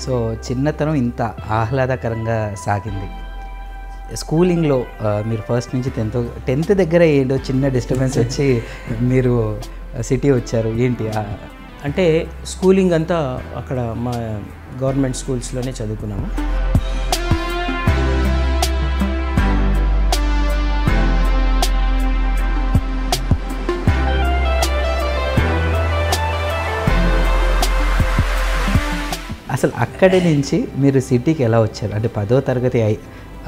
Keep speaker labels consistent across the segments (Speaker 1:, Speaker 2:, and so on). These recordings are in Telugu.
Speaker 1: సో చిన్నతనం ఇంత ఆహ్లాదకరంగా సాగింది. స్కూలింగ్లో మీరు ఫస్ట్ నుంచి టెన్త్ టెన్త్ దగ్గర ఏంటో చిన్న డిస్టర్బెన్స్ వచ్చి మీరు సిటీ వచ్చారు. ఏంటి?
Speaker 2: అంటే స్కూలింగ్ అంతా అక్కడ మా గవర్నమెంట్ స్కూల్స్లోనే చదువుకున్నాము.
Speaker 1: అసలు అక్కడి నుంచి మీరు సిటీకి ఎలా వచ్చారు? అంటే పదో తరగతి అయి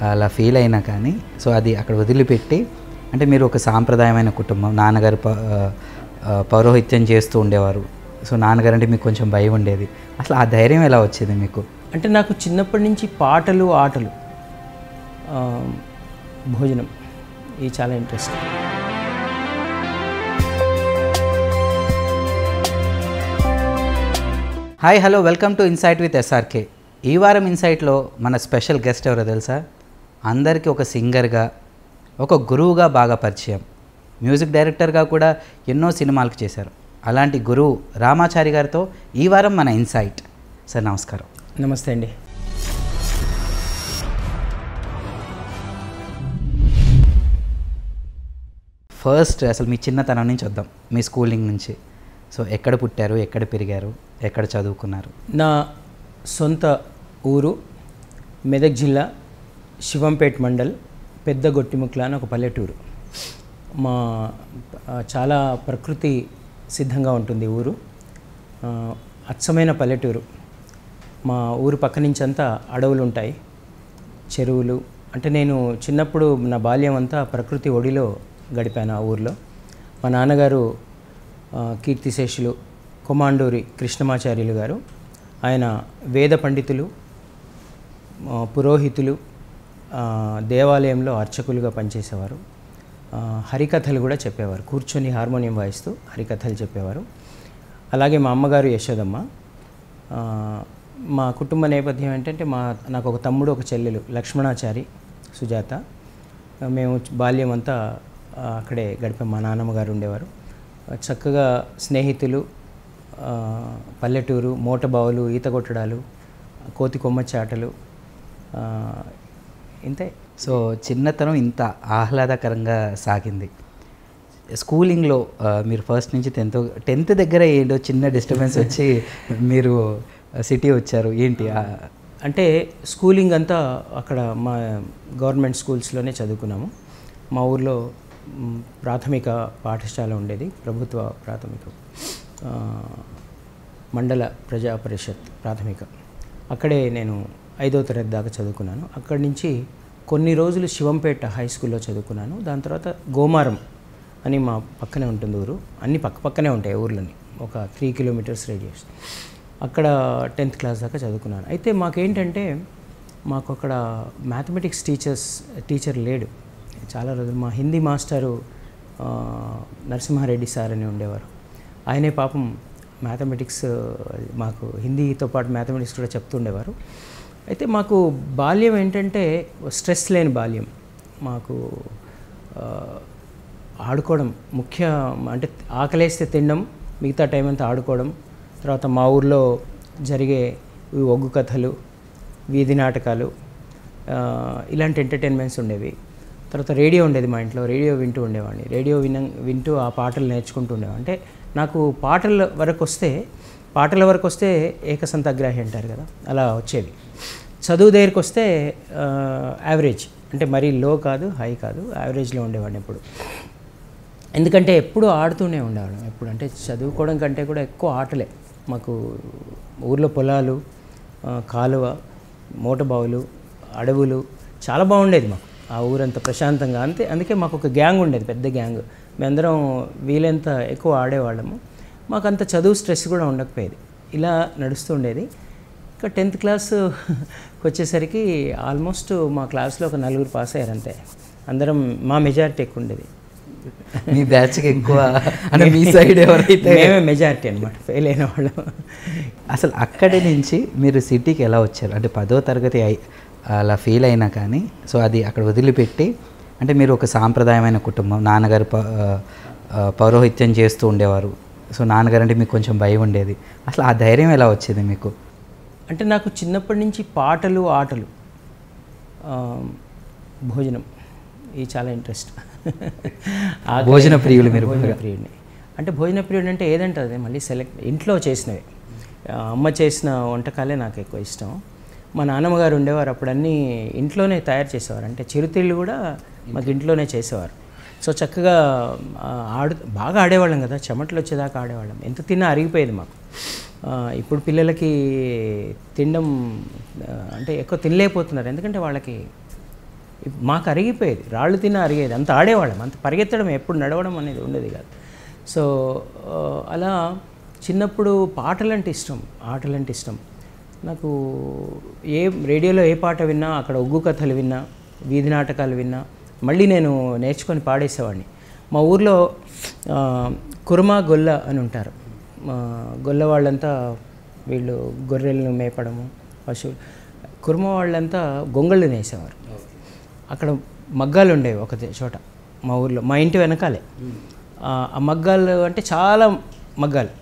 Speaker 1: అలా ఫీల్ అయినా కానీ సో అది అక్కడ వదిలిపెట్టి అంటే మీరు ఒక సాంప్రదాయమైన కుటుంబం నాన్నగారు ప- పౌరోహిత్యం చేస్తూ ఉండేవారు. సో నాన్నగారు అంటే మీకు కొంచెం భయం ఉండేది. అసలు ఆ ధైర్యం ఎలా వచ్చేది మీకు?
Speaker 2: అంటే నాకు చిన్నప్పటి నుంచి పాటలు ఆటలు భోజనం ఇది చాలా interest.
Speaker 1: Hi hello welcome to Insight with SRK. ఈ వారం ఇన్సైట్లో మన స్పెషల్ గెస్ట్ ఎవరో తెలుసా? అందరికీ ఒక సింగర్గా ఒక గురువుగా బాగా పరిచయం. మ్యూజిక్ డైరెక్టర్గా కూడా ఎన్నో సినిమాలకు చేశారు. అలాంటి గురువు రామాచారి గారితో ఈ వారం మన ఇన్సైట్. సార్ నమస్కారం.
Speaker 2: నమస్తే అండి.
Speaker 1: ఫస్ట్ అసలు మీ చిన్నతనం నుంచి వద్దాం. మీ స్కూలింగ్ నుంచి. సో ఎక్కడ పుట్టారు ఎక్కడ పెరిగారు ఎక్కడ చదువుకున్నారు?
Speaker 2: నా సొంత ఊరు మెదక్ జిల్లా శివంపేట్ మండల్ పెద్ద గొట్టిముక్ల అని ఒక పల్లెటూరు. మా చాలా ప్రకృతి సిద్ధంగా ఉంటుంది ఊరు. అచ్చమైన పల్లెటూరు. మా ఊరు పక్క నుంచంతా అంతా అడవులు ఉంటాయి చెరువులు. అంటే నేను చిన్నప్పుడు నా బాల్యం అంతా ప్రకృతి ఒడిలో గడిపాను ఆ ఊర్లో. మా నాన్నగారు కీర్తిశేషులు కొమాండూరి కృష్ణమాచార్యులు గారు ఆయన వేద పండితులు పురోహితులు దేవాలయంలో అర్చకులుగా పనిచేసేవారు. హరికథలు కూడా చెప్పేవారు. కూర్చొని హార్మోనియం వాయిస్తూ హరికథలు చెప్పేవారు. అలాగే మా అమ్మగారు యశోదమ్మ. మా కుటుంబ నేపథ్యం ఏంటంటే మా నాకు ఒక తమ్ముడు ఒక చెల్లెలు లక్ష్మణాచారి సుజాత. మేము బాల్యం అంతా అక్కడే గడిపే. మా నాన్నమ్మ గారు ఉండేవారు. చక్కగా స్నేహితులు పల్లెటూరు మూటబావులు ఈత కొట్టడాలు కోతి కొమ్మచ్చాటలు ఆ, ఇంతే.
Speaker 1: సో చిన్నతనం ఇంత ఆహ్లాదకరంగా సాగింది. స్కూలింగ్లో మీరు ఫస్ట్ నుంచి టెన్త్ టెన్త్ దగ్గర ఏంటో చిన్న డిస్టర్బెన్స్ వచ్చి మీరు సిటీ వచ్చారు. ఏంటి?
Speaker 2: అంటే స్కూలింగ్ అంతా అక్కడ మా గవర్నమెంట్ స్కూల్స్లోనే చదువుకున్నాము. మా ఊర్లో ప్రాథమిక పాఠశాల ఉండేది ప్రభుత్వ ప్రాథమిక మండల ప్రజా పరిషత్ ప్రాథమిక. అక్కడే నేను ఐదో తరగతి దాకా చదువుకున్నాను. అక్కడి నుంచి కొన్ని రోజులు శివంపేట హై స్కూల్లో చదువుకున్నాను. దాని తర్వాత గోమారం అని మా పక్కనే ఉంటుంది ఊరు. అన్ని పక్క పక్కనే ఉంటాయి ఊర్లని ఒక త్రీ కిలోమీటర్స్ రేడియస్. అక్కడ టెన్త్ క్లాస్ దాకా చదువుకున్నాను. అయితే మాకేంటంటే మాకు అక్కడ మ్యాథమెటిక్స్ టీచర్స్ టీచర్ లేడు. చాలా రోజులు మా హిందీ మాస్టరు నరసింహారెడ్డి సార్ అని ఉండేవారు. ఆయనే పాపం మ్యాథమెటిక్స్ మాకు హిందీతో పాటు మ్యాథమెటిక్స్ కూడా చెప్తుండేవారు. అయితే మాకు బాల్యం ఏంటంటే స్ట్రెస్ లేని బాల్యం. మాకు ఆడుకోవడం ముఖ్య అంటే ఆకలేస్తే తినడం మిగతా టైం అంతా ఆడుకోవడం తర్వాత మా ఊర్లో జరిగే ఒగ్గు కథలు వీధి నాటకాలు ఇలాంటి ఎంటర్టైన్మెంట్స్ ఉండేవి. తర్వాత రేడియో ఉండేది మా ఇంట్లో రేడియో వింటూ ఉండేవాడిని. రేడియో విన వింటూ ఆ పాటలు నేర్చుకుంటూ ఉండేవాడిని. అంటే నాకు పాటల వరకు వస్తే పాటల వరకు వస్తే ఏకసంతగ్రాహి అంటారు కదా అలా వచ్చేవి. చదువు దగ్గరికి వస్తే యావరేజ్ అంటే మరీ లో కాదు హై కాదు యావరేజ్లో ఉండేవాడిని ఎప్పుడు. ఎందుకంటే ఎప్పుడు ఆడుతూనే ఉండేవాళ్ళం. ఎప్పుడు అంటే చదువుకోవడం కంటే కూడా ఎక్కువ ఆటలే. మాకు ఊర్లో పొలాలు కాలువ మూటబావులు అడవులు చాలా బాగుండేది మాకు. ఆ ఊరంతా ప్రశాంతంగా. అంతే అందుకే మాకు ఒక గ్యాంగ్ ఉండేది పెద్ద గ్యాంగ్. మేమందరం వీలెంత ఎక్కువ ఆడేవాళ్ళము. మాకు అంత చదువు స్ట్రెస్ కూడా ఉండకపోయేది. ఇలా నడుస్తూ ఉండేది. ఇంకా టెన్త్ క్లాస్ వచ్చేసరికి ఆల్మోస్ట్ మా క్లాస్లో ఒక నలుగురు పాస్ అయ్యారు అంతే. అందరం మా మెజారిటీ ఎక్కువ ఉండేది.
Speaker 1: మీ బ్యాచ్కి ఎక్కువ అంటే మీ సైడ్ ఎవరైతే
Speaker 2: మేమే మెజారిటీ అనమాట ఫెయిల్ అయిన వాళ్ళం.
Speaker 1: అసలు అక్కడి నుంచి మీరు సిటీకి ఎలా వచ్చారు? అంటే పదో తరగతి అయి అలా ఫీల్ అయినా కానీ సో అది అక్కడ వదిలిపెట్టి అంటే మీరు ఒక సాంప్రదాయమైన కుటుంబం నాన్నగారు పౌరోహిత్యం చేస్తూ ఉండేవారు. సో నాన్నగారు అంటే మీకు కొంచెం భయం ఉండేది. అసలు ఆ ధైర్యం ఎలా వచ్చింది మీకు?
Speaker 2: అంటే నాకు చిన్నప్పటి నుంచి పాటలు ఆటలు భోజనం ఇది చాలా ఇంట్రెస్ట్.
Speaker 1: భోజన ప్రియులు మీరు
Speaker 2: భోజన ప్రియుడిని. అంటే భోజన ప్రియుడు అంటే ఏదంటే అదే మళ్ళీ సెలెక్ట్ ఇంట్లో చేసినవి. అమ్మ చేసిన వంటకాలే నాకు ఎక్కువ ఇష్టం. మా నాన్నమ్మ గారు ఉండేవారు. అప్పుడు అన్నీ ఇంట్లోనే తయారు చేసేవారు. అంటే చిరుతిళ్ళు కూడా మాకు ఇంట్లోనే చేసేవారు. సో చక్కగా ఆడు బాగా ఆడేవాళ్ళం కదా. చెమటలు వచ్చేదాకా ఆడేవాళ్ళం. ఎంత తిన్నా అరిగిపోయేది మాకు. ఇప్పుడు పిల్లలకి తినడం అంటే ఎక్కువ తినలేకపోతున్నారు. ఎందుకంటే వాళ్ళకి మాకు అరిగిపోయేది. రాళ్ళు తిన్న అరిగేది. అంత ఆడేవాళ్ళం. అంత పరిగెత్తడం ఎప్పుడు నడవడం అనేది ఉండేది కాదు. సో అలా చిన్నప్పుడు పాటలంటే ఇష్టం. ఆటలంటే ఇష్టం. నాకు ఏ రేడియోలో ఏ పాట విన్నా అక్కడ ఒగ్గు కథలు విన్నా వీధి నాటకాలు విన్నా మళ్ళీ నేను నేర్చుకొని పాడేసేవాడిని. మా ఊర్లో కుర్మా గొల్ల అని ఉంటారు. మా గొల్ల వాళ్ళంతా వీళ్ళు గొర్రెలను మేపడము పశువులు. కుర్మ వాళ్ళంతా గొంగళ్ళు నేసేవారు. అక్కడ మగ్గాలు ఉండేవి ఒక చోట మా ఊర్లో మా ఇంటి వెనకాలే. ఆ మగ్గాలు అంటే చాలా మగ్గాలు.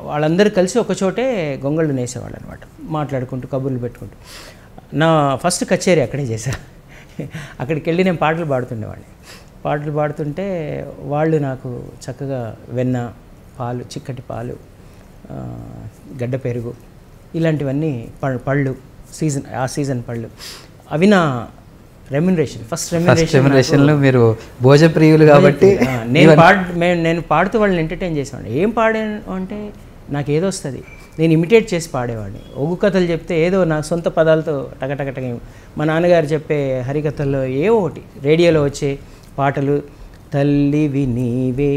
Speaker 2: వాళ్ళందరూ కలిసి ఒక చోటే గొంగళ్ళు నేసేవాళ్ళు అనమాట మాట్లాడుకుంటూ కబుర్లు పెట్టుకుంటూ. నా ఫస్ట్ కచేరీ అక్కడే చేశా. అక్కడికి వెళ్ళి నేను పాటలు పాడుతుండేవాడిని. పాటలు పాడుతుంటే వాళ్ళు నాకు చక్కగా వెన్న పాలు చిక్కటి పాలు గడ్డ పెరుగు ఇలాంటివన్నీ ప- పళ్ళు సీజన్ ఆ సీజన్ పళ్ళు. అవి నా రెమ్యునరేషన్ ఫస్ట్ రెమ్యునరేషన్
Speaker 1: మీరు భోజన ప్రియులు కాబట్టి
Speaker 2: నేను పాడు నేను పాడుతూ వాళ్ళని ఎంటర్టైన్ చేసేవాడిని. ఏం పాడాను అంటే నాకు ఏదో వస్తుంది. నేను ఇమిటేట్ చేసి పాడేవాడిని. ఒగ్గు కథలు చెప్తే ఏదో నా సొంత పదాలతో టకటకటక. మా నాన్నగారు చెప్పే హరికథల్లో ఏ ఒకటి. రేడియోలో వచ్చే పాటలు తల్లివి నీవే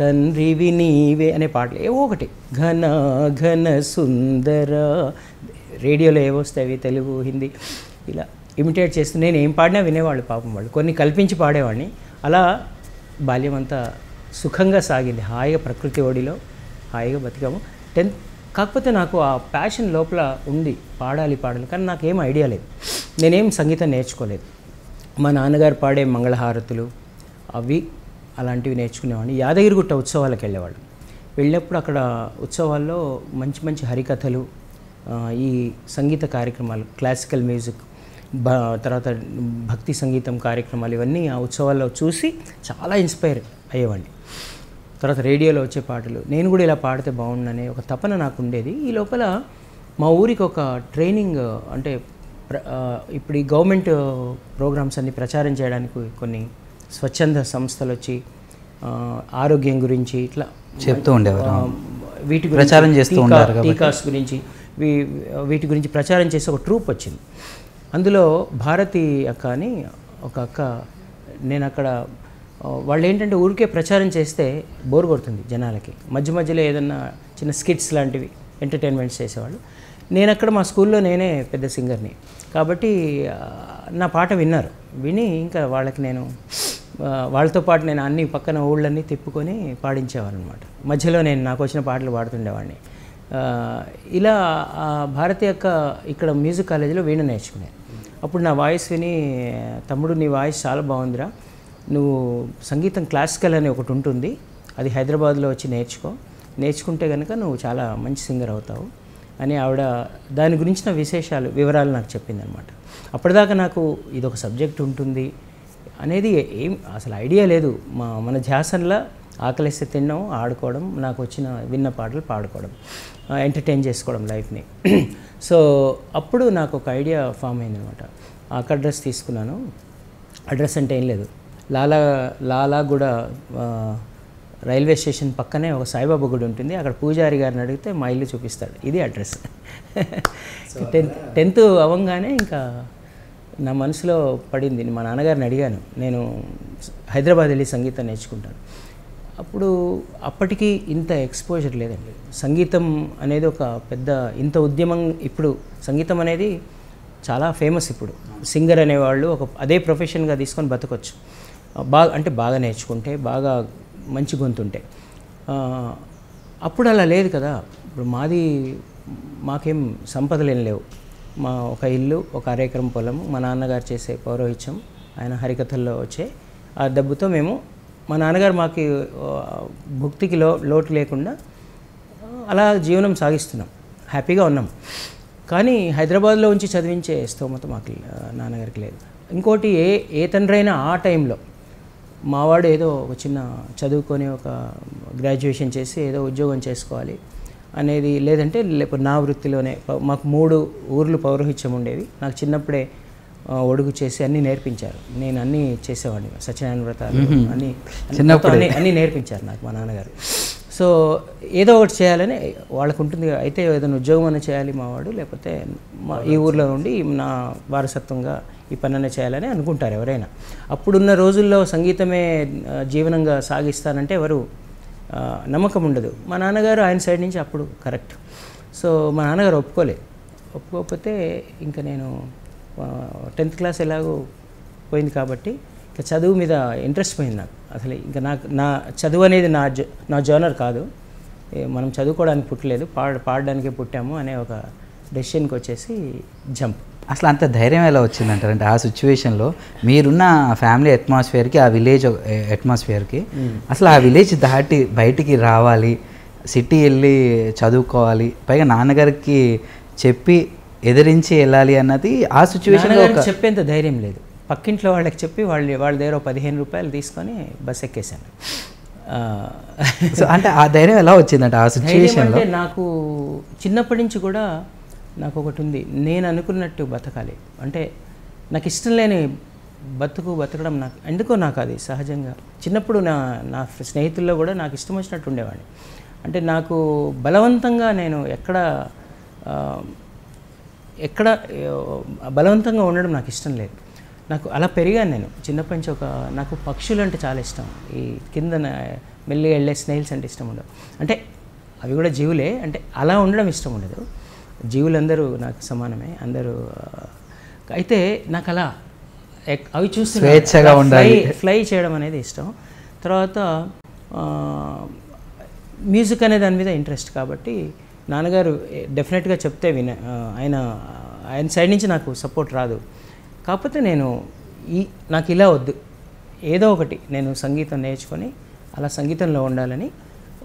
Speaker 2: తండ్రివి నీవే అనే పాటలు ఏవో ఒకటి. ఘన ఘన సుందర రేడియోలో ఏవో వస్తాయి తెలుగు హిందీ. ఇలా. ఇమిటేట్ చేస్తూ నేను ఏం పాడినా వినేవాళ్ళు పాపం వాళ్ళు. కొన్ని కల్పించి పాడేవాడిని. అలా బాల్యం అంతా సుఖంగా సాగింది. హాయిగా ప్రకృతి ఒడిలో హాయిగా బతికాము. టెన్త్ కాకపోతే నాకు ఆ ప్యాషన్ లోపల ఉంది పాడాలి పాడాలి కానీ నాకేం ఐడియా లేదు. నేనేం సంగీతం నేర్చుకోలేదు. మా నాన్నగారు పాడే మంగళహారతులు అవి అలాంటివి నేర్చుకునేవాడిని. యాదగిరిగుట్ట ఉత్సవాలకు వెళ్ళేవాళ్ళు. వెళ్ళినప్పుడు అక్కడ ఉత్సవాల్లో మంచి మంచి హరికథలు ఈ సంగీత కార్యక్రమాలు క్లాసికల్ మ్యూజిక్ తర్వాత భక్తి సంగీతం కార్యక్రమాలు ఇవన్నీ ఆ ఉత్సవాల్లో చూసి చాలా ఇన్స్పైర్ అయ్యేవాడిని. తర్వాత రేడియోలో వచ్చే పాటలు నేను కూడా ఇలా పాడితే బాగుండనే ఒక తపన నాకు ఉండేది ఈ లోపల మా ఊరికి ఒక ట్రైనింగ్ అంటే ఇప్పుడు ఈ గవర్నమెంట్ ప్రోగ్రామ్స్ అన్ని ప్రచారం చేయడానికి కొన్ని స్వచ్ఛంద సంస్థలు వచ్చి ఆరోగ్యం గురించి ఇట్లా
Speaker 1: చెప్తూ ఉండేవారు
Speaker 2: వీటి
Speaker 1: ప్రచారం చేస్తూ.
Speaker 2: టీకాస్ గురించి వీ- వీటి గురించి ప్రచారం చేసే ఒక ట్రూప్ వచ్చింది. అందులో భారతి అక్క అని ఒక అక్క నేను అక్కడ వాళ్ళు ఏంటంటే ఊరికే ప్రచారం చేస్తే బోర్ కొడుతుంది జనాలకి. మధ్య మధ్యలో ఏదన్నా చిన్న స్కిట్స్ లాంటివి ఎంటర్టైన్మెంట్స్ చేసేవాళ్ళు. నేను అక్కడ మా స్కూల్లో నేనే పెద్ద సింగర్ని. కాబట్టి నా పాట విన్నారు. విని ఇంకా వాళ్ళకి నేను వాళ్ళతో పాటు నేను అన్ని పక్కన ఊళ్ళన్నీ తిప్పుకొని పాడించేవారనమాట మధ్యలో నేను నాకు వచ్చిన పాటలు పాడుతుండేవాడిని. ఇలా భారతి యొక్క ఇక్కడ మ్యూజిక్ కాలేజీలో వీణ నేర్చుకున్నాను అప్పుడు నా వాయిస్ విని తమ్ముడు నీ వాయిస్ చాలా బాగుందిరా. నువ్వు సంగీతం క్లాసికల్ అని ఒకటి ఉంటుంది. అది హైదరాబాద్లో వచ్చి నేర్చుకో. నేర్చుకుంటే కనుక నువ్వు చాలా మంచి సింగర్ అవుతావు అని ఆవిడ దాని గురించిన విశేషాలు వివరాలు నాకు చెప్పిందనమాట. అప్పటిదాకా నాకు ఇది ఒక సబ్జెక్ట్ ఉంటుంది అనేది ఏం అసలు ఐడియా లేదు. మా మన ధ్యాసంలో ఆకలిస్తే తినడం ఆడుకోవడం నాకు వచ్చిన విన్న పాటలు పాడుకోవడం ఎంటర్టైన్ చేసుకోవడం లైఫ్ని సో అప్పుడు నాకు ఒక ఐడియా ఫామ్ అయిందనమాట అక్కడ అడ్రస్ తీసుకున్నాను. అడ్రస్ అంటే ఏం లేదు. లాలా లాలా కూడా రైల్వే స్టేషన్ పక్కనే ఒక సాయిబాబా గుడి ఉంటుంది. అక్కడ పూజారి గారిని అడిగితే మా ఇల్లు చూపిస్తాడు. ఇది అడ్రస్ టెన్త్ టెన్త్ అవ్వగానే ఇంకా నా మనసులో పడింది. మా నాన్నగారిని అడిగాను. నేను హైదరాబాద్ వెళ్ళి సంగీతం నేర్చుకుంటాను. అప్పుడు అప్పటికి ఇంత ఎక్స్పోజర్ లేదండి. సంగీతం అనేది ఒక పెద్ద ఇంత ఉద్యమం ఇప్పుడు సంగీతం అనేది చాలా ఫేమస్ ఇప్పుడు. సింగర్ అనేవాళ్ళు ఒక అదే ప్రొఫెషన్గా తీసుకొని బతకొచ్చు. బాగా అంటే బాగా నేర్చుకుంటే బాగా మంచి గొంతుంటే. అప్పుడు అలా లేదు కదా. ఇప్పుడు మాది మాకేం సంపదలేం లేవు. మా ఒక ఇల్లు ఒక అరేకరం పొలం మా నాన్నగారు చేసే పౌరోహిత్యం ఆయన హరికథల్లో వచ్చే ఆ డబ్బుతో మేము మా నాన్నగారు మాకు భక్తికి భుక్తికి లో లోటు లేకుండా అలా జీవనం సాగిస్తున్నాం. హ్యాపీగా ఉన్నాం. కానీ హైదరాబాద్లో ఉంచి చదివించే స్తోమత మాకు నాన్నగారికి లేదు. ఇంకోటి ఏ ఏ తండ్రి అయినా ఆ టైంలో మావాడు ఏదో ఒక చిన్న చదువుకొని ఒక గ్రాడ్యుయేషన్ చేసి ఏదో ఉద్యోగం చేసుకోవాలి అనేది లేదంటే లేకపోతే నా వృత్తిలోనే మాకు మూడు ఊర్లు పౌరోహిత్యం ఉండేవి నాకు చిన్నప్పుడే ఒడుగు చేసి అన్నీ నేర్పించారు. నేను అన్నీ చేసేవాడిని సత్యనారాయణ వ్రతాలు అన్నీ అన్నీ అన్నీ నేర్పించారు నాకు మా నాన్నగారు. సో ఏదో ఒకటి చేయాలని వాళ్ళకు ఉంటుంది అయితే ఏదైనా ఉద్యోగం అన్న చేయాలి మావాడు లేకపోతే మా ఈ ఊర్లో ఉండి నా వారసత్వంగా ఈ పనైనా చేయాలని అనుకుంటారు ఎవరైనా. అప్పుడున్న రోజుల్లో సంగీతమే జీవనంగా సాగిస్తానంటే ఎవరు నమ్మకం ఉండదు. మా నాన్నగారు ఆయన సైడ్ నుంచి అప్పుడు కరెక్ట్. సో మా నాన్నగారు ఒప్పుకోలేదు ఒప్పుకోకపోతే ఇంకా నేను టెన్త్ క్లాస్ ఎలాగో పోయింది కాబట్టి ఇంకా చదువు మీద ఇంట్రెస్ట్ పోయింది నాకు. అసలు ఇంకా నాకు నా చదువు అనేది నా జ నా జోనర్ కాదు. మనం చదువుకోవడానికి పుట్టలేదు. పాడ పాడడానికే పుట్టాము అనే ఒక డెసిషన్కి వచ్చేసి జంప్.
Speaker 1: అసలు అంత ధైర్యం ఎలా వచ్చిందంటారు? అంటే ఆ సిచ్యువేషన్లో మీరున్న ఫ్యామిలీ అట్మాస్ఫియర్కి ఆ విలేజ్ అట్మాస్ఫియర్కి అసలు ఆ విలేజ్ దాటి బయటికి రావాలి సిటీ వెళ్ళి చదువుకోవాలి పైగా నాన్నగారికి చెప్పి ఎదిరించి వెళ్ళాలి అన్నది ఆ
Speaker 2: నాన్నగారికి చెప్పేంత ధైర్యం లేదు. పక్కింట్లో వాళ్ళకి చెప్పి వాళ్ళ వాళ్ళ దగ్గర పదిహేను రూపాయలు తీసుకొని బస్ ఎక్కేసాను
Speaker 1: సో అంటే ఆ ధైర్యం ఎలా వచ్చిందంటే? ఆ సిచ్యువేషన్లో
Speaker 2: అంటే నాకు చిన్నప్పటి నుంచి కూడా నాకు ఒకటి ఉంది. నేను అనుకున్నట్టు బతకాలి. అంటే నాకు ఇష్టం లేని బతుకు బతకడం నాకు ఎందుకో నాకు అది సహజంగా. చిన్నప్పుడు నా నా స్నేహితుల్లో కూడా నాకు ఇష్టం వచ్చినట్టు ఉండేవాడిని. అంటే నాకు బలవంతంగా నేను ఎక్కడ ఎక్కడ బలవంతంగా ఉండడం నాకు ఇష్టం లేదు. నాకు అలా పెరిగాను నేను. చిన్నప్పటి నుంచి ఒక నాకు పక్షులు అంటే చాలా ఇష్టం. ఈ కింద మెల్లి వెళ్ళే స్నేహిల్స్ అంటే ఇష్టం ఉండదు. అంటే అవి కూడా జీవులే అంటే అలా ఉండడం ఇష్టం ఉండదు. జీవులందరూ నాకు సమానమే. అందరూ అయితే నాకు అలా అవి చూస్తే
Speaker 1: స్వేచ్ఛగా ఉండాలి.
Speaker 2: ఫ్లై చేయడం అనేది ఇష్టం. తర్వాత మ్యూజిక్ అనే దాని మీద ఇంట్రెస్ట్ కాబట్టి నాన్నగారు డెఫినెట్గా చెప్తే విన ఆయన ఆయన సైడ్ నుంచి నాకు సపోర్ట్ రాదు. కాకపోతే నేను ఈ నాకు ఇలా వద్దు. ఏదో ఒకటి నేను సంగీతం నేర్చుకొని అలా సంగీతంలో ఉండాలని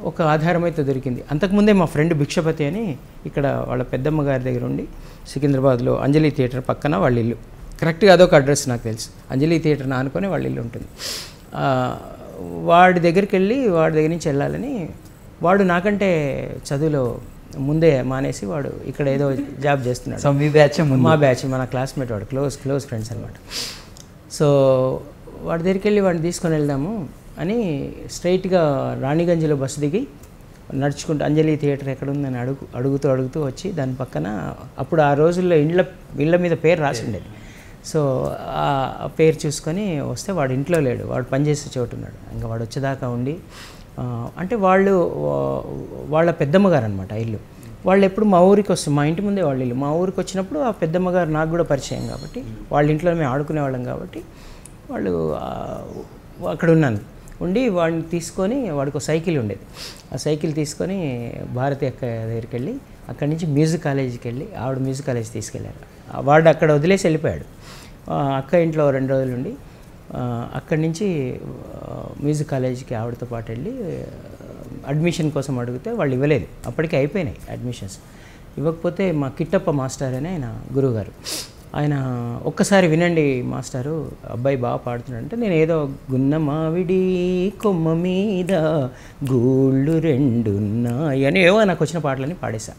Speaker 2: ఒక ఆధారం అయితే దొరికింది. అంతకుముందే మా ఫ్రెండ్ భిక్షపతి అని ఇక్కడ వాళ్ళ పెద్దమ్మ గారి దగ్గర ఉండి సికింద్రాబాద్లో అంజలి థియేటర్ పక్కన వాళ్ళ ఇల్లు. కరెక్ట్గా అదొక అడ్రస్ నాకు తెలుసు. అంజలి థియేటర్ నానుకొని వాళ్ళ ఇల్లు ఉంటుంది. వాడి దగ్గరికి వెళ్ళి వాడి దగ్గర నుంచి వెళ్ళాలని వాడు నాకంటే చదువులో ముందే మానేసి వాడు ఇక్కడ ఏదో జాబ్ చేస్తున్నాడు.
Speaker 1: సో మీ బ్యాచ్
Speaker 2: మా బ్యాచ్ మన క్లాస్మేట్ వాడు క్లోజ్ క్లోజ్ ఫ్రెండ్స్ అనమాట సో వాడి దగ్గరికి వెళ్ళి వాడిని తీసుకొని వెళ్దాము అని స్ట్రైట్గా రాణిగంజ్లో బస్సు దిగి నడుచుకుంటూ అంజలి థియేటర్ ఎక్కడ ఉందని అడుగు అడుగుతూ అడుగుతూ వచ్చి దాని పక్కన అప్పుడు ఆ రోజుల్లో ఇండ్ల ఇళ్ళ మీద పేరు రాసి ఉండేది సో ఆ పేరు చూసుకొని వస్తే వాడు ఇంట్లో లేడు వాడు పనిచేసే చోటు ఉన్నాడు. ఇంకా వాడు వచ్చేదాకా ఉండి అంటే వాళ్ళు వాళ్ళ పెద్దమ్మ గారు అనమాట ఇల్లు. వాళ్ళు ఎప్పుడు మా ఊరికి వస్తారు మా ఇంటి ముందే వాళ్ళ ఇల్లు. మా ఊరికి వచ్చినప్పుడు ఆ పెద్దమ్మ గారు నాకు కూడా పరిచయం కాబట్టి వాళ్ళ ఇంట్లో మేము ఆడుకునేవాళ్ళం కాబట్టి వాళ్ళు అక్కడ ఉన్నాను. ఉండి వాడిని తీసుకొని వాడికి ఒక సైకిల్ ఉండేది. ఆ సైకిల్ తీసుకొని భారతి అక్క దగ్గరికి వెళ్ళి అక్కడి నుంచి మ్యూజిక్ కాలేజీకి వెళ్ళి ఆవిడ మ్యూజిక్ కాలేజ్ తీసుకెళ్ళారు. వాడు అక్కడ వదిలేసి వెళ్ళిపోయాడు. అక్క ఇంట్లో రెండు రోజులు ఉండి అక్కడి నుంచి మ్యూజిక్ కాలేజీకి ఆవిడతో పాటు వెళ్ళి అడ్మిషన్ కోసం అడిగితే వాళ్ళు ఇవ్వలేదు. అప్పటికే అయిపోయినాయి అడ్మిషన్స్. ఇవ్వకపోతే మా కిట్టప్ప మాస్టర్ అని ఆయన గురువుగారు. ఆయన ఒక్కసారి వినండి మాస్టారు అబ్బాయి బాగా పాడుతున్నాడంటే నేను ఏదో గున్నమావిడి కొమ్మ మీద గూళ్ళు రెండున్నాయి అని ఏవో నాకు వచ్చిన పాటలని పాడేశా.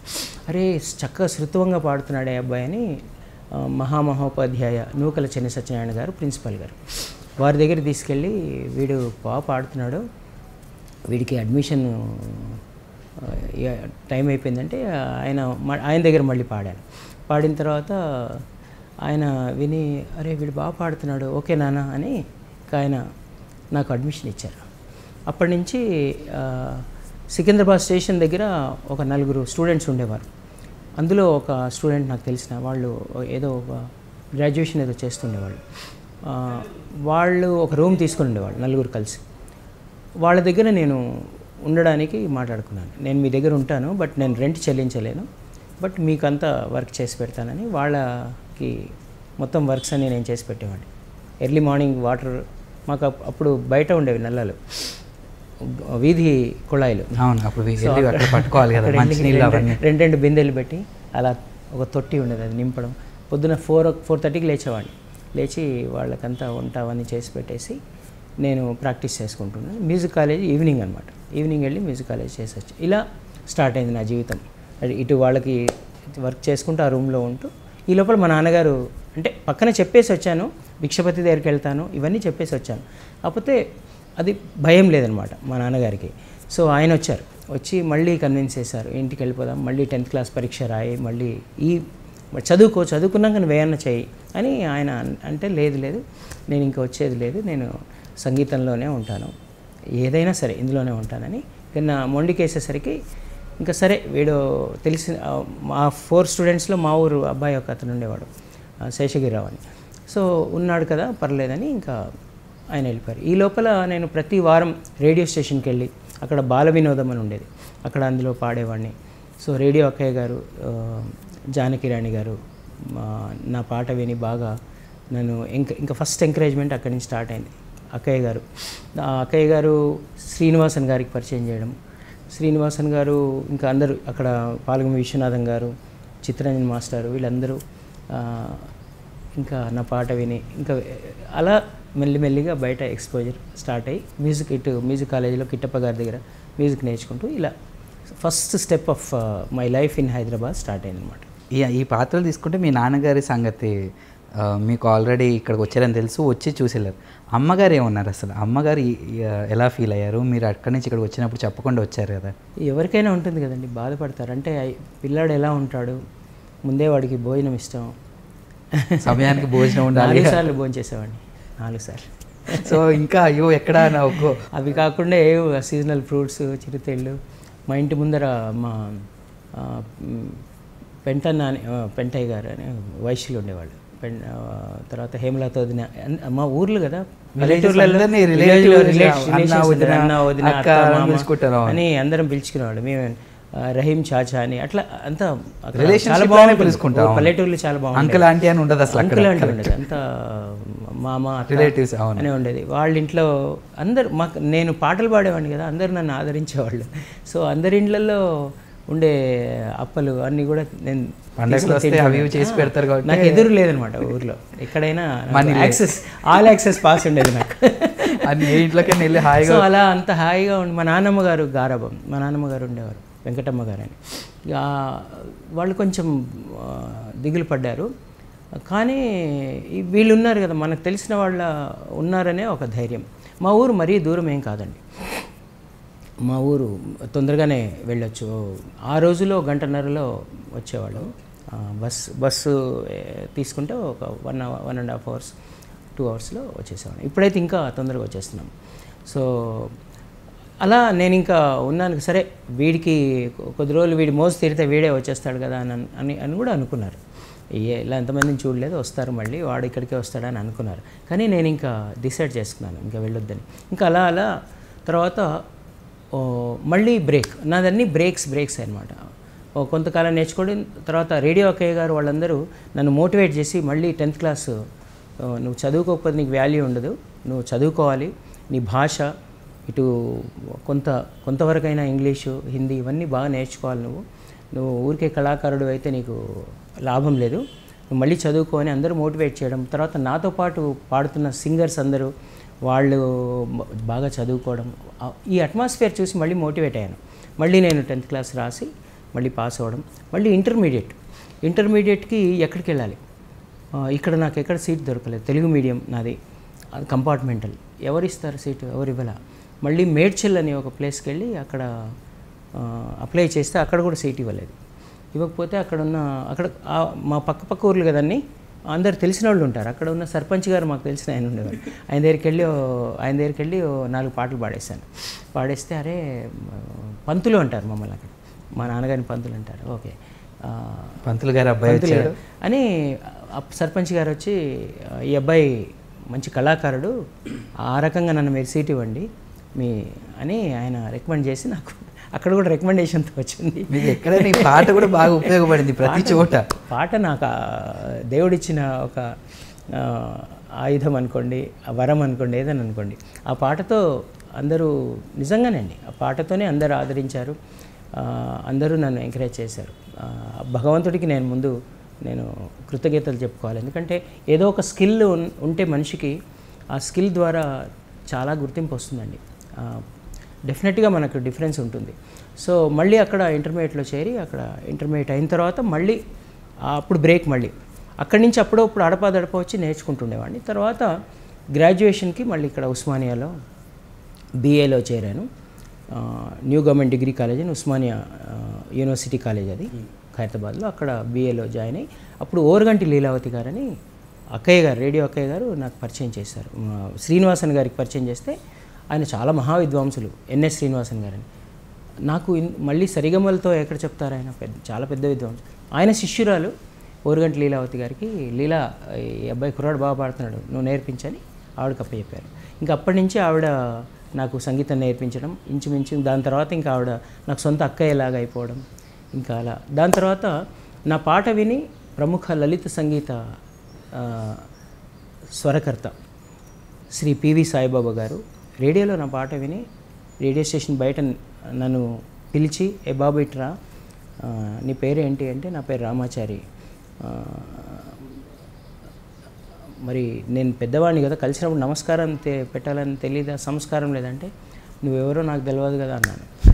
Speaker 2: అరే చక్కగా శృత్వంగా పాడుతున్నాడే అబ్బాయి అని మహామహోపాధ్యాయ నూకల చెన్ని సత్యనారాయణ గారు ప్రిన్సిపల్ గారు. వారి దగ్గర తీసుకెళ్ళి వీడు బాగా పాడుతున్నాడు వీడికి అడ్మిషన్ టైం అయిపోయిందంటే ఆయన మ- ఆయన దగ్గర మళ్ళీ పాడాను. పాడిన తర్వాత ఆయన విని అరే వీడు బాగా పాడుతున్నాడు ఓకే నాన్న అని ఆయన నాకు అడ్మిషన్ ఇచ్చారు. అప్పటి నుంచి సికింద్రాబాద్ స్టేషన్ దగ్గర ఒక నలుగురు స్టూడెంట్స్ ఉండేవారు. అందులో ఒక స్టూడెంట్ నాకు తెలిసిన వాళ్ళు ఏదో ఒక గ్రాడ్యుయేషన్ ఏదో చేస్తుండేవాళ్ళు. వాళ్ళు ఒక రూమ్ తీసుకుని ఉండేవాళ్ళు నలుగురు కలిసి. వాళ్ళ దగ్గర నేను ఉండడానికి మాట్లాడుకున్నాను. నేను మీ దగ్గర ఉంటాను బట్ నేను రెంట్ చెల్లించలేను. బట్ మీకంతా వర్క్ చేసి పెడతానని వాళ్ళకి మొత్తం వర్క్స్ అన్ని నేను చేసి పెట్టేవాడిని. ఎర్లీ మార్నింగ్ వాటర్ మాకు అప్- అప్పుడు బయట ఉండేవి నల్లలు. వీధి కుళాయిలు.
Speaker 1: అవును అప్పుడు పట్టుకోవాలి కదా
Speaker 2: రెండు రెండు బిందెలు పెట్టి అలా ఒక తొట్టి ఉండేది అది నింపడం. పొద్దున ఫోర్ ఫోర్ థర్టీకి లేచేవాడిని. లేచి వాళ్ళకంతా వంట అవన్నీ చేసి పెట్టేసి నేను ప్రాక్టీస్ చేసుకుంటున్నాను. మ్యూజిక్ కాలేజ్ ఈవినింగ్ అనమాట ఈవినింగ్ వెళ్ళి మ్యూజిక్ కాలేజ్ చేసి వచ్చి ఇలా స్టార్ట్ అయింది నా జీవితం. అది ఇటు వాళ్ళకి వర్క్ చేసుకుంటూ ఆ రూమ్లో ఉంటూ ఈ లోపల మా నాన్నగారు అంటే పక్కన చెప్పేసి వచ్చాను. భిక్షపతి దగ్గరికి వెళ్తాను. ఇవన్నీ చెప్పేసి వచ్చాను. కాకపోతే అది భయం లేదనమాట మా నాన్నగారికి. సో ఆయన వచ్చారు. వచ్చి మళ్ళీ కన్విన్స్ చేశారు. ఇంటికి వెళ్ళిపోదాం. మళ్ళీ టెన్త్ క్లాస్ పరీక్ష రాయి. మళ్ళీ ఈ మరి చదువుకో చదువుకున్నాక నువ్వు వేయన్న చేయి అని ఆయన అంటే లేదు లేదు. నేను ఇంకా వచ్చేది లేదు. నేను సంగీతంలోనే ఉంటాను. ఏదైనా సరే ఇందులోనే ఉంటానని. నా మొండికేసేసరికి ఇంకా సరే వీడు తెలిసిన మా ఫోర్ స్టూడెంట్స్లో మా ఊరు అబ్బాయి ఒక అతను ఉండేవాడు శేషగిరిరావు అని. సో ఉన్నాడు కదా పర్లేదని ఇంకా ఆయన వెళ్ళిపోయారు. ఈ లోపల నేను ప్రతి వారం రేడియో స్టేషన్కి వెళ్ళి అక్కడ బాల వినోదం అని ఉండేది. అక్కడ అందులో పాడేవాడిని. సో రేడియో అక్కయ్య గారు జానకిరాణి జానకి రాణి గారు నా పాట విని బాగా నన్ను ఇంకా ఇంకా ఫస్ట్ ఎంకరేజ్మెంట్ అక్కడి నుంచి స్టార్ట్ అయింది. అక్కయ్య గారు. అక్కయ్య గారు శ్రీనివాసన్ గారికి పరిచయం చేయడం. శ్రీనివాసన్ గారు ఇంకా అందరూ అక్కడ పాల్గొని విశ్వనాథం గారు చిత్రంజన్ మాస్టర్ వీళ్ళందరూ ఇంకా నా పాట విని ఇంకా అలా మెల్లిమెల్లిగా బయట ఎక్స్పోజర్ స్టార్ట్ అయ్యి మ్యూజిక్ ఇటు మ్యూజిక్ కాలేజీలో కిట్టప్ప గారి దగ్గర మ్యూజిక్ నేర్చుకుంటూ ఇలా first step of my life in Hyderabad start అయింది అనమాట
Speaker 1: ఈ ఈ పాత్రలు తీసుకుంటే మీ నాన్నగారి సంగతి మీకు ఆల్రెడీ ఇక్కడికి వచ్చారని తెలుసు వచ్చి చూసేళ్ళారు. అమ్మగారు ఏమన్నారు అసలు? అమ్మగారు ఎలా ఫీల్ అయ్యారు? మీరు అక్కడి నుంచి ఇక్కడికి వచ్చినప్పుడు చెప్పకుండా వచ్చారు కదా?
Speaker 2: ఎవరికైనా ఉంటుంది కదండి బాధపడతారు. అంటే పిల్లాడు ఎలా ఉంటాడు? ముందే వాడికి భోజనం ఇష్టం.
Speaker 1: సమయానికి భోజనం ఉండాలి.
Speaker 2: నాలుగు సార్లు భోజనం చేసేవాడిని. నాలుగు సార్లు.
Speaker 1: సో ఇంకా అయ్యో ఎక్కడ నవ్వుకో
Speaker 2: అవి కాకుండా ఏ సీజనల్ ఫ్రూట్స్ చిరుతేళ్ళు. మా ఇంటి ముందర మా ఆ, పెంటయ్య గారు అని వైశ్యులు ఉండేవాళ్ళు. తర్వాత హేమలత వదిన మా ఊర్లు కదా?
Speaker 1: అని
Speaker 2: అందరం పిలుచుకునేవాళ్ళు. మేము రహీం చాచా అని అట్లా అంతా చాలా
Speaker 1: లోనే
Speaker 2: బాగుంటుంది
Speaker 1: పిలుచుకుంటాం.
Speaker 2: పల్లెటూర్లు చాలా బాగుంటుంది
Speaker 1: అంకుల్ ఆంటీ అని ఉండదు అసలు
Speaker 2: అంకుల్ అంటే ఉండేది. అంతా మామ
Speaker 1: రిలేటివ్స్
Speaker 2: అనే ఉండేది. వాళ్ళ ఇంట్లో అందరు మాకు నేను పాటలు పాడేవాడిని కదా అందరు నన్ను ఆదరించేవాళ్ళు. సో అందరి ఇండ్లలో ఉండే అప్పలు అన్నీ కూడా నేను
Speaker 1: పండగలు చేసి పెడతారు కాబట్టి
Speaker 2: నాకు ఎదురు లేదనమాట ఊర్లో. ఎక్కడైనా. యాక్సెస్ ఆల్ యాక్సెస్ పాస్ ఉండేది నాకు.
Speaker 1: అని ఏ ఇంట్లోకైనా వెళ్ళి హాయిగా
Speaker 2: అలా అంత హాయిగా ఉండి మా నాన్నమ్మ గారు గారభం మా నాన్నమ్మ గారు ఉండేవారు వెంకటమ్మ గారు అని వాళ్ళు కొంచెం దిగులు పడ్డారు. కానీ వీళ్ళు ఉన్నారు కదా మనకు తెలిసిన వాళ్ళ ఉన్నారనే ఒక ధైర్యం. మా ఊరు మరీ దూరం ఏం కాదండి. మా ఊరు తొందరగానే వెళ్ళొచ్చు. ఆ రోజులో గంటన్నరలో వచ్చేవాళ్ళు. బస్సు బస్ బస్సు తీసుకుంటే ఒక one hour one and half hours two అవర్స్లో వచ్చేసేవాడిని. ఇప్పుడైతే ఇంకా తొందరగా వచ్చేస్తున్నాం. సో అలా నేను ఇంకా ఉన్నాను. సరే వీడికి కొద్ది రోజులు వీడి మోసు తీరితే వీడే వచ్చేస్తాడు కదా అని అని అని కూడా అనుకున్నారు. ఏ- ఇలా ఎంతమందిని చూడలేదు వస్తారు మళ్ళీ వాడు ఇక్కడికే వస్తాడని అనుకున్నారు. కానీ నేను ఇంకా డిసైడ్ చేసుకున్నాను ఇంకా వెళ్ళొద్దని. ఇంకా అలా అలా తర్వాత మళ్ళీ బ్రేక్. నాదన్నీ బ్రేక్స్ బ్రేక్స్ అనమాట కొంతకాలం నేర్చుకోవడం తర్వాత రేడియో అక్కయ్య గారు వాళ్ళందరూ నన్ను మోటివేట్ చేసి మళ్ళీ టెన్త్ క్లాస్ నువ్వు చదువుకోకపోతే నీకు వాల్యూ ఉండదు. నువ్వు చదువుకోవాలి. నీ భాష ఇటు కొంత కొంతవరకైనా ఇంగ్లీషు హిందీ ఇవన్నీ బాగా నేర్చుకోవాలి నువ్వు. నువ్వు ఊరికే కళాకారుడు అయితే నీకు లాభం లేదు. నువ్వు మళ్ళీ చదువుకో అని అందరూ మోటివేట్ చేయడం. తర్వాత నాతో పాటు పాడుతున్న సింగర్స్ అందరూ వాళ్ళు బాగా చదువుకోవడం ఈ అట్మాస్ఫియర్ చూసి మళ్ళీ మోటివేట్ అయ్యాను. మళ్ళీ నేను టెన్త్ క్లాస్ రాసి మళ్ళీ పాస్ అవ్వడం మళ్ళీ ఇంటర్మీడియట్. ఇంటర్మీడియట్కి ఎక్కడికి వెళ్ళాలి? ఇక్కడ నాకు ఎక్కడ సీట్ దొరకలేదు. తెలుగు మీడియం నాది కంపార్ట్మెంటల్. ఎవరు ఇస్తారు సీటు? ఎవరు ఇవ్వాల? మళ్ళీ మేడ్చల్ అనే ఒక ప్లేస్కి వెళ్ళి అక్కడ అప్లై చేస్తే అక్కడ కూడా సీట్ ఇవ్వలేదు. ఇవ్వకపోతే అక్కడ ఉన్న అక్కడ మా పక్క పక్క ఊర్లు కదన్నీ అందరు తెలిసిన వాళ్ళు ఉంటారు. అక్కడ ఉన్న సర్పంచ్ గారు మాకు తెలిసిన ఆయన ఉండేవారు. ఆయన దగ్గరికి వెళ్ళి ఆయన దగ్గరికి వెళ్ళి నాలుగు పాటలు పాడేశాను. పాడేస్తే అరే పంతులు అంటారు మమ్మల్ని అక్కడ. మా నాన్నగారిని పంతులు అంటారు. ఓకే.
Speaker 1: పంతులు గారు అబ్బాయి.
Speaker 2: అని సర్పంచ్ గారు వచ్చి "ఆ, ఈ అబ్బాయి మంచి కళాకారుడు. ఆ రకంగా నన్ను మీరు సీట్ ఇవ్వండి. మీ అని ఆయన రికమెండ్ చేసి నాకు అక్కడ కూడా రికమెండేషన్తో వచ్చింది.
Speaker 1: మీకు ఎక్కడైనా ఈ పాట కూడా బాగా ఉపయోగపడింది ప్రతి చోట.
Speaker 2: పాట నాకు దేవుడిచ్చిన ఒక ఆయుధం అనుకోండి ఆ వరం అనుకోండి ఏదని అనుకోండి. ఆ పాటతో అందరూ నిజంగానండి ఆ పాటతోనే అందరూ ఆదరించారు. అందరూ నన్ను ఎంకరేజ్ చేశారు. భగవంతుడికి నేను ముందు నేను కృతజ్ఞతలు చెప్పుకోవాలి. ఎందుకంటే ఏదో ఒక స్కిల్ ఉంటే మనిషికి ఆ స్కిల్ ద్వారా చాలా గుర్తింపు వస్తుందండి. డెఫినెట్గా మనకు డిఫరెన్స్ ఉంటుంది. సో మళ్ళీ అక్కడ ఇంటర్మీడియట్లో చేరి అక్కడ ఇంటర్మీడియట్ అయిన తర్వాత మళ్ళీ అప్పుడు బ్రేక్ మళ్ళీ. అక్కడి నుంచి అప్పుడప్పుడు అడపా దడప వచ్చి నేర్చుకుంటుండేవాడిని. తర్వాత గ్రాడ్యుయేషన్కి మళ్ళీ ఇక్కడ ఉస్మానియాలో బీఏలో చేరాను. న్యూ గవర్నమెంట్ డిగ్రీ కాలేజ్ అని ఉస్మానియా యూనివర్సిటీ కాలేజ్ అది ఖైరతాబాద్లో. అక్కడ బీఏలో జాయిన్ అయ్యి అప్పుడు ఓరగంటి లీలావతి గారని అక్కయ్య గారు రేడియో అక్కయ్య గారు నాకు పరిచయం చేశారు. శ్రీనివాసన్ గారికి పరిచయం చేస్తే ఆయన చాలా మహా విద్వాంసులు ఎన్ఎస్ శ్రీనివాసన్ గారని. నాకు మళ్ళీ సరిగమలతో ఎక్కడ చెప్తారు ఆయన? పెద్ద చాలా పెద్ద విద్వాంసులు. ఆయన శిష్యురాలు ఓరుగంటి లీలావతి గారికి లీలా ఈ అబ్బాయి కుర్రాడు బాగా పాడుతున్నాడు నువ్వు నేర్పించని ఆవిడకి అప్ప చెప్పారు. ఇంకా అప్పటి నుంచి ఆవిడ నాకు సంగీతం నేర్పించడం ఇంచుమించు దాని తర్వాత ఇంకా ఆవిడ నాకు సొంత అక్కయ్యలాగా అయిపోవడం ఇంకా అలా. దాని తర్వాత నా పాట విని ప్రముఖ లలిత సంగీత స్వరకర్త శ్రీ పివి సాయిబాబా గారు రేడియోలో నా పాట విని రేడియో స్టేషన్ బయట నన్ను పిలిచి ఏ బాబు ఇట్రా? నీ పేరు ఏంటి? అంటే నా పేరు రామాచారి. మరి నేను పెద్దవాడిని కదా కలిసినప్పుడు నమస్కారం తె- పెట్టాలని తెలియదా సంస్కారం లేదంటే నువ్వెవరో నాకు తెలియదు కదా అన్నాను.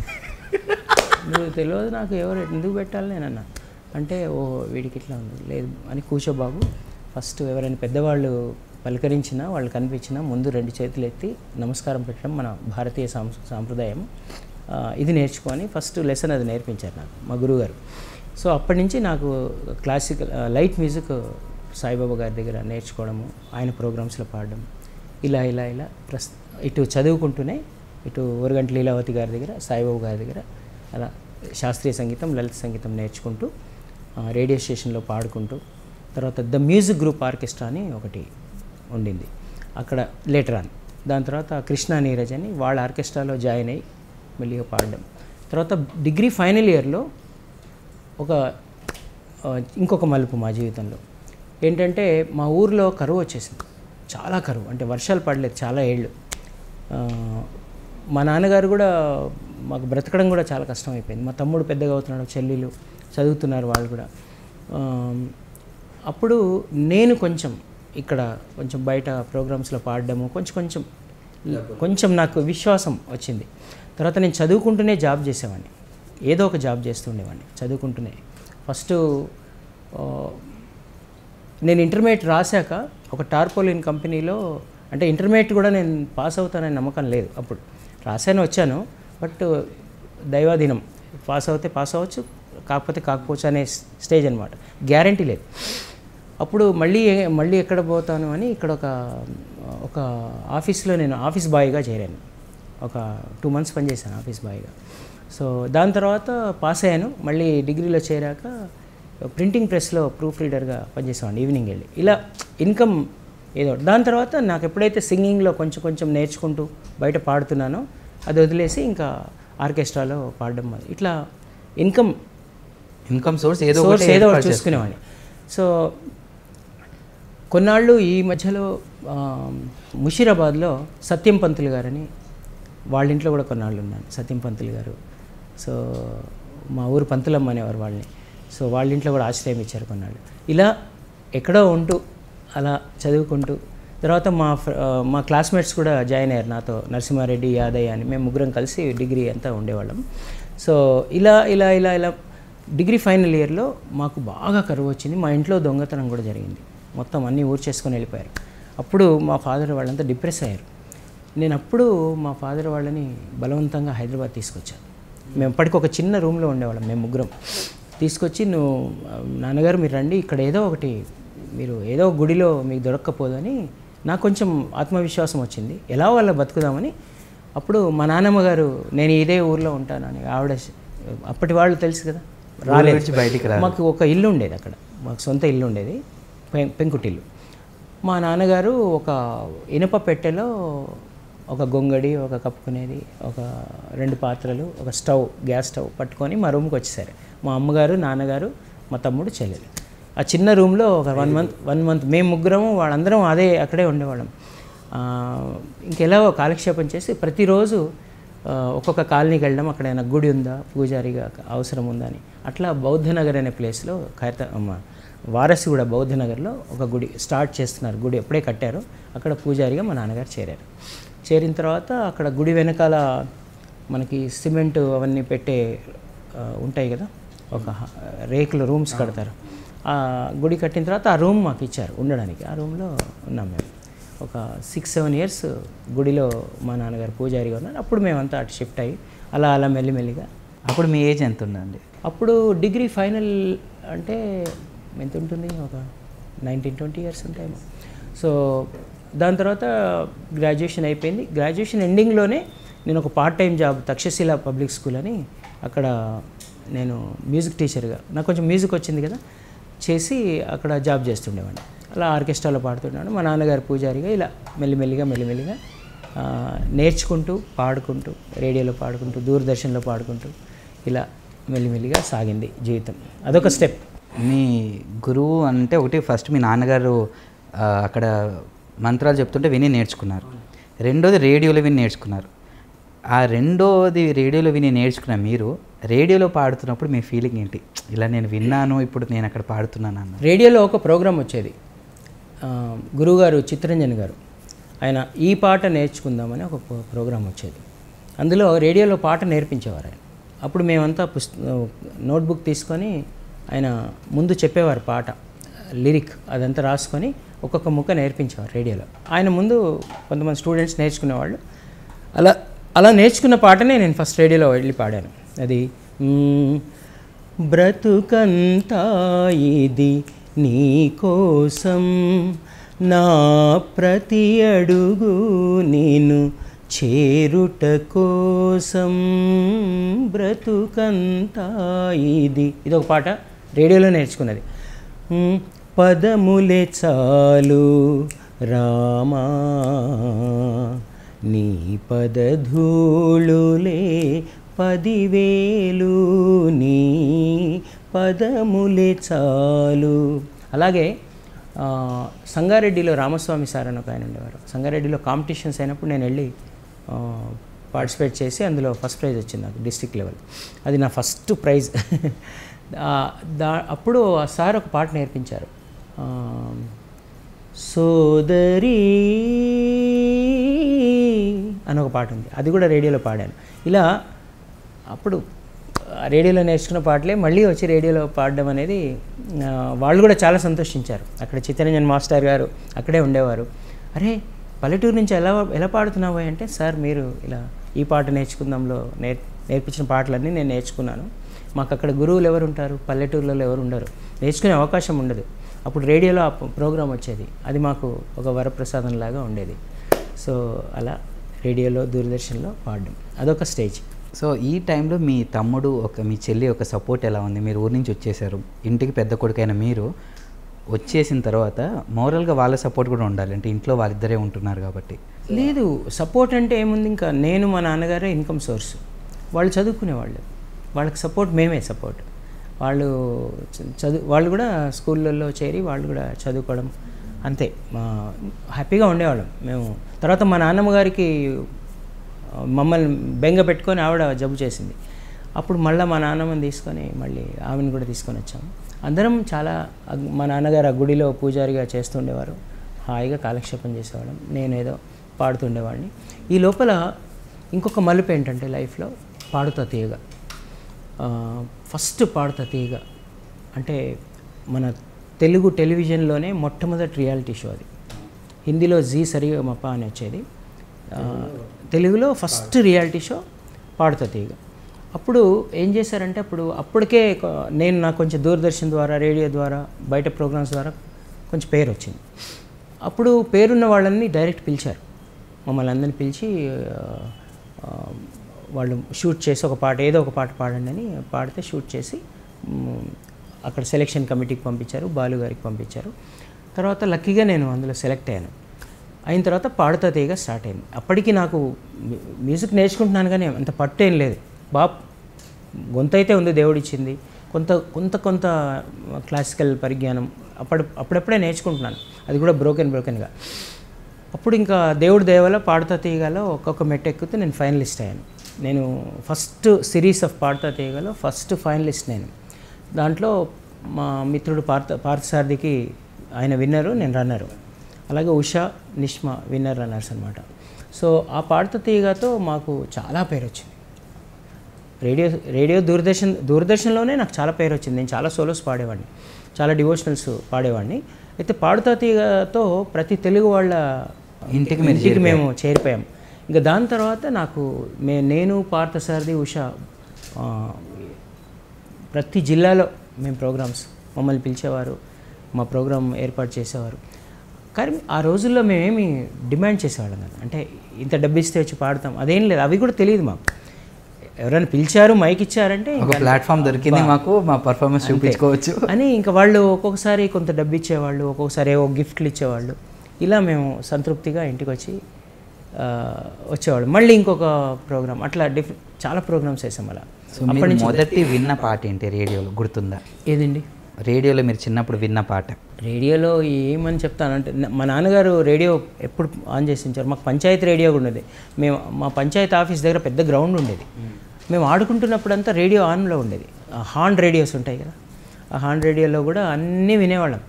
Speaker 2: నువ్వు తెలియదు నాకు ఎవరు ఎందుకు పెట్టాలి? నేను అన్నా. అంటే ఓ వీడికి ఇట్లా ఉంది లేదు అని కూర్చో బాబు. ఫస్ట్ ఎవరైనా పెద్దవాళ్ళు పలకరించినా వాళ్ళు కనిపించినా ముందు రెండు చేతులు ఎత్తి నమస్కారం పెట్టడం మన భారతీయ సాం సాంప్రదాయం. ఇది నేర్చుకొని ఫస్ట్ లెసన్ అది నేర్పించారు నాకు మా గురువుగారు. సో అప్పటి నుంచి నాకు క్లాసికల్ లైట్ మ్యూజిక్ సాయిబాబా గారి దగ్గర నేర్చుకోవడము ఆయన ప్రోగ్రామ్స్లో పాడడం ఇలా ఇలా ఇలా ప్రస్ ఇటు చదువుకుంటూనే ఇటు ఊరగంట లీలావతి గారి దగ్గర సాయిబాబు గారి దగ్గర అలా శాస్త్రీయ సంగీతం లలిత సంగీతం నేర్చుకుంటూ రేడియో స్టేషన్లో పాడుకుంటూ తర్వాత ద మ్యూజిక్ గ్రూప్ ఆర్కెస్ట్రా అని ఒకటి ఉండింది. అక్కడ లేటర్ ఆన్ దాని తర్వాత కృష్ణా నీరజ్ అని వాళ్ళ ఆర్కెస్ట్రాలో జాయిన్ అయ్యి మెల్లిగా పాడడం. తర్వాత డిగ్రీ ఫైనల్ ఇయర్లో ఒక ఇంకొక మలుపు మా జీవితంలో. ఏంటంటే మా ఊర్లో కరువు వచ్చేసింది. చాలా కరువు. అంటే వర్షాలు పడలేదు చాలా ఏళ్ళు. మా నాన్నగారు కూడా మాకు బ్రతకడం కూడా చాలా కష్టం అయిపోయింది మా తమ్ముడు పెద్దగా అవుతున్నాడు చెల్లెలు చదువుతున్నారు వాళ్ళు కూడా. అప్పుడు నేను కొంచెం ఇక్కడ కొంచెం బయట ప్రోగ్రామ్స్లో పాడడము కొంచెం కొంచెం కొంచెం నాకు విశ్వాసం వచ్చింది. తర్వాత నేను చదువుకుంటూనే జాబ్ చేసేవాడిని. ఏదో ఒక జాబ్ చేస్తుండేవాడిని చదువుకుంటూనే. ఫస్ట్ నేను ఇంటర్మీడియట్ రాశాక ఒక టార్పోలిన్ కంపెనీలో అంటే ఇంటర్మీడియట్ కూడా నేను పాస్ అవుతానని నమ్మకం లేదు అప్పుడు. రాశాను వచ్చాను బట్ దైవాధీనం. పాస్ అవుతే పాస్ అవ్వచ్చు కాకపోతే కాకపోవచ్చు అనే స్టేజ్ అనమాట గ్యారంటీ లేదు. అప్పుడు మళ్ళీ మళ్ళీ ఎక్కడ పోతాను అని ఇక్కడ ఒక ఒక ఆఫీస్లో నేను ఆఫీస్ బాయ్గా చేరాను. ఒక టూ మంత్స్ పనిచేశాను ఆఫీస్ బాయ్గా. సో దాని తర్వాత పాస్ అయ్యాను. మళ్ళీ డిగ్రీలో చేరాక ప్రింటింగ్ ప్రెస్లో ప్రూఫ్ రీడర్గా పనిచేసేవాడిని ఈవినింగ్ వెళ్ళి. ఇలా ఇన్కమ్ ఏదో దాని తర్వాత నాకు ఎప్పుడైతే సింగింగ్లో కొంచెం కొంచెం నేర్చుకుంటూ బయట పాడుతున్నానో అది వదిలేసి ఇంకా ఆర్కెస్ట్రాలో పాడడం మొదలు. ఇట్లా ఇన్కమ్
Speaker 1: ఇన్కమ్ సోర్స్ ఏదో
Speaker 2: సోర్స్ ఏదో చూసుకునేవాడిని. సో కొన్నాళ్ళు ఈ మధ్యలో ముషీరాబాద్లో సత్యం పంతులు గారని వాళ్ళ ఇంట్లో కూడా కొన్నాళ్ళు ఉన్నాను సత్యం పంతులు గారు. సో మా ఊరు పంతులమ్మ అనేవారు వాళ్ళని. సో వాళ్ళ ఇంట్లో కూడా ఆశ్రయం ఇచ్చారు కొన్నాళ్ళు. ఇలా ఎక్కడో ఉంటూ అలా చదువుకుంటూ తర్వాత మా మా క్లాస్మేట్స్ కూడా జాయిన్ అయ్యారు నాతో నరసింహారెడ్డి యాదయ్య అని మేము ముగ్గురం కలిసి డిగ్రీ అంతా ఉండేవాళ్ళం. సో ఇలా ఇలా ఇలా ఇలా డిగ్రీ ఫైనల్ ఇయర్లో మాకు బాగా కరువు వచ్చింది. మా ఇంట్లో దొంగతనం కూడా జరిగింది. మొత్తం అన్నీ ఊరు చేసుకొని వెళ్ళిపోయారు. అప్పుడు మా ఫాదర్ వాళ్ళంతా డిప్రెస్ అయ్యారు. నేను అప్పుడు మా ఫాదర్ వాళ్ళని బలవంతంగా హైదరాబాద్ తీసుకొచ్చాను. మేము అప్పటికి ఒక చిన్న రూమ్లో ఉండేవాళ్ళం మేము ముగ్గురం. తీసుకొచ్చి నువ్వు నాన్నగారు మీరు రండి ఇక్కడ ఏదో ఒకటి మీరు ఏదో గుడిలో మీకు దొరక్కపోదని నాకు కొంచెం ఆత్మవిశ్వాసం వచ్చింది. ఎలా వాళ్ళ బతుకుదామని అప్పుడు మా నాన్నమ్మ గారు నేను ఇదే ఊర్లో ఉంటానని ఆవిడ అప్పటి వాళ్ళు తెలుసు కదా రాలేదు.
Speaker 1: బయటికి.
Speaker 2: మాకు ఒక ఇల్లు ఉండేది అక్కడ మాకు సొంత ఇల్లు ఉండేది. పెంకుటిల్లు. మా నాన్నగారు ఒక ఇనుప పెట్టెలో ఒక గొంగడి ఒక కప్పుకునేది ఒక రెండు పాత్రలు ఒక స్టవ్ గ్యాస్ స్టవ్ పట్టుకొని మా రూమ్కి వచ్చేసారు. మా అమ్మగారు నాన్నగారు మా తమ్ముడు చెల్లెలు. ఆ చిన్న రూమ్లో ఒక వన్ మంత్ వన్ మంత్ మేము ముగ్గురము వాళ్ళందరం అదే అక్కడే ఉండేవాళ్ళం. ఇంకెలా ఇంకెలాగో కాలక్షేపం చేసి ప్రతిరోజు ఒక్కొక్క కాలనీకి వెళ్ళడం అక్కడ ఏమైనా గుడి ఉందా పూజారిగా అవసరం ఉందా అని. అట్లా బౌద్ధనగర్ అనే ప్లేస్లో ఖైరత అమ్మ వారసిగూడ బౌద్ధనగర్లో ఒక గుడి స్టార్ట్ చేస్తున్నారు. గుడి ఎప్పుడే కట్టారో. అక్కడ పూజారిగా మా నాన్నగారు చేరారు. చేరిన తర్వాత అక్కడ గుడి వెనకాల మనకి సిమెంట్ అవన్నీ పెట్టే ఉంటాయి కదా? ఒక రేకుల రూమ్స్ కడతారు. ఆ గుడి కట్టిన తర్వాత ఆ రూమ్ మాకు ఇచ్చారు ఉండడానికి. ఆ రూమ్లో ఉన్నాం మేము. ఒక సిక్స్ సెవెన్ ఇయర్స్ గుడిలో మా నాన్నగారు పూజారిగా ఉన్నారు. అప్పుడు మేమంతా అటు షిఫ్ట్ అయ్యి అలా అలా మెల్లిమెల్లిగా
Speaker 1: అప్పుడు మీ ఏజ్ ఎంత ఉందండి
Speaker 2: అప్పుడు డిగ్రీ ఫైనల్ అంటే ఎంత ఉంటుంది? ఒక నైన్టీన్ ట్వంటీ ఇయర్స్ ఉంటాయి సో దాని తర్వాత గ్రాడ్యుయేషన్ అయిపోయింది. గ్రాడ్యుయేషన్ ఎండింగ్లోనే నేను ఒక part time job Takshashila public school అని అక్కడ నేను మ్యూజిక్ టీచర్గా నాకు కొంచెం మ్యూజిక్ వచ్చింది కదా చేసి అక్కడ జాబ్ చేస్తుండేవాడిని. అలా ఆర్కెస్ట్రాలో పాడుతున్నాను మా నాన్నగారు పూజారిగా ఇలా మెల్లిమెల్లిగా మెల్లిమెల్లిగా నేర్చుకుంటూ పాడుకుంటూ రేడియోలో పాడుకుంటూ దూరదర్శన్లో పాడుకుంటూ ఇలా మెల్లిమెల్లిగా సాగింది జీవితం. అదొక స్టెప్
Speaker 1: మీ గురువు అంటే ఒకటి ఫస్ట్ మీ నాన్నగారు అక్కడ మంత్రాలు చెప్తుంటే విని నేర్చుకున్నారు. రెండోది రేడియోలో విని నేర్చుకున్నారు. ఆ రెండోది రేడియోలో విని నేర్చుకున్న మీరు రేడియోలో పాడుతున్నప్పుడు మీ ఫీలింగ్ ఏంటి? ఇలా నేను విన్నాను ఇప్పుడు నేను అక్కడ పాడుతున్నాను అన్న.
Speaker 2: రేడియోలో ఒక ప్రోగ్రాం వచ్చేది. గురువుగారు చిత్తరంజన్ గారు ఆయన ఈ పాట నేర్చుకుందామని ఒక ప్రోగ్రాం వచ్చేది. అందులో రేడియోలో పాట నేర్పించేవారు ఆయన. అప్పుడు మేమంతా పుస్త నోట్బుక్ తీసుకొని ఆయన ముందు చెప్పేవారు పాట లిరిక్ అదంతా రాసుకొని ఒక్కొక్క ముక్క నేర్పించేవారు రేడియోలో. ఆయన ముందు కొంతమంది స్టూడెంట్స్ నేర్చుకునేవాళ్ళు. అలా అలా నేర్చుకున్న పాటనే నేను ఫస్ట్ రేడియోలో వెళ్ళి పాడాను. అది బ్రతుకంతా ఇది నీ కోసం. నా ప్రతి అడుగు నేను చేరుట కోసం. బ్రతుకంతా ఇది. ఇది ఒక పాట. రేడియోలో నేర్చుకున్నది. పదములే చాలు రామా నీ పదధూళులే పదివేలు నీ పదములే చాలు. అలాగే సంగారెడ్డిలో రామస్వామి సార్ అని ఒక ఆయన ఉండేవారు. సంగారెడ్డిలో కాంపిటీషన్స్ అయినప్పుడు నేను వెళ్ళి పార్టిసిపేట్ చేసి అందులో ఫస్ట్ ప్రైజ్ వచ్చింది నాకు డిస్టిక్ లెవెల్. అది నా ఫస్ట్ ప్రైజ్. దా అప్పుడు ఆ సార్ ఒక పాట నేర్పించారు. సోదరి అని ఒక పాట ఉంది. అది కూడా రేడియోలో పాడాను. ఇలా అప్పుడు రేడియోలో నేర్చుకున్న పాటలే మళ్ళీ వచ్చి రేడియోలో పాడడం అనేది వాళ్ళు కూడా చాలా సంతోషించారు. అక్కడ చిత్తరంజన్ మాస్టర్ గారు అక్కడే ఉండేవారు. అరే పల్లెటూరు నుంచి ఎలా ఎలా పాడుతున్నావు అంటే సార్ మీరు ఇలా ఈ పాట నేర్చుకుందాంలో నేర్ నేర్పించిన పాటలన్నీ నేను నేర్చుకున్నాను. మాకు అక్కడ గురువులు ఎవరు ఉంటారు పల్లెటూర్లలో ఎవరు ఉండరు నేర్చుకునే అవకాశం ఉండదు. అప్పుడు రేడియోలో ఆ ప్రోగ్రాం వచ్చేది. అది మాకు ఒక వరప్రసాదం లాగా ఉండేది. సో అలా రేడియోలో దూరదర్శన్లో పాడడం అదొక స్టేజ్.
Speaker 1: సో ఈ టైంలో మీ తమ్ముడు ఒక మీ చెల్లి ఒక సపోర్ట్ ఎలా ఉంది? మీరు ఊరి నుంచి వచ్చేసారు. ఇంటికి పెద్ద కొడుకైన మీరు వచ్చేసిన తర్వాత మోరల్గా వాళ్ళ సపోర్ట్ కూడా ఉండాలి. అంటే ఇంట్లో వాళ్ళిద్దరే ఉంటున్నారు కాబట్టి.
Speaker 2: లేదు సపోర్ట్ అంటే ఏముంది? ఇంకా నేను మా నాన్నగారే ఇన్కమ్ సోర్స్. వాళ్ళు చదువుకునేవాళ్ళు. వాళ్ళకి సపోర్ట్ మేమే సపోర్ట్. వాళ్ళు చదువు వాళ్ళు కూడా స్కూళ్ళల్లో చేరి వాళ్ళు కూడా చదువుకోవడం అంతే. మా హ్యాపీగా ఉండేవాళ్ళం మేము. తర్వాత మా నాన్నమ్మ గారికి మమ్మల్ని బెంగ పెట్టుకొని ఆవిడ జబ్బు చేసింది. అప్పుడు మళ్ళీ మా నాన్నమ్మని తీసుకొని మళ్ళీ ఆమెను కూడా తీసుకొని వచ్చాము అందరం చాలా మా నాన్నగారు ఆ గుడిలో పూజారిగా చేస్తుండేవారు హాయిగా కాలక్షేపం చేసేవాళ్ళం. నేను ఏదో పాడుతుండేవాడిని ఈ లోపల ఇంకొక మలుపు ఏంటంటే లైఫ్లో పాడుతా తీయగా. ఫస్ట్ పాడుత తీగ. అంటే మన తెలుగు టెలివిజన్లోనే మొట్టమొదటి రియాలిటీ షో అది. హిందీలో జీ సరిగమప అని వచ్చేది. తెలుగులో ఫస్ట్ రియాలిటీ షో పాడుతా తీగ. అప్పుడు ఏం చేశారంటే అప్పుడు అప్పటికే నేను నాకు కొంచెం దూరదర్శన్ ద్వారా రేడియో ద్వారా బయట ప్రోగ్రామ్స్ ద్వారా కొంచెం పేరు వచ్చింది. అప్పుడు పేరున్న వాళ్ళని డైరెక్ట్ పిలిచారు. మమ్మల్ని అందరిని పిలిచి వాళ్ళు షూట్ చేసి ఒక పాట ఏదో ఒక పాట పాడండి అని పాడితే షూట్ చేసి అక్కడ సెలెక్షన్ కమిటీకి పంపించారు బాలు గారికి పంపించారు. తర్వాత లక్కీగా నేను అందులో సెలెక్ట్ అయ్యాను. అయిన తర్వాత పాడుతా తీగ స్టార్ట్ అయింది. అప్పటికి నాకు మ్యూజిక్ నేర్చుకుంటున్నాను కానీ అంత పట్టు ఏం లేదు. బా గొంత అయితే ఉంది దేవుడిచ్చింది కొంత కొంత కొంత క్లాసికల్ పరిజ్ఞానం అప్పుడు అప్పుడప్పుడే నేర్చుకుంటున్నాను. అది కూడా బ్రోకెన్ బ్రోకెన్గా. అప్పుడు ఇంకా దేవుడి దేవల పాడుతా తీయగల ఒక్కొక్క మెట్టు ఎక్కుతూ నేను ఫైనలిస్ట్ అయ్యాను. నేను ఫస్ట్ సిరీస్ ఆఫ్ పాడుతా తీయగలో ఫస్ట్ ఫైనలిస్ట్ నేను. దాంట్లో మా మిత్రుడు పార్థ పార్థసారథికి ఆయన విన్నరు నేను రన్నరు అలాగే ఉషా నిష్మా విన్నర్ రన్నర్స్ అనమాట సో ఆ పాడుతా తీయగతో మాకు చాలా పేరు వచ్చింది. రేడియో రేడియో దూరదర్శన్ దూరదర్శన్లోనే నాకు చాలా పేరు వచ్చింది. నేను చాలా సోలోస్ పాడేవాడిని. చాలా డివోషనల్స్ పాడేవాడిని. అయితే పాడుతా తీగతో ప్రతి తెలుగు వాళ్ళ
Speaker 1: ఇంటికి
Speaker 2: ఇంటికి మేము చేరిపోయాం. ఇంకా దాని తర్వాత నాకు మే నేను పార్థసారథి ఉష ప్రతి జిల్లాలో మేము ప్రోగ్రామ్స్ మమ్మల్ని పిలిచేవారు మా ప్రోగ్రామ్ ఏర్పాటు చేసేవారు. కానీ ఆ రోజుల్లో మేమేమి డిమాండ్ చేసేవాళ్ళం కదా. అంటే ఇంత డబ్బు ఇస్తే వచ్చి పాడతాం అదేం లేదు అవి కూడా తెలియదు మాకు. ఎవరైనా పిలిచారు మైక్ ఇచ్చారంటే
Speaker 1: ఒక ప్లాట్ఫామ్ దొరికింది మాకు మా పర్ఫార్మెన్స్ చూపించుకోవచ్చు.
Speaker 2: అని ఇంకా వాళ్ళు ఒక్కొక్కసారి కొంత డబ్బు ఇచ్చేవాళ్ళు ఒక్కొక్కసారి ఏవో గిఫ్ట్లు ఇచ్చేవాళ్ళు. ఇలా మేము సంతృప్తిగా ఇంటికి వచ్చి ఆ, వచ్చేవాళ్ళు మళ్ళీ ఇంకొక ప్రోగ్రామ్ అట్లా డిఫ్ చాలా ప్రోగ్రామ్స్ వేసాం అలా.
Speaker 1: సో మీరు మొదటి విన్న పాట ఏంటి రేడియోలో? గుర్తుందా?
Speaker 2: ఏదండి?
Speaker 1: రేడియోలో మీరు చిన్నప్పుడు విన్న పాట.
Speaker 2: రేడియోలో ఏమని చెప్తానంటే మా నాన్నగారు రేడియో ఎప్పుడు ఆన్ చేసి ఉంచారు మాకు పంచాయతీ రేడియో కూడా ఉండేది. మేము మా పంచాయతీ ఆఫీస్ దగ్గర పెద్ద గ్రౌండ్ ఉండేది. మేము ఆడుకుంటున్నప్పుడంతా రేడియో ఆన్లో ఉండేది. హార్న్ రేడియోస్ ఉంటాయి కదా. ఆ హార్న్ రేడియోలో కూడా అన్నీ వినేవాళ్ళం.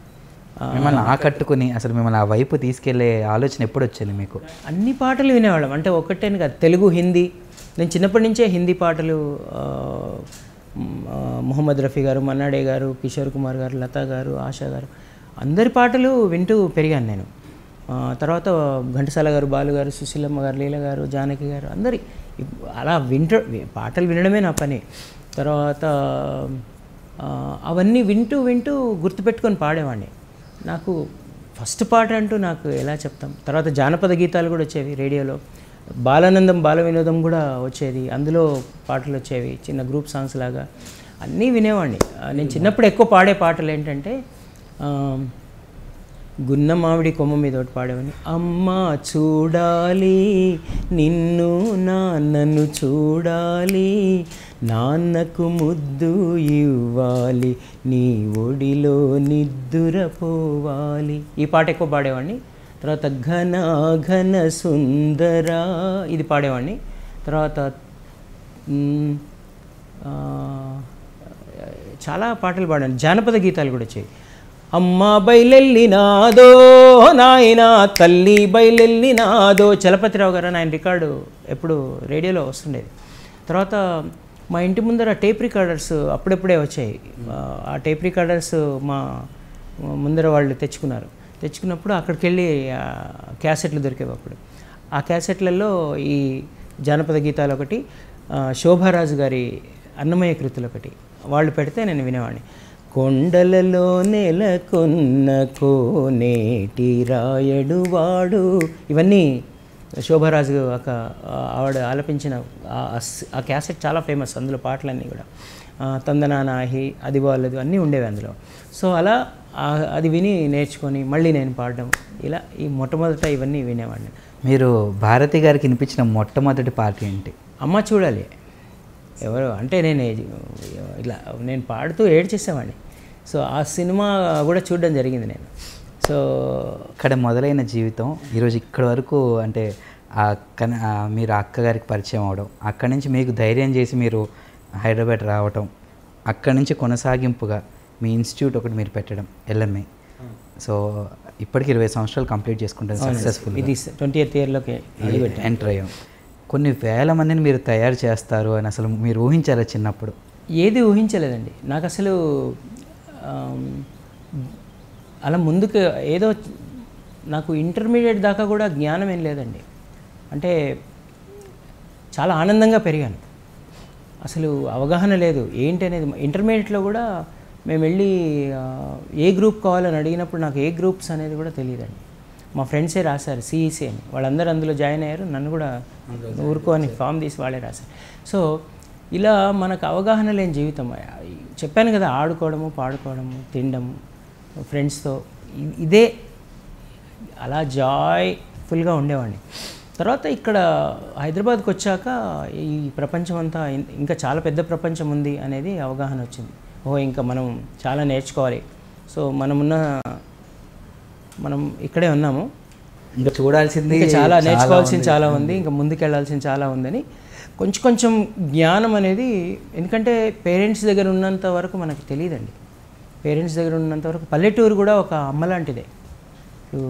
Speaker 1: మిమ్మల్ని ఆకట్టుకుని అసలు మిమ్మల్ని ఆ వైపు తీసుకెళ్ళే ఆలోచన ఎప్పుడు వచ్చింది మీకు?
Speaker 2: అన్ని పాటలు వినేవాళ్ళం. అంటే ఒక్కటేని కాదు తెలుగు హిందీ. నేను చిన్నప్పటి నుంచే హిందీ పాటలు మొహమ్మద్ రఫీ గారు మన్నాడే గారు కిషోర్ కుమార్ గారు లతా గారు ఆశా గారు అందరి పాటలు వింటూ పెరిగాను నేను. తర్వాత ఘంటసాల గారు బాలు గారు సుశీలమ్మ గారు లీల గారు జానకి గారు అందరి అలా వింట పాటలు వినడమే నా పని. తర్వాత అవన్నీ వింటూ వింటూ గుర్తుపెట్టుకొని పాడేవాడిని. నాకు ఫస్ట్ పాట అంటూ నాకు ఎలా చెప్తాం? తర్వాత జానపద గీతాలు కూడా వచ్చేవి రేడియోలో. బాలానందం బాల వినోదం కూడా వచ్చేది. అందులో పాటలు వచ్చేవి చిన్న గ్రూప్ సాంగ్స్ లాగా. అన్నీ వినేవాడిని. నేను చిన్నప్పుడు ఎక్కువ పాడే పాటలు ఏంటంటే గున్న మామిడి కొమ్మ మీద ఒకటి పాడేవాడిని. అమ్మ చూడాలి. నిన్ను నాన్నను చూడాలి. నాన్నకు ముద్దు ఇవ్వాలి నీ ఒడిలో నిద్దురపోవాలి ఈ పాట ఎక్కువ పాడేవాడిని. తర్వాత ఘన ఘన సుందర ఇది పాడేవాడిని. తర్వాత చాలా పాటలు పాడాను. జానపద గీతాలు కూడా వచ్చాయి. అమ్మ బయలెల్లినాదో నాయన తల్లి బయలెల్లినాదో చలపతిరావు గారు ఆయన రికార్డు ఎప్పుడు రేడియోలో వస్తుండేది. తర్వాత మా ఇంటి ముందర టేప్ రికార్డర్స్ అప్పుడప్పుడే వచ్చాయి. ఆ, టేప్ రికార్డర్స్ మా ముందర వాళ్ళు తెచ్చుకున్నారు. తెచ్చుకున్నప్పుడు అక్కడికి వెళ్ళి క్యాసెట్లు దొరికేవి అప్పుడు. ఆ క్యాసెట్లలో ఈ జానపద గీతాలు ఒకటి శోభారాజు గారి అన్నమయ్య కృతులు ఒకటి. వాళ్ళు పెడితే నేను వినేవాడిని. కొండలలో నెలకొన్న కోనేటి రాయడు వాడు. ఇవన్నీ శోభారాజు ఒక ఆవిడ ఆలపించిన ఆ- క్యాసెట్ చాలా ఫేమస్ అందులో పాటలన్నీ కూడా. ఆ, తందనానాహి అది వాళ్ళది అన్నీ ఉండేవి అందులో. సో అలా అది విని నేర్చుకొని మళ్ళీ నేను పాడడం ఇలా ఈ మొట్టమొదట ఇవన్నీ వినేవాడిని.
Speaker 1: మీరు భారతి గారికి వినిపించిన మొట్టమొదటి పాట ఏంటి?
Speaker 2: అమ్మ చూడాలి. ఎవరు అంటే నేను ఇలా నేను పాడుతూ ఏడ్చేసేవాడిని. సో ఆ సినిమా కూడా చూడడం జరిగింది నేను. సో
Speaker 1: అక్కడ మొదలైన జీవితం ఈరోజు ఇక్కడ వరకు అంటే మీరు అక్కగారికి పరిచయం అవడం అక్కడి నుంచి మీకు ధైర్యం చేసి మీరు హైదరాబాద్ రావటం అక్కడి నుంచి కొనసాగింపుగా మీ ఇన్స్టిట్యూట్ ఒకటి మీరు పెట్టడం ఎల్ఎంఏ. సో ఇప్పటికి ఇరవై సంవత్సరాలు కంప్లీట్ చేసుకుంటారు సక్సెస్ఫుల్
Speaker 2: ఇది ట్వంటీ ఎయిత్ ఇయర్లోకి
Speaker 1: ఎంటర్ అయ్యాం. కొన్ని వేల మందిని మీరు తయారు చేస్తారు అని అసలు మీరు ఊహించారా చిన్నప్పుడు?
Speaker 2: ఏది ఊహించలేదండి. నాకు అసలు అలా ముందుకు ఏదో నాకు ఇంటర్మీడియట్ దాకా కూడా జ్ఞానం ఏం లేదండి. అంటే చాలా ఆనందంగా పెరిగాను. అసలు అవగాహన లేదు. ఏంటి అనేది ఇంటర్మీడియట్లో కూడా మేము వెళ్ళి ఏ గ్రూప్ కావాలని అడిగినప్పుడు నాకు ఏ గ్రూప్స్ అనేది కూడా తెలియదండి. మా ఫ్రెండ్సే రాశారు సిఈసి అని. వాళ్ళందరూ అందులో జాయిన్ అయ్యారు. నన్ను కూడా ఊరుకో అని ఫామ్ తీసి వాళ్ళే రాశారు. సో ఇలా మనకు అవగాహన లేని జీవితం. చెప్పాను కదా ఆడుకోవడము పాడుకోవడము తినడము. ఫ్రెండ్స్తో. ఇదే అలా జాయ్ఫుల్గా ఉండేవాడిని. తర్వాత ఇక్కడ హైదరాబాద్కి వచ్చాక ఈ ప్రపంచం అంతా ఇంకా చాలా పెద్ద ప్రపంచం ఉంది అనేది అవగాహన వచ్చింది. ఓ ఇంకా మనం చాలా నేర్చుకోవాలి. సో మనమున్న మనం ఇక్కడే ఉన్నాము.
Speaker 1: ఇంకా చూడాల్సింది
Speaker 2: ఇంకా చాలా నేర్చుకోవాల్సింది. చాలా ఉంది. ఇంకా ముందుకెళ్ళాల్సింది చాలా ఉందని. కొంచెం కొంచెం జ్ఞానం అనేది ఎందుకంటే పేరెంట్స్ దగ్గర ఉన్నంత వరకు మనకు తెలియదండి. పేరెంట్స్ దగ్గర ఉన్నంత వరకు పల్లెటూరు కూడా ఒక అమ్మ లాంటిదే. ఇప్పుడు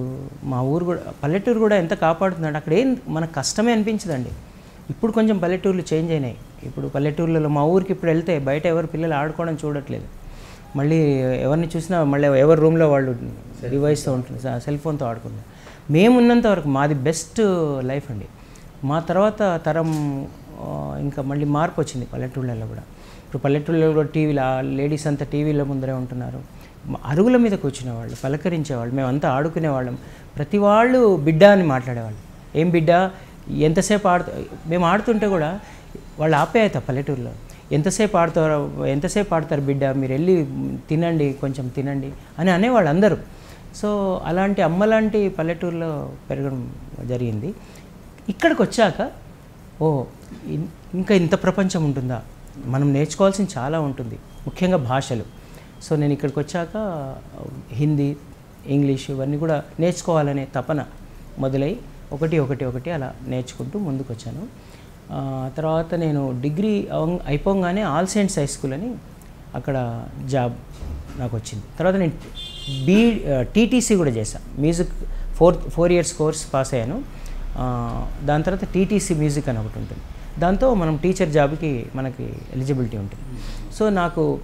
Speaker 2: మా ఊరు కూడా పల్లెటూరు కూడా ఎంత కాపాడుతుందంటే అక్కడ ఏం మనకు కష్టమే అనిపించదండి. ఇప్పుడు కొంచెం పల్లెటూర్లు చేంజ్ అయినాయి. ఇప్పుడు పల్లెటూర్లలో మా ఊరికి ఇప్పుడు వెళ్తే బయట ఎవరు పిల్లలు ఆడుకోవడం చూడట్లేదు. మళ్ళీ ఎవరిని చూసినా మళ్ళీ ఎవరి రూమ్లో వాళ్ళు డివైస్తో ఉంటుంది సెల్ ఫోన్తో ఆడుకుంటారు మేము ఉన్నంత వరకు మాది బెస్ట్ లైఫ్ అండి. మా తర్వాత తరం ఇంకా మళ్ళీ మార్పు వచ్చింది పల్లెటూళ్ళలో కూడా. ఇప్పుడు పల్లెటూళ్ళలో కూడా టీవీలో లేడీస్ అంతా టీవీల ముందరే ఉంటున్నారు. అరుగుల మీద కూర్చునేవాళ్ళు పలకరించేవాళ్ళు మేమంతా ఆడుకునేవాళ్ళం. ప్రతి వాళ్ళు బిడ్డ అని మాట్లాడేవాళ్ళు. ఏం బిడ్డ? ఎంతసేపు ఆడుతూ మేము ఆడుతుంటే కూడా వాళ్ళు ఆపేయత పల్లెటూరులో. ఎంతసేపు ఆడతారో ఎంతసేపు ఆడతారు బిడ్డ? మీరు వెళ్ళి తినండి కొంచెం తినండి అని అనేవాళ్ళు అందరూ. సో అలాంటి అమ్మలాంటి పల్లెటూరులో పెరగడం జరిగింది. ఇక్కడికి వచ్చాక ఓ ఇంకా ఇంత ప్రపంచం ఉంటుందా? మనం నేర్చుకోవాల్సింది చాలా ఉంటుంది ముఖ్యంగా భాషలు. సో నేను ఇక్కడికి వచ్చాక హిందీ ఇంగ్లీష్ ఇవన్నీ కూడా నేర్చుకోవాలనే తపన మొదలై ఒకటి ఒకటి ఒకటి అలా నేర్చుకుంటూ ముందుకు వచ్చాను తర్వాత నేను డిగ్రీ అయిపోగానే ఆల్ సెయింట్స్ హై స్కూల్ అని అక్కడ జాబ్ నాకు వచ్చింది తర్వాత నేను బీ టీటీసీ కూడా చేశాను music four four years course pass అయ్యాను. దాని తర్వాత టీటీసీ మ్యూజిక్ అని ఒకటి ఉంటుంది. దాంతో మనం టీచర్ జాబ్కి మనకి ఎలిజిబిలిటీ ఉంటుంది. సో నాకు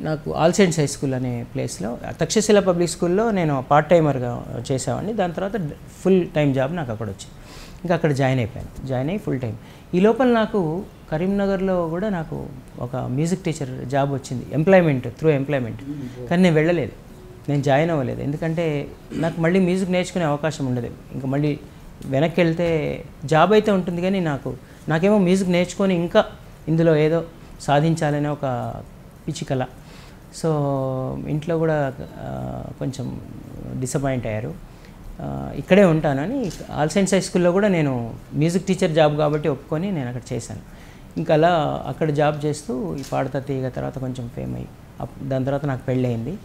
Speaker 2: నాకు ఆల్ సెయింట్స్ హై స్కూల్ అనే ప్లేస్లో తక్షశిల పబ్లిక్ స్కూల్లో నేను పార్ట్ టైమర్గా చేసేవాడిని. దాని తర్వాత ఫుల్ టైం జాబ్ నాకు అక్కడ వచ్చింది ఇంకా అక్కడ జాయిన్ అయిపోయాను. జాయిన్ అయ్యి ఫుల్ టైం ఈ లోపల నాకు కరీంనగర్లో కూడా నాకు ఒక మ్యూజిక్ టీచర్ జాబ్ వచ్చింది. ఎంప్లాయ్మెంట్ త్రూ ఎంప్లాయ్మెంట్ కానీ నేను వెళ్ళలేదు. నేను జాయిన్ అవ్వలేదు. ఎందుకంటే నాకు మళ్ళీ మ్యూజిక్ నేర్చుకునే అవకాశం ఉండదు. ఇంకా మళ్ళీ వెనక్కి వెళ్తే జాబ్ అయితే ఉంటుంది కానీ నాకు నాకేమో మ్యూజిక్ నేర్చుకొని ఇంకా ఇందులో ఏదో సాధించాలనే ఒక పిచ్చి కళ. సో ఇంట్లో కూడా కొంచెం డిసప్పాయింట్ అయ్యారు. ఇక్కడే ఉంటానని ఆల్ సైన్స్ హై స్కూల్లో కూడా నేను మ్యూజిక్ టీచర్ జాబ్ కాబట్టి ఒప్పుకొని నేను అక్కడ చేశాను. ఇంకా అలా అక్కడ జాబ్ చేస్తూ ఈ పాడతా తీగ తర్వాత కొంచెం ఫేమ్ అయ్యి అప్- దాని తర్వాత నాకు పెళ్ళయింది.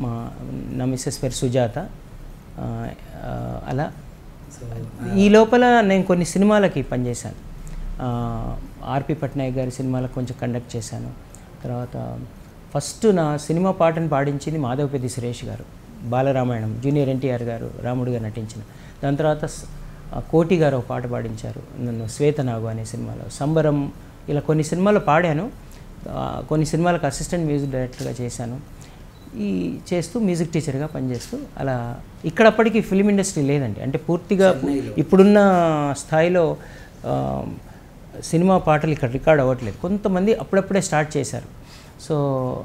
Speaker 2: మా నా మిస్సెస్ పేరు సుజాత. అలా ఈ లోపల నేను కొన్ని సినిమాలకి పనిచేశాను. ఆర్పి పట్నాయక్ గారి సినిమాలకు కొంచెం కండక్ట్ చేశాను. తర్వాత ఫస్ట్ నా సినిమా పాటను పాడించింది మాధవపతి సురేష్ గారు బాలరామాయణం జూనియర్ ఎన్టీఆర్ గారు రాముడిగా నటించిన. దాని తర్వాత కోటి గారు ఒక పాట పాడించారు నన్ను శ్వేతనాగు అనే సినిమాలో. సంబరం ఇలా కొన్ని సినిమాలు పాడాను. కొన్ని సినిమాలకు అసిస్టెంట్ మ్యూజిక్ డైరెక్టర్గా చేశాను. ఈ చేస్తూ మ్యూజిక్ టీచర్గా పనిచేస్తూ అలా ఇక్కడ అప్పటికి ఫిలిం ఇండస్ట్రీ లేదండి. అంటే పూర్తిగా ఇప్పుడున్న స్థాయిలో సినిమా పాటలు ఇక్కడ రికార్డ్ అవ్వట్లేదు. కొంతమంది అప్పుడప్పుడే స్టార్ట్ చేశారు. సో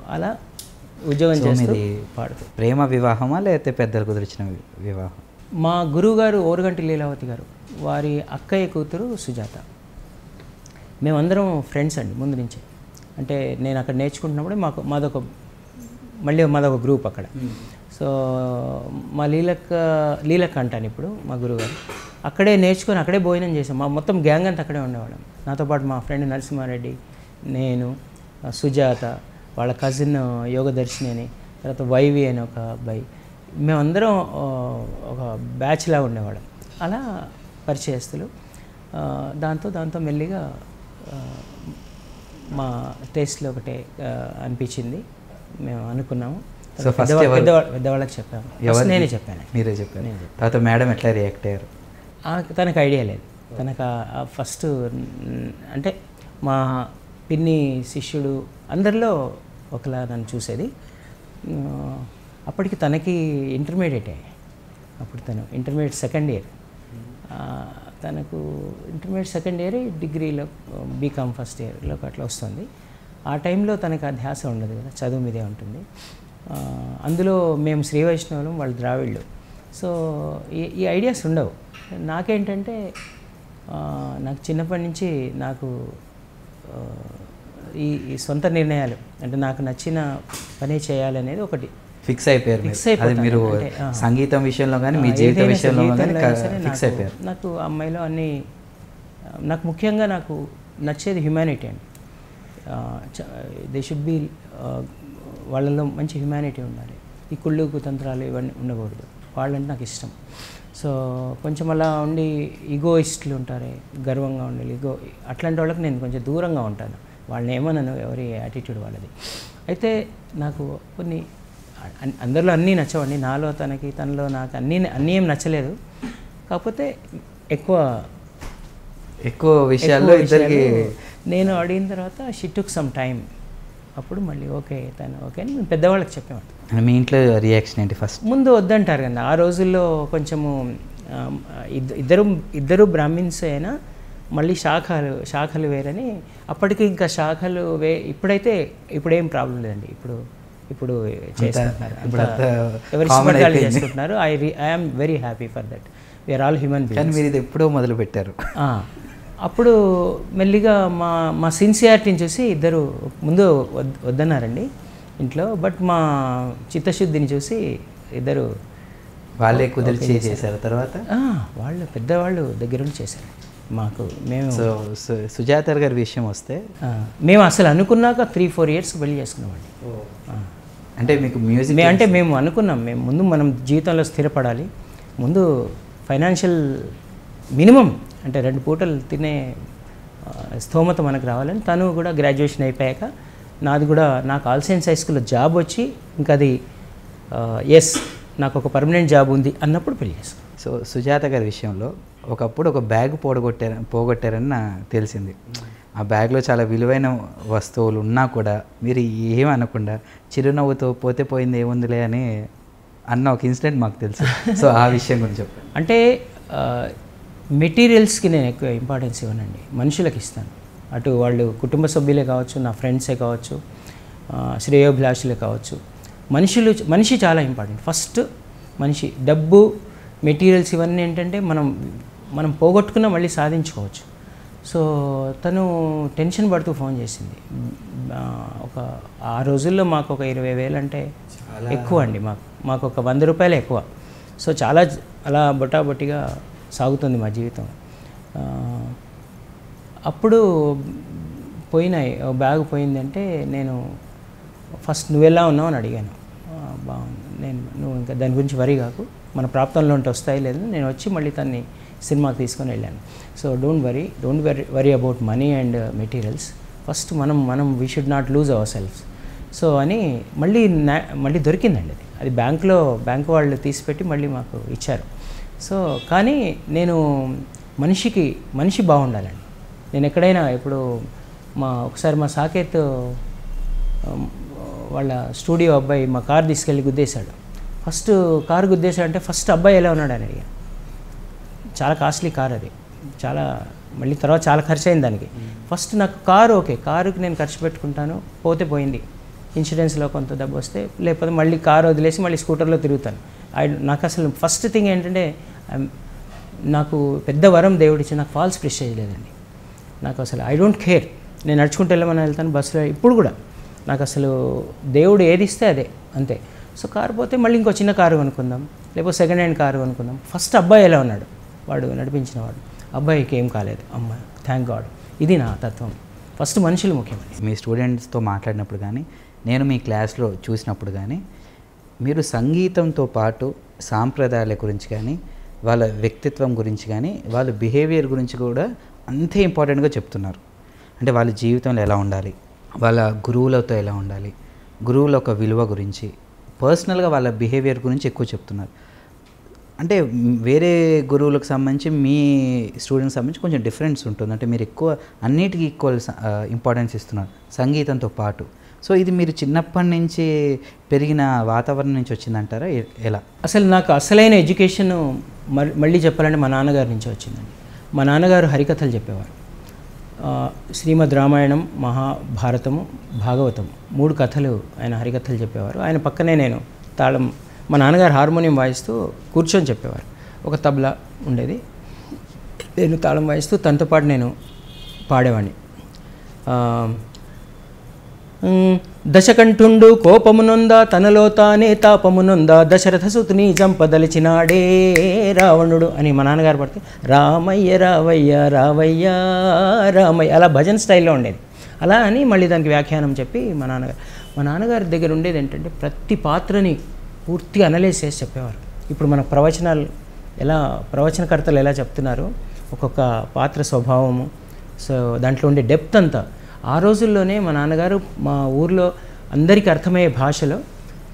Speaker 2: అలా ఉద్యోగం చేస్తూ
Speaker 1: మీది
Speaker 2: పాడుతూ.
Speaker 1: ప్రేమ వివాహమా లేకపోతే పెద్దలు కుదిరిచిన వివాహం?
Speaker 2: మా గురువు గారు ఓరుగంటి లీలావతి గారు వారి అక్కయ్య కూతురు సుజాత. మేమందరం ఫ్రెండ్స్ అండి ముందు నుంచే. అంటే నేను అక్కడ నేర్చుకుంటున్నప్పుడు మాకు మాదొక మళ్ళీ మాదొక గ్రూప్ అక్కడ. సో మా లీలక్ లీలక్ అంటాను ఇప్పుడు మా గురువుగారు అక్కడే నేర్చుకొని అక్కడే భోజనం చేసాం మా మొత్తం గ్యాంగ్ అంతా అక్కడే ఉండేవాళ్ళం. నాతో పాటు మా ఫ్రెండ్ నరసింహారెడ్డి నేను సుజాత వాళ్ళ కజిన్ యోగదర్శిని అని తర్వాత వైవి అని ఒక అబ్బాయి. మేమందరం ఒక బ్యాచ్లా ఉండేవాళ్ళం. అలా పరిచయస్తులు. దాంతో దాంతో మెల్లిగా మా టేస్ట్లో ఒకటే అనిపించింది. మేము అనుకున్నాము.
Speaker 1: ఎవరు-
Speaker 2: పెద్దవా- పెద్దవాళ్ళకి చెప్పాము? నేనే చెప్పాను
Speaker 1: మీరే చెప్పారు. తర్వాత మేడం ఎట్లా రియాక్ట్ అయ్యారు?
Speaker 2: తనకు ఐడియా లేదు. తనకు ఫస్ట్ అంటే మా పిన్ని శిష్యుడు అందరిలో ఒకలా నన్ను చూసేది. అప్పటికి తనకి ఇంటర్మీడియట్ అప్పుడు తను ఇంటర్మీడియట్ సెకండ్ ఇయర్ తనకు ఇంటర్మీడియట్ సెకండ్ ఇయర్ డిగ్రీలో బీకామ్ ఫస్ట్ ఇయర్లో అట్లా వస్తుంది. ఆ టైంలో తనకు ఆ ధ్యాస ఉండదు కదా చదువు మీదే ఉంటుంది. అందులో మేము శ్రీ వైష్ణవులం వాళ్ళు ద్రావిళ్ళు సో ఈ ఐడియాస్ ఉండవు. నాకేంటంటే నాకు చిన్నప్పటి నుంచి నాకు ఈ సొంత నిర్ణయాలు అంటే నాకు నచ్చిన పనే చేయాలనేది ఒకటి.
Speaker 1: ఫిక్స్ అయిపోయారు అది
Speaker 2: అయిపోతాను.
Speaker 1: మీరు. సంగీతం విషయంలో కానీ మీ జీవిత విషయంలో ఫిక్స్ అయిపోయారు.
Speaker 2: నాకు అమ్మాయిలో అన్ని నాకు ముఖ్యంగా నాకు నచ్చేది హ్యుమానిటీ అండి. దే షుడ్ బి వాళ్ళలో మంచి హ్యుమానిటీ ఉండాలి. ఈ కుళ్ళు కుతంత్రాలు ఇవన్నీ ఉండకూడదు. వాళ్ళంటే నాకు ఇష్టం. సో కొంచెం అలా ఉండి ఈగోయిస్టులు ఉంటారు గర్వంగా ఉండాలి. ఈగో అట్లాంటి వాళ్ళకి నేను కొంచెం దూరంగా ఉంటాను. వాళ్ళని ఏమన్నాను ఎవరి యాటిట్యూడ్ వాళ్ళది. అయితే నాకు కొన్ని అందరిలో అన్నీ నచ్చవండి. నాలో తనకి తనలో నాకు అన్నీ అన్నీ ఏం నచ్చలేదు. కాకపోతే ఎక్కువ
Speaker 1: ఎక్కువ విషయాల్లో ఇద్దరికి
Speaker 2: నేను అడిగిన తర్వాత షీ టుక్ సమ్ టైం అప్పుడు మళ్ళీ ఓకే తను ఓకే అని మేము పెద్దవాళ్ళకి చెప్పాము
Speaker 1: మీ ఇంట్లో రియాక్షన్ ఏంటి ఫస్ట్
Speaker 2: ముందు వద్దంటారు కదా ఆ రోజుల్లో కొంచెము ఇద్దరు ఇద్దరు బ్రాహ్మిన్స్ అయినా మళ్ళీ శాఖలు శాఖలు వేరని అప్పటికి ఇంకా శాఖలు వే ఇప్పుడైతే ఇప్పుడేం ప్రాబ్లం లేదండి. ఇప్పుడు ఇప్పుడు ఎవరి
Speaker 1: అయిపోయింది.
Speaker 2: చేసుకుంటున్నారు I I'm very happy for that we are all human
Speaker 1: కానీ మీరు ఇది ఎప్పుడో మొదలు పెట్టారు
Speaker 2: అప్పుడు మెల్లిగా మా మా సిన్సియారిటీని చూసి ఇద్దరు ముందు వద్ వద్దన్నారండి ఇంట్లో. బట్ మా చిత్తశుద్ధిని చూసి ఇద్దరు
Speaker 1: వాళ్ళే కుదిర్చి చేశారు తర్వాత?
Speaker 2: వాళ్ళు పెద్దవాళ్ళు దగ్గరుండి చేశారు. మాకు మేము
Speaker 1: సుజాత గారి విషయం వస్తే?
Speaker 2: మేము అసలు అనుకున్నాక త్రీ ఫోర్ ఇయర్స్ పెళ్ళి చేసుకున్నామండి.
Speaker 1: అంటే మీకు మ్యూజిక్
Speaker 2: అంటే మేము అనుకున్నాం. మేము ముందు మనం జీవితంలో స్థిరపడాలి. ముందు ఫైనాన్షియల్ మినిమం అంటే రెండు పూటలు తినే స్తోమత మనకు రావాలని తను కూడా గ్రాడ్యుయేషన్ అయిపోయాక నాది కూడా నాకు ఆల్సైన్స్ హై స్కూల్లో జాబ్ వచ్చి ఇంకా అది ఎస్ నాకు ఒక పర్మనెంట్ జాబ్ ఉంది అన్నప్పుడు పెళ్ళి చేసుకున్నాం
Speaker 1: సో సుజాత గారి విషయంలో ఒకప్పుడు ఒక బ్యాగ్ పోడగొట్టారు పోగొట్టారని నాకు తెలిసింది. ఆ బ్యాగ్లో చాలా విలువైన వస్తువులు ఉన్నా కూడా మీరు ఏం అనకుండా చిరునవ్వుతో పోతే పోయింది ఏముందిలే అని అన్న ఒక ఇన్సిడెంట్ మాకు తెలుసు. సో ఆ విషయం గురించి చెప్పండి.
Speaker 2: అంటే మెటీరియల్స్కి నేను ఎక్కువ ఇంపార్టెన్స్ ఇవ్వనండి. మనుషులకు ఇస్తాను. అటు వాళ్ళు కుటుంబ సభ్యులే కావచ్చు నా ఫ్రెండ్సే కావచ్చు శ్రేయోభిలాషులే కావచ్చు. మనుషులు మనిషి చాలా ఇంపార్టెంట్. ఫస్ట్ మనిషి డబ్బు మెటీరియల్స్ ఇవన్నీ ఏంటంటే మనం మనం పోగొట్టుకున్న మళ్ళీ సాధించుకోవచ్చు. సో తను టెన్షన్ పడుతూ ఫోన్ చేసింది. ఒక ఆ రోజుల్లో మాకు ఒక ఇరవై వేలు అంటే ఎక్కువ అండి మాకు. మాకు ఒక వంద రూపాయలు ఎక్కువ. సో చాలా అలా బొటాబొట్టిగా సాగుతుంది మా జీవితం. అప్పుడు పోయినాయి. ఓ బ్యాగ్ పోయిందంటే నేను ఫస్ట్ నువ్వెలా ఉన్నావు అని అడిగాను. బాగుంది. నేను నువ్వు ఇంకా దాని గురించి వరి కాకు. మన ప్రాప్తంలో ఉంటే వస్తాయి లేదు. నేను వచ్చి మళ్ళీ తన్ని సినిమాకి తీసుకొని వెళ్ళాను. So don't worry. Don't worry worry about money and materials. First మనం మనం we should not lose our selfs so అని మళ్ళీ మళ్ళీ దొరికిందండి అది. అది బ్యాంక్లో బ్యాంక్ వాళ్ళు తీసిపెట్టి మళ్ళీ మాకు ఇచ్చారు. సో కానీ నేను మనిషికి మనిషి బాగుండాలండి. నేను ఎక్కడైనా ఇప్పుడు మా ఒకసారి మా సాకేత్ వాళ్ళ స్టూడియో అబ్బాయి మా కార్ తీసుకెళ్ళి గుద్దేశాడు. ఫస్ట్ కారు గుద్దేశాడంటే ఫస్ట్ అబ్బాయి ఎలా ఉన్నాడు అని అడిగాను చాలా కాస్ట్లీ కార్ అది. చాలా మళ్ళీ తర్వాత చాలా ఖర్చు అయింది దానికి. ఫస్ట్ నాకు కారు ఓకే కారుకి నేను ఖర్చు పెట్టుకుంటాను పోతే పోయింది. ఇన్సూరెన్స్లో కొంత డబ్బు వస్తే లేకపోతే మళ్ళీ కారు వదిలేసి మళ్ళీ స్కూటర్లో తిరుగుతాను. ఐ నాకు అసలు ఫస్ట్ థింగ్ ఏంటంటే నాకు పెద్ద వరం దేవుడిచ్చి నాకు ఫాల్స్ ప్రిస్టేజ్ లేదండి నాకు అసలు ఐ డోంట్ కేర్ నేను నడుచుకుంటూ వెళ్ళమని వెళ్తాను బస్సులో ఇప్పుడు కూడా. నాకు అసలు దేవుడు ఏది ఇస్తే అదే అంతే. సో కారు పోతే మళ్ళీ ఇంకో చిన్న కారు కొనుక్కుందాం లేకపోతే సెకండ్ హ్యాండ్ కారు కొనుక్కుందాం. ఫస్ట్ అబ్బాయి ఎలా ఉన్నాడు? వాడు నడిపించిన వాడు. అబ్బాయికి ఏం కాలేదు. అమ్మ థ్యాంక్ గాడ్ ఇది నా తత్వం. ఫస్ట్ మనుషులు ముఖ్యమండి.
Speaker 1: మీ స్టూడెంట్స్తో మాట్లాడినప్పుడు కానీ నేను మీ క్లాస్లో చూసినప్పుడు కానీ మీరు సంగీతంతో పాటు సాంప్రదాయాల గురించి కానీ వాళ్ళ వ్యక్తిత్వం గురించి కానీ వాళ్ళ బిహేవియర్ గురించి కూడా అంతే ఇంపార్టెంట్గా చెప్తున్నారు. అంటే వాళ్ళ జీవితంలో ఎలా ఉండాలి? వాళ్ళ గురువులతో ఎలా ఉండాలి? గురువుల ఒక విలువ గురించి పర్సనల్గా వాళ్ళ బిహేవియర్ గురించి ఎక్కువ చెప్తున్నారు. అంటే వేరే గురువులకు సంబంధించి మీ స్టూడెంట్స్ సంబంధించి కొంచెం డిఫరెన్స్ ఉంటుంది. అంటే మీరు ఎక్కువ అన్నిటికీ ఈక్వల్ ఇంపార్టెన్స్ ఇస్తున్నారు. సంగీతంతో పాటు. సో ఇది మీరు చిన్నప్పటి నుంచి పెరిగిన వాతావరణం నుంచి వచ్చిందంటారా? ఎలా?
Speaker 2: అసలు నాకు అసలైన ఎడ్యుకేషన్ మళ్ళీ చెప్పాలంటే మా నాన్నగారి నుంచి వచ్చిందండి. మా నాన్నగారు హరికథలు చెప్పేవారు. శ్రీమద్ రామాయణం మహాభారతము భాగవతం మూడు కథలు ఆయన హరికథలు చెప్పేవారు. ఆయన పక్కనే నేను తాళం మా నాన్నగారు హార్మోనియం వాయిస్తూ కూర్చొని చెప్పేవారు. ఒక తబలా ఉండేది. నేను తాళం వాయిస్తూ తనతో పాటు నేను పాడేవాడిని. దశకంఠుండు కోపమునొందా తనలో తానే తాపమునొందా దశరథ సుతుని చంపదలిచినాడే రావణుడు అని మా నాన్నగారు పడితే రామయ్య రావయ్య రావయ్య రామయ్య అలా భజన స్టైల్లో ఉండేది. అలా అని మళ్ళీ దానికి వ్యాఖ్యానం చెప్పి మా నాన్నగారు మా నాన్నగారి దగ్గర ఉండేది ఏంటంటే ప్రతి పాత్రని పూర్తిగా అనలైజ్ చేసి చెప్పేవారు. ఇప్పుడు మన ప్రవచనాలు ఎలా ప్రవచనకర్తలు ఎలా చెప్తున్నారు ఒక్కొక్క పాత్ర స్వభావము సో దాంట్లో ఉండే డెప్త్ అంతా ఆ రోజుల్లోనే మా నాన్నగారు మా ఊర్లో అందరికీ అర్థమయ్యే భాషలో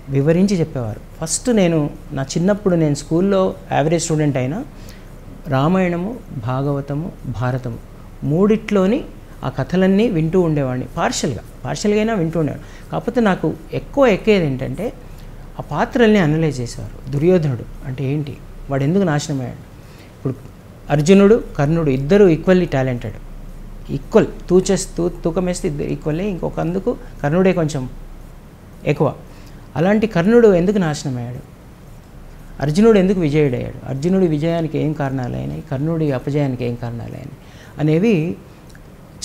Speaker 2: వివరించి చెప్పేవారు. ఫస్ట్ నేను నా చిన్నప్పుడు నేను స్కూల్లో యావరేజ్ స్టూడెంట్ అయినా రామాయణము భాగవతము భారతము మూడిట్లోని ఆ కథలన్నీ వింటూ ఉండేవాడిని. పార్షల్గా పార్షల్గా అయినా వింటూ ఉండేవాడిని కాకపోతే నాకు ఎక్కువ ఎక్కేది ఏంటంటే ఆ పాత్రల్ని అనలైజ్ చేసేవారు. దుర్యోధనుడు అంటే ఏంటి? వాడు ఎందుకు నాశనం అయ్యాడు ఇప్పుడు అర్జునుడు కర్ణుడు ఇద్దరు ఈక్వల్లీ టాలెంటెడ్. ఈక్వల్ తూచేసి తూ తూకం వేస్తే ఈక్వల్లే ఇంకొక అందుకు కర్ణుడే కొంచెం ఎక్కువ. అలాంటి కర్ణుడు ఎందుకు నాశనం అయ్యాడు అర్జునుడు ఎందుకు విజయుడయ్యాడు? అర్జునుడి విజయానికి ఏం కారణాలు అయినాయి కర్ణుడి అపజయానికి ఏం కారణాలు అయినాయి అనేవి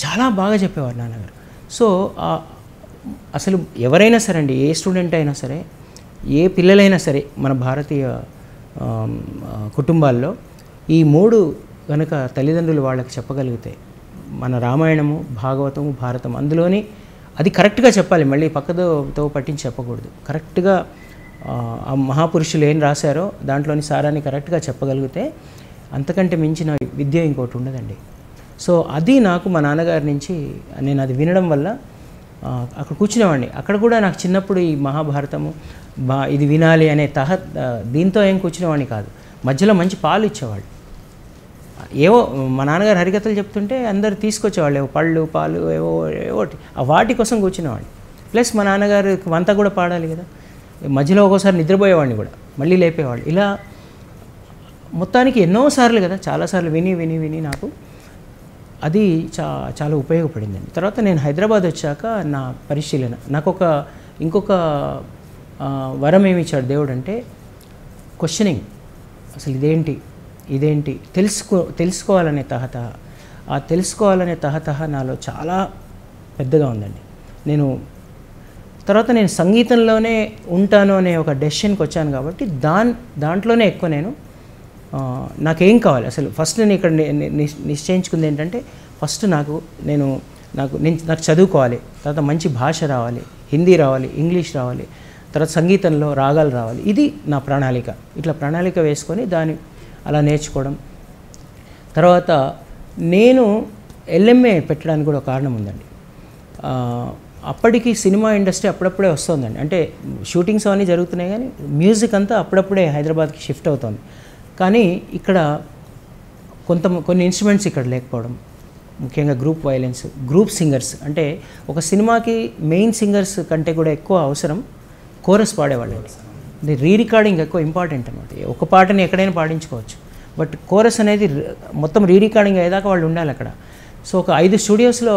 Speaker 2: చాలా బాగా చెప్పేవారు నాన్నగారు. సో అసలు ఎవరైనా సరే అండి ఏ స్టూడెంట్ అయినా సరే ఏ పిల్లలైనా సరే మన భారతీయ కుటుంబాల్లో ఈ మూడు కనుక తల్లిదండ్రులు వాళ్ళకి చెప్పగలిగితే మన రామాయణము భాగవతము భారతం అందులోని అది కరెక్ట్గా చెప్పాలి. మళ్ళీ పక్కదోతో పట్టించి చెప్పకూడదు. కరెక్ట్గా ఆ, మహాపురుషులు ఏం రాశారో దాంట్లోని సారాన్ని కరెక్ట్గా చెప్పగలిగితే అంతకంటే మించిన విద్య ఇంకోటి ఉండదండి. సో అది నాకు మా నాన్నగారి నుంచి నేను అది వినడం వల్ల అక్కడ కూర్చునేవాడిని. అక్కడ కూడా నాకు చిన్నప్పుడు ఈ మహాభారతము బా ఇది వినాలి అనే తహ దీంతో ఏం కూర్చునేవాడిని కాదు. మధ్యలో మంచి పాలు ఇచ్చేవాళ్ళు. ఏవో మా నాన్నగారు హరికథలు చెప్తుంటే అందరు తీసుకొచ్చేవాళ్ళు ఏవో పళ్ళు పాలు ఏవో ఏవో వాటి కోసం కూర్చునేవాడిని ప్లస్ మా నాన్నగారు వంత కూడా పాడాలి కదా. మధ్యలో ఒక్కోసారి నిద్రపోయేవాడిని కూడా. మళ్ళీ లేపేవాళ్ళు. ఇలా మొత్తానికి ఎన్నోసార్లు కదా చాలాసార్లు విని విని విని నాకు అది చా చాలా ఉపయోగపడిందండి. తర్వాత నేను హైదరాబాద్ వచ్చాక నా పరిశీలన నాకు ఒక ఇంకొక వరం ఏమి ఇచ్చాడు దేవుడు అంటే క్వశ్చనింగ్ అసలు ఇదేంటి? ఇదేంటి? తెలుసుకో తెలుసుకోవాలనే తహతహ. ఆ తెలుసుకోవాలనే తహతహ నాలో చాలా పెద్దగా ఉందండి. నేను తర్వాత నేను సంగీతంలోనే ఉంటాను అనే ఒక డెసిషన్కి వచ్చాను కాబట్టి దాన్ దాంట్లోనే ఎక్కువ నేను నాకేం కావాలి? అసలు ఫస్ట్ నేను ఇక్కడ నిశ్- నిశ్చయించుకుంది ఏంటంటే ఫస్ట్ నాకు నేను నాకు నేను నాకు చదువుకోవాలి. తర్వాత మంచి భాష రావాలి. హిందీ రావాలి ఇంగ్లీష్ రావాలి. తర్వాత సంగీతంలో రాగాలు రావాలి. ఇది నా ప్రణాళిక. ఇట్లా ప్రణాళిక వేసుకొని దాని అలా నేర్చుకోవడం. తర్వాత నేను ఎల్ఎంఏ పెట్టడానికి కూడా ఒక కారణం ఉందండి. అప్పటికి సినిమా ఇండస్ట్రీ అప్పుడప్పుడే వస్తుందండి. అంటే షూటింగ్స్ అవన్నీ జరుగుతున్నాయి కానీ మ్యూజిక్ అంతా అప్పుడప్పుడే హైదరాబాద్కి షిఫ్ట్ అవుతుంది. కానీ ఇక్కడ కొంత కొన్ని ఇన్స్ట్రుమెంట్స్ ఇక్కడ లేకపోవడం ముఖ్యంగా గ్రూప్ వైలెన్స్ గ్రూప్ సింగర్స్ అంటే ఒక సినిమాకి మెయిన్ సింగర్స్ కంటే కూడా ఎక్కువ అవసరం కోరస్ పాడేవాళ్ళు రీ రికార్డింగ్ ఎక్కువ ఇంపార్టెంట్ అనమాట ఒక పాటని ఎక్కడైనా పాడించుకోవచ్చు. బట్ కోరస్ అనేది మొత్తం రీ రికార్డింగ్ అయ్యేదాకా వాళ్ళు ఉండాలి అక్కడ. సో ఒక ఐదు స్టూడియోస్లో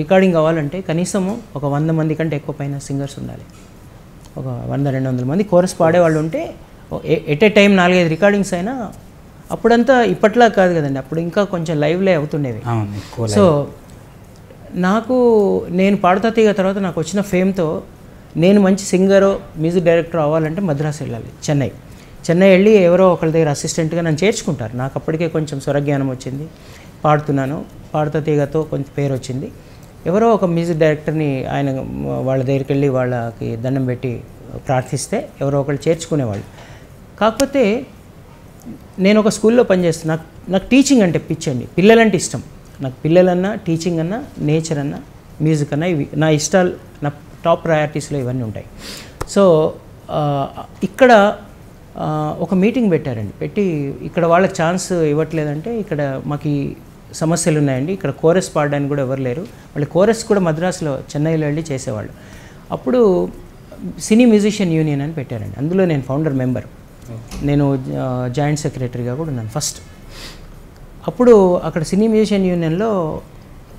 Speaker 2: రికార్డింగ్ అవ్వాలంటే కనీసము ఒక వంద మంది కంటే ఎక్కువ పైన సింగర్స్ ఉండాలి. ఒక వంద రెండు వందల మంది కోరస్ పాడేవాళ్ళు ఉంటే ఎట్ ఏ టైం నాలుగైదు రికార్డింగ్స్ అయినా అప్పుడంతా ఇప్పట్లా కాదు కదండి. అప్పుడు ఇంకా కొంచెం లైవ్లే అవుతుండేవి. సో నాకు నేను పాడుతా తీగ తర్వాత నాకు వచ్చిన ఫేమ్తో నేను మంచి సింగరో మ్యూజిక్ డైరెక్టర్ అవ్వాలంటే మద్రాసు వెళ్ళాలి చెన్నై. చెన్నై వెళ్ళి ఎవరో ఒకరి దగ్గర అసిస్టెంట్గా నన్ను చేర్చుకుంటారు. నాకు అప్పటికే కొంచెం స్వరజ్ఞానం వచ్చింది. పాడుతున్నాను. పాడుతా తీగతో కొంచెం పేరు వచ్చింది. ఎవరో ఒక మ్యూజిక్ డైరెక్టర్ని ఆయన వాళ్ళ దగ్గరికి వెళ్ళి వాళ్ళకి దండం పెట్టి ప్రార్థిస్తే ఎవరో ఒకళ్ళు చేర్చుకునేవాళ్ళు. కాకపోతే నేను ఒక స్కూల్లో పనిచేస్తున్నా. నాకు నాకు టీచింగ్ అంటే పిచ్చండి పిల్లలంటే ఇష్టం. నాకు పిల్లలన్నా టీచింగ్ అన్నా నేచర్ అన్నా మ్యూజిక్ అన్నా ఇవి నా ఇష్టాలు నా టాప్ ప్రయారిటీస్లో ఇవన్నీ ఉంటాయి. సో ఇక్కడ ఒక మీటింగ్ పెట్టారండి. పెట్టి ఇక్కడ వాళ్ళకి ఛాన్స్ ఇవ్వట్లేదంటే ఇక్కడ మాకు సమస్యలు ఉన్నాయండి. ఇక్కడ కోరస్ పాడడానికి కూడా ఎవరు లేరు. వాళ్ళు కోరస్ కూడా మద్రాసులో చెన్నైలో వెళ్ళి చేసేవాళ్ళు. అప్పుడు సినీ మ్యూజిషియన్ యూనియన్ అని పెట్టారండి. అందులో నేను ఫౌండర్ మెంబర్. నేను జాయింట్ సెక్రటరీగా కూడా ఉన్నాను ఫస్ట్. అప్పుడు అక్కడ సినీ మ్యూజిషియన్ యూనియన్లో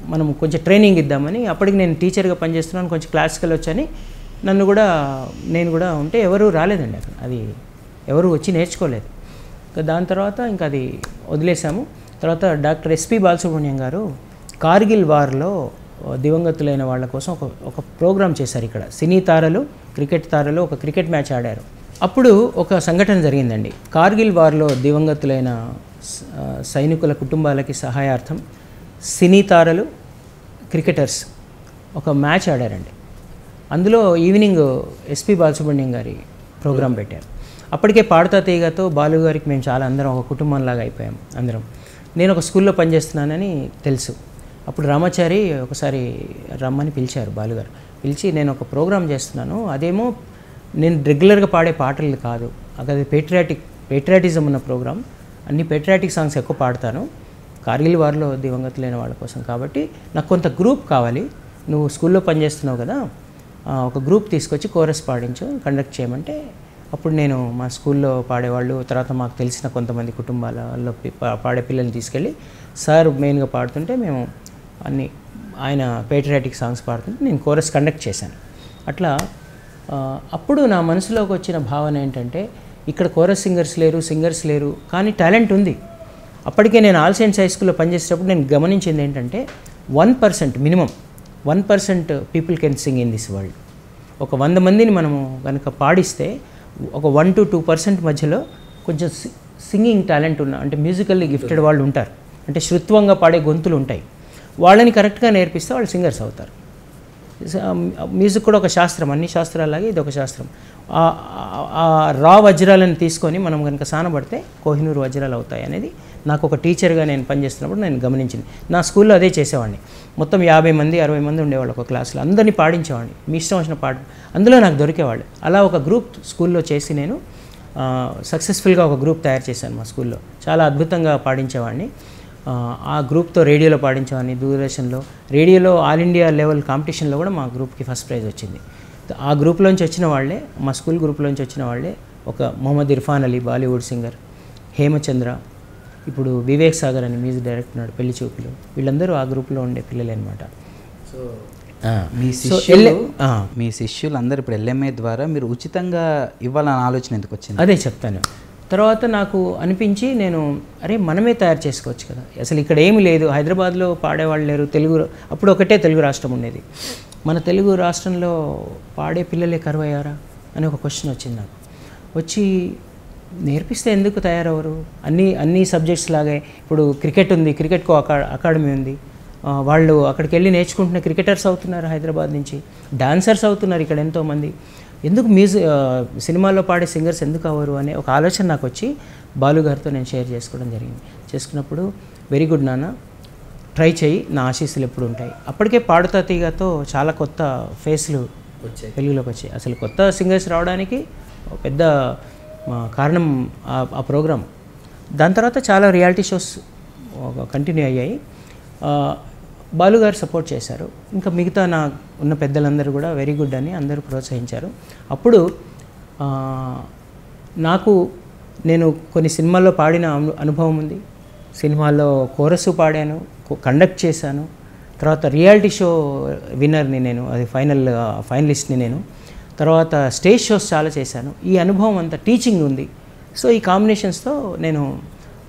Speaker 2: మనం కొంచెం ట్రైనింగ్ ఇద్దామని అప్పటికి నేను టీచర్గా పనిచేస్తున్నాను కొంచెం క్లాసికల్ వచ్చని నన్ను కూడా నేను కూడా ఉంటే ఎవరు రాలేదండి అక్కడ. అది ఎవరు వచ్చి నేర్చుకోలేదు. ఇంకా దాని తర్వాత ఇంకా అది వదిలేసాము. తర్వాత డాక్టర్ ఎస్పి బాలసుబ్రహ్మణ్యం గారు కార్గిల్ వార్లో దివంగతులైన వాళ్ళ కోసం ఒక ఒక ప్రోగ్రామ్ చేశారు ఇక్కడ. సినీ తారలు క్రికెట్ తారలు ఒక క్రికెట్ మ్యాచ్ ఆడారు. అప్పుడు ఒక సంఘటన జరిగిందండి. కార్గిల్ వార్లో దివంగతులైన స- సైనికుల కుటుంబాలకి సహాయార్థం సినీ తారలు క్రికెటర్స్ ఒక మ్యాచ్ ఆడారండి. అందులో ఈవినింగ్ ఎస్పి బాలసుబ్రహ్మణ్యం గారి ప్రోగ్రాం పెట్టారు. అప్పటికే పాడతా తీగతో బాలు గారికి మేము చాలా అందరం ఒక కుటుంబంలాగా అయిపోయాం అందరం. నేను ఒక స్కూల్లో పనిచేస్తున్నానని తెలుసు. అప్పుడు రామాచారి ఒకసారి రమ్మని పిలిచారు బాలుగారు పిలిచి నేను ఒక ప్రోగ్రాం చేస్తున్నాను. అదేమో నేను రెగ్యులర్గా పాడే పాటలు కాదు. అది పేట్రియాటిక్ పేట్రియాటిజం ఉన్న ప్రోగ్రాం. అన్ని పేట్రియాటిక్ సాంగ్స్ ఎక్కువ పాడతాను. కార్గిల్ వారిలో దివంగతులైన వాళ్ళ కోసం. కాబట్టి నాకు కొంత గ్రూప్ కావాలి. నువ్వు స్కూల్లో పనిచేస్తున్నావు కదా ఒక గ్రూప్ తీసుకొచ్చి కోరస్ పాడించు కండక్ట్ చేయమంటే అప్పుడు నేను మా స్కూల్లో పాడేవాళ్ళు తర్వాత మాకు తెలిసిన కొంతమంది కుటుంబాలలో పాడే పిల్లల్ని తీసుకెళ్ళి సార్ మెయిన్గా పాడుతుంటే మేము అన్ని ఆయన పేట్రియాటిక్ సాంగ్స్ పాడుతుంటే నేను కోరస్ కండక్ట్ చేశాను. అట్లా అప్పుడు నా మనసులోకి వచ్చిన భావన ఏంటంటే ఇక్కడ కోరస్ సింగర్స్ లేరు సింగర్స్ లేరు కానీ టాలెంట్ ఉంది. అప్పటికే నేను ఆల్ సైన్స్ హై స్కూల్లో పనిచేసేటప్పుడు నేను గమనించింది ఏంటంటే one percent minimum one percent people can sing in this world. ఒక వంద మందిని మనము కనుక పాడిస్తే ఒక వన్ టు టూ పర్సెంట్ మధ్యలో కొంచెం సింగింగ్ టాలెంట్ ఉన్న అంటే మ్యూజికల్లీ గిఫ్టెడ్ వాళ్ళు ఉంటారు. అంటే శృత్వంగా పాడే గొంతులు ఉంటాయి. వాళ్ళని కరెక్ట్గా నేర్పిస్తే వాళ్ళు సింగర్స్ అవుతారు. మ్యూజిక్ కూడా ఒక శాస్త్రం అన్ని శాస్త్రాలాగే ఇది ఒక శాస్త్రం. ఆ- రా వజ్రాలను తీసుకొని మనం కనుక సానబడితే కోహినూరు వజ్రాలు అవుతాయి అనేది నాకు ఒక టీచర్గా నేను పనిచేస్తున్నప్పుడు నేను గమనించింది. నా స్కూల్లో అదే చేసేవాడిని. మొత్తం యాభై మంది అరవై మంది ఉండేవాళ్ళు ఒక క్లాస్లో. అందరినీ పాడించేవాడిని. మీ ఇష్టం వచ్చిన పాట. అందులో నాకు దొరికేవాళ్ళు. అలా ఒక గ్రూప్ స్కూల్లో చేసి నేను సక్సెస్ఫుల్గా ఒక గ్రూప్ తయారు చేశాను మా స్కూల్లో. చాలా అద్భుతంగా పాడించేవాడిని. ఆ, ఆ గ్రూప్తో రేడియోలో పాడించేవాడిని. దూరదర్శన్లో రేడియోలో ఆల్ ఇండియా లెవెల్ కాంపిటీషన్లో కూడా మా గ్రూప్కి ఫస్ట్ ప్రైజ్ వచ్చింది. ఆ గ్రూప్లోంచి వచ్చిన వాళ్ళే మా స్కూల్ గ్రూప్లోంచి వచ్చిన వాళ్ళే ఒక మొహమ్మద్ ఇర్ఫాన్ అలీ బాలీవుడ్ సింగర్ హేమచంద్ర ఇప్పుడు వివేక్ సాగర్ అని మ్యూజిక్ డైరెక్టర్ ఉన్నాడు పెళ్ళి చూపులు. వీళ్ళందరూ ఆ గ్రూప్లో ఉండే పిల్లలే అనమాట
Speaker 1: సో మీ శిష్యులు. మీ శిష్యులు అందరు ఇప్పుడు ఎల్ఎంఏ ద్వారా మీరు ఉచితంగా ఇవ్వాలన్న ఆలోచన ఎందుకు వచ్చింది?
Speaker 2: అదే చెప్తాను. తర్వాత నాకు అనిపించి నేను అరే మనమే తయారు చేసుకోవచ్చు కదా. అసలు ఇక్కడ ఏమి లేదు. హైదరాబాద్లో పాడేవాళ్ళు లేరు. తెలుగు అప్పుడు ఒకటే తెలుగు రాష్ట్రం ఉండేది. మన తెలుగు రాష్ట్రంలో పాడే పిల్లలే కరువయ్యారా? అని ఒక క్వశ్చన్ వచ్చింది నాకు. వచ్చి నేర్పిస్తే ఎందుకు తయారవరు? అన్ని అన్ని సబ్జెక్ట్స్ లాగే. ఇప్పుడు క్రికెట్ ఉంది క్రికెట్కు అకా అకాడమీ ఉంది. వాళ్ళు అక్కడికి వెళ్ళి నేర్చుకుంటున్న క్రికెటర్స్ అవుతున్నారు హైదరాబాద్ నుంచి. డాన్సర్స్ అవుతున్నారు ఇక్కడ ఎంతోమంది. ఎందుకు మ్యూజిక్ సినిమాల్లో పాడే సింగర్స్ ఎందుకు అవ్వరు అనే ఒక ఆలోచన నాకు వచ్చి బాలు గారితో నేను షేర్ చేసుకోవడం జరిగింది. చేసుకున్నప్పుడు వెరీ గుడ్ నాన్న ట్రై చేయి నా ఆశీస్సులు ఎప్పుడు ఉంటాయి. అప్పటికే పాడుతా తీగతో చాలా కొత్త ఫేస్లు
Speaker 1: వచ్చాయి.
Speaker 2: వెలుగులోకి వచ్చాయి. అసలు కొత్త సింగర్స్ రావడానికి పెద్ద కారణం ఆ- ప్రోగ్రామ్. దాని తర్వాత చాలా రియాలిటీ షోస్ కంటిన్యూ అయ్యాయి. బాలుగారు బాలు గారు సపోర్ట్ చేశారు. ఇంకా మిగతా నా ఉన్న పెద్దలందరూ కూడా వెరీ గుడ్ అని అందరూ ప్రోత్సహించారు. అప్పుడు నాకు నేను కొన్ని సినిమాల్లో పాడిన అను- అనుభవం ఉంది. సినిమాల్లో కోరసు పాడాను కండక్ట్ చేశాను. తర్వాత రియాలిటీ షో విన్నర్ని నేను అది ఫైనల్ ఫైనలిస్ట్ని నేను తర్వాత స్టేజ్ షోస్ చాలా చేశాను. ఈ అనుభవం అంతా టీచింగ్ ఉంది. సో ఈ కాంబినేషన్స్తో నేను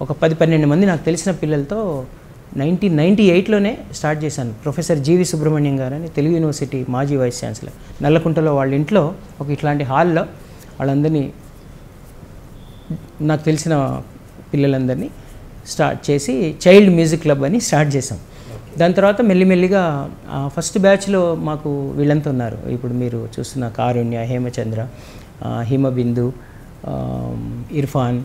Speaker 2: ఒక పది పన్నెండు మంది నాకు తెలిసిన పిల్లలతో నైన్టీన్ నైంటీ ఎయిట్లోనే స్టార్ట్ చేశాను. ప్రొఫెసర్ జీవి సుబ్రహ్మణ్యం గారని తెలుగు యూనివర్సిటీ మాజీ వైస్ ఛాన్సలర్ నల్లకుంటలో వాళ్ళ ఇంట్లో ఒక ఇట్లాంటి హాల్లో వాళ్ళందరినీ నాకు తెలిసిన పిల్లలందరినీ స్టార్ట్ చేసి చైల్డ్ మ్యూజిక్ క్లబ్ అని స్టార్ట్ చేశాం. దాని తర్వాత మెల్లిమెల్లిగా ఫస్ట్ బ్యాచ్లో మాకు వీళ్ళంతా ఉన్నారు. ఇప్పుడు మీరు చూస్తున్న కారుణ్య హేమచంద్ర హిమబిందు ఇర్ఫాన్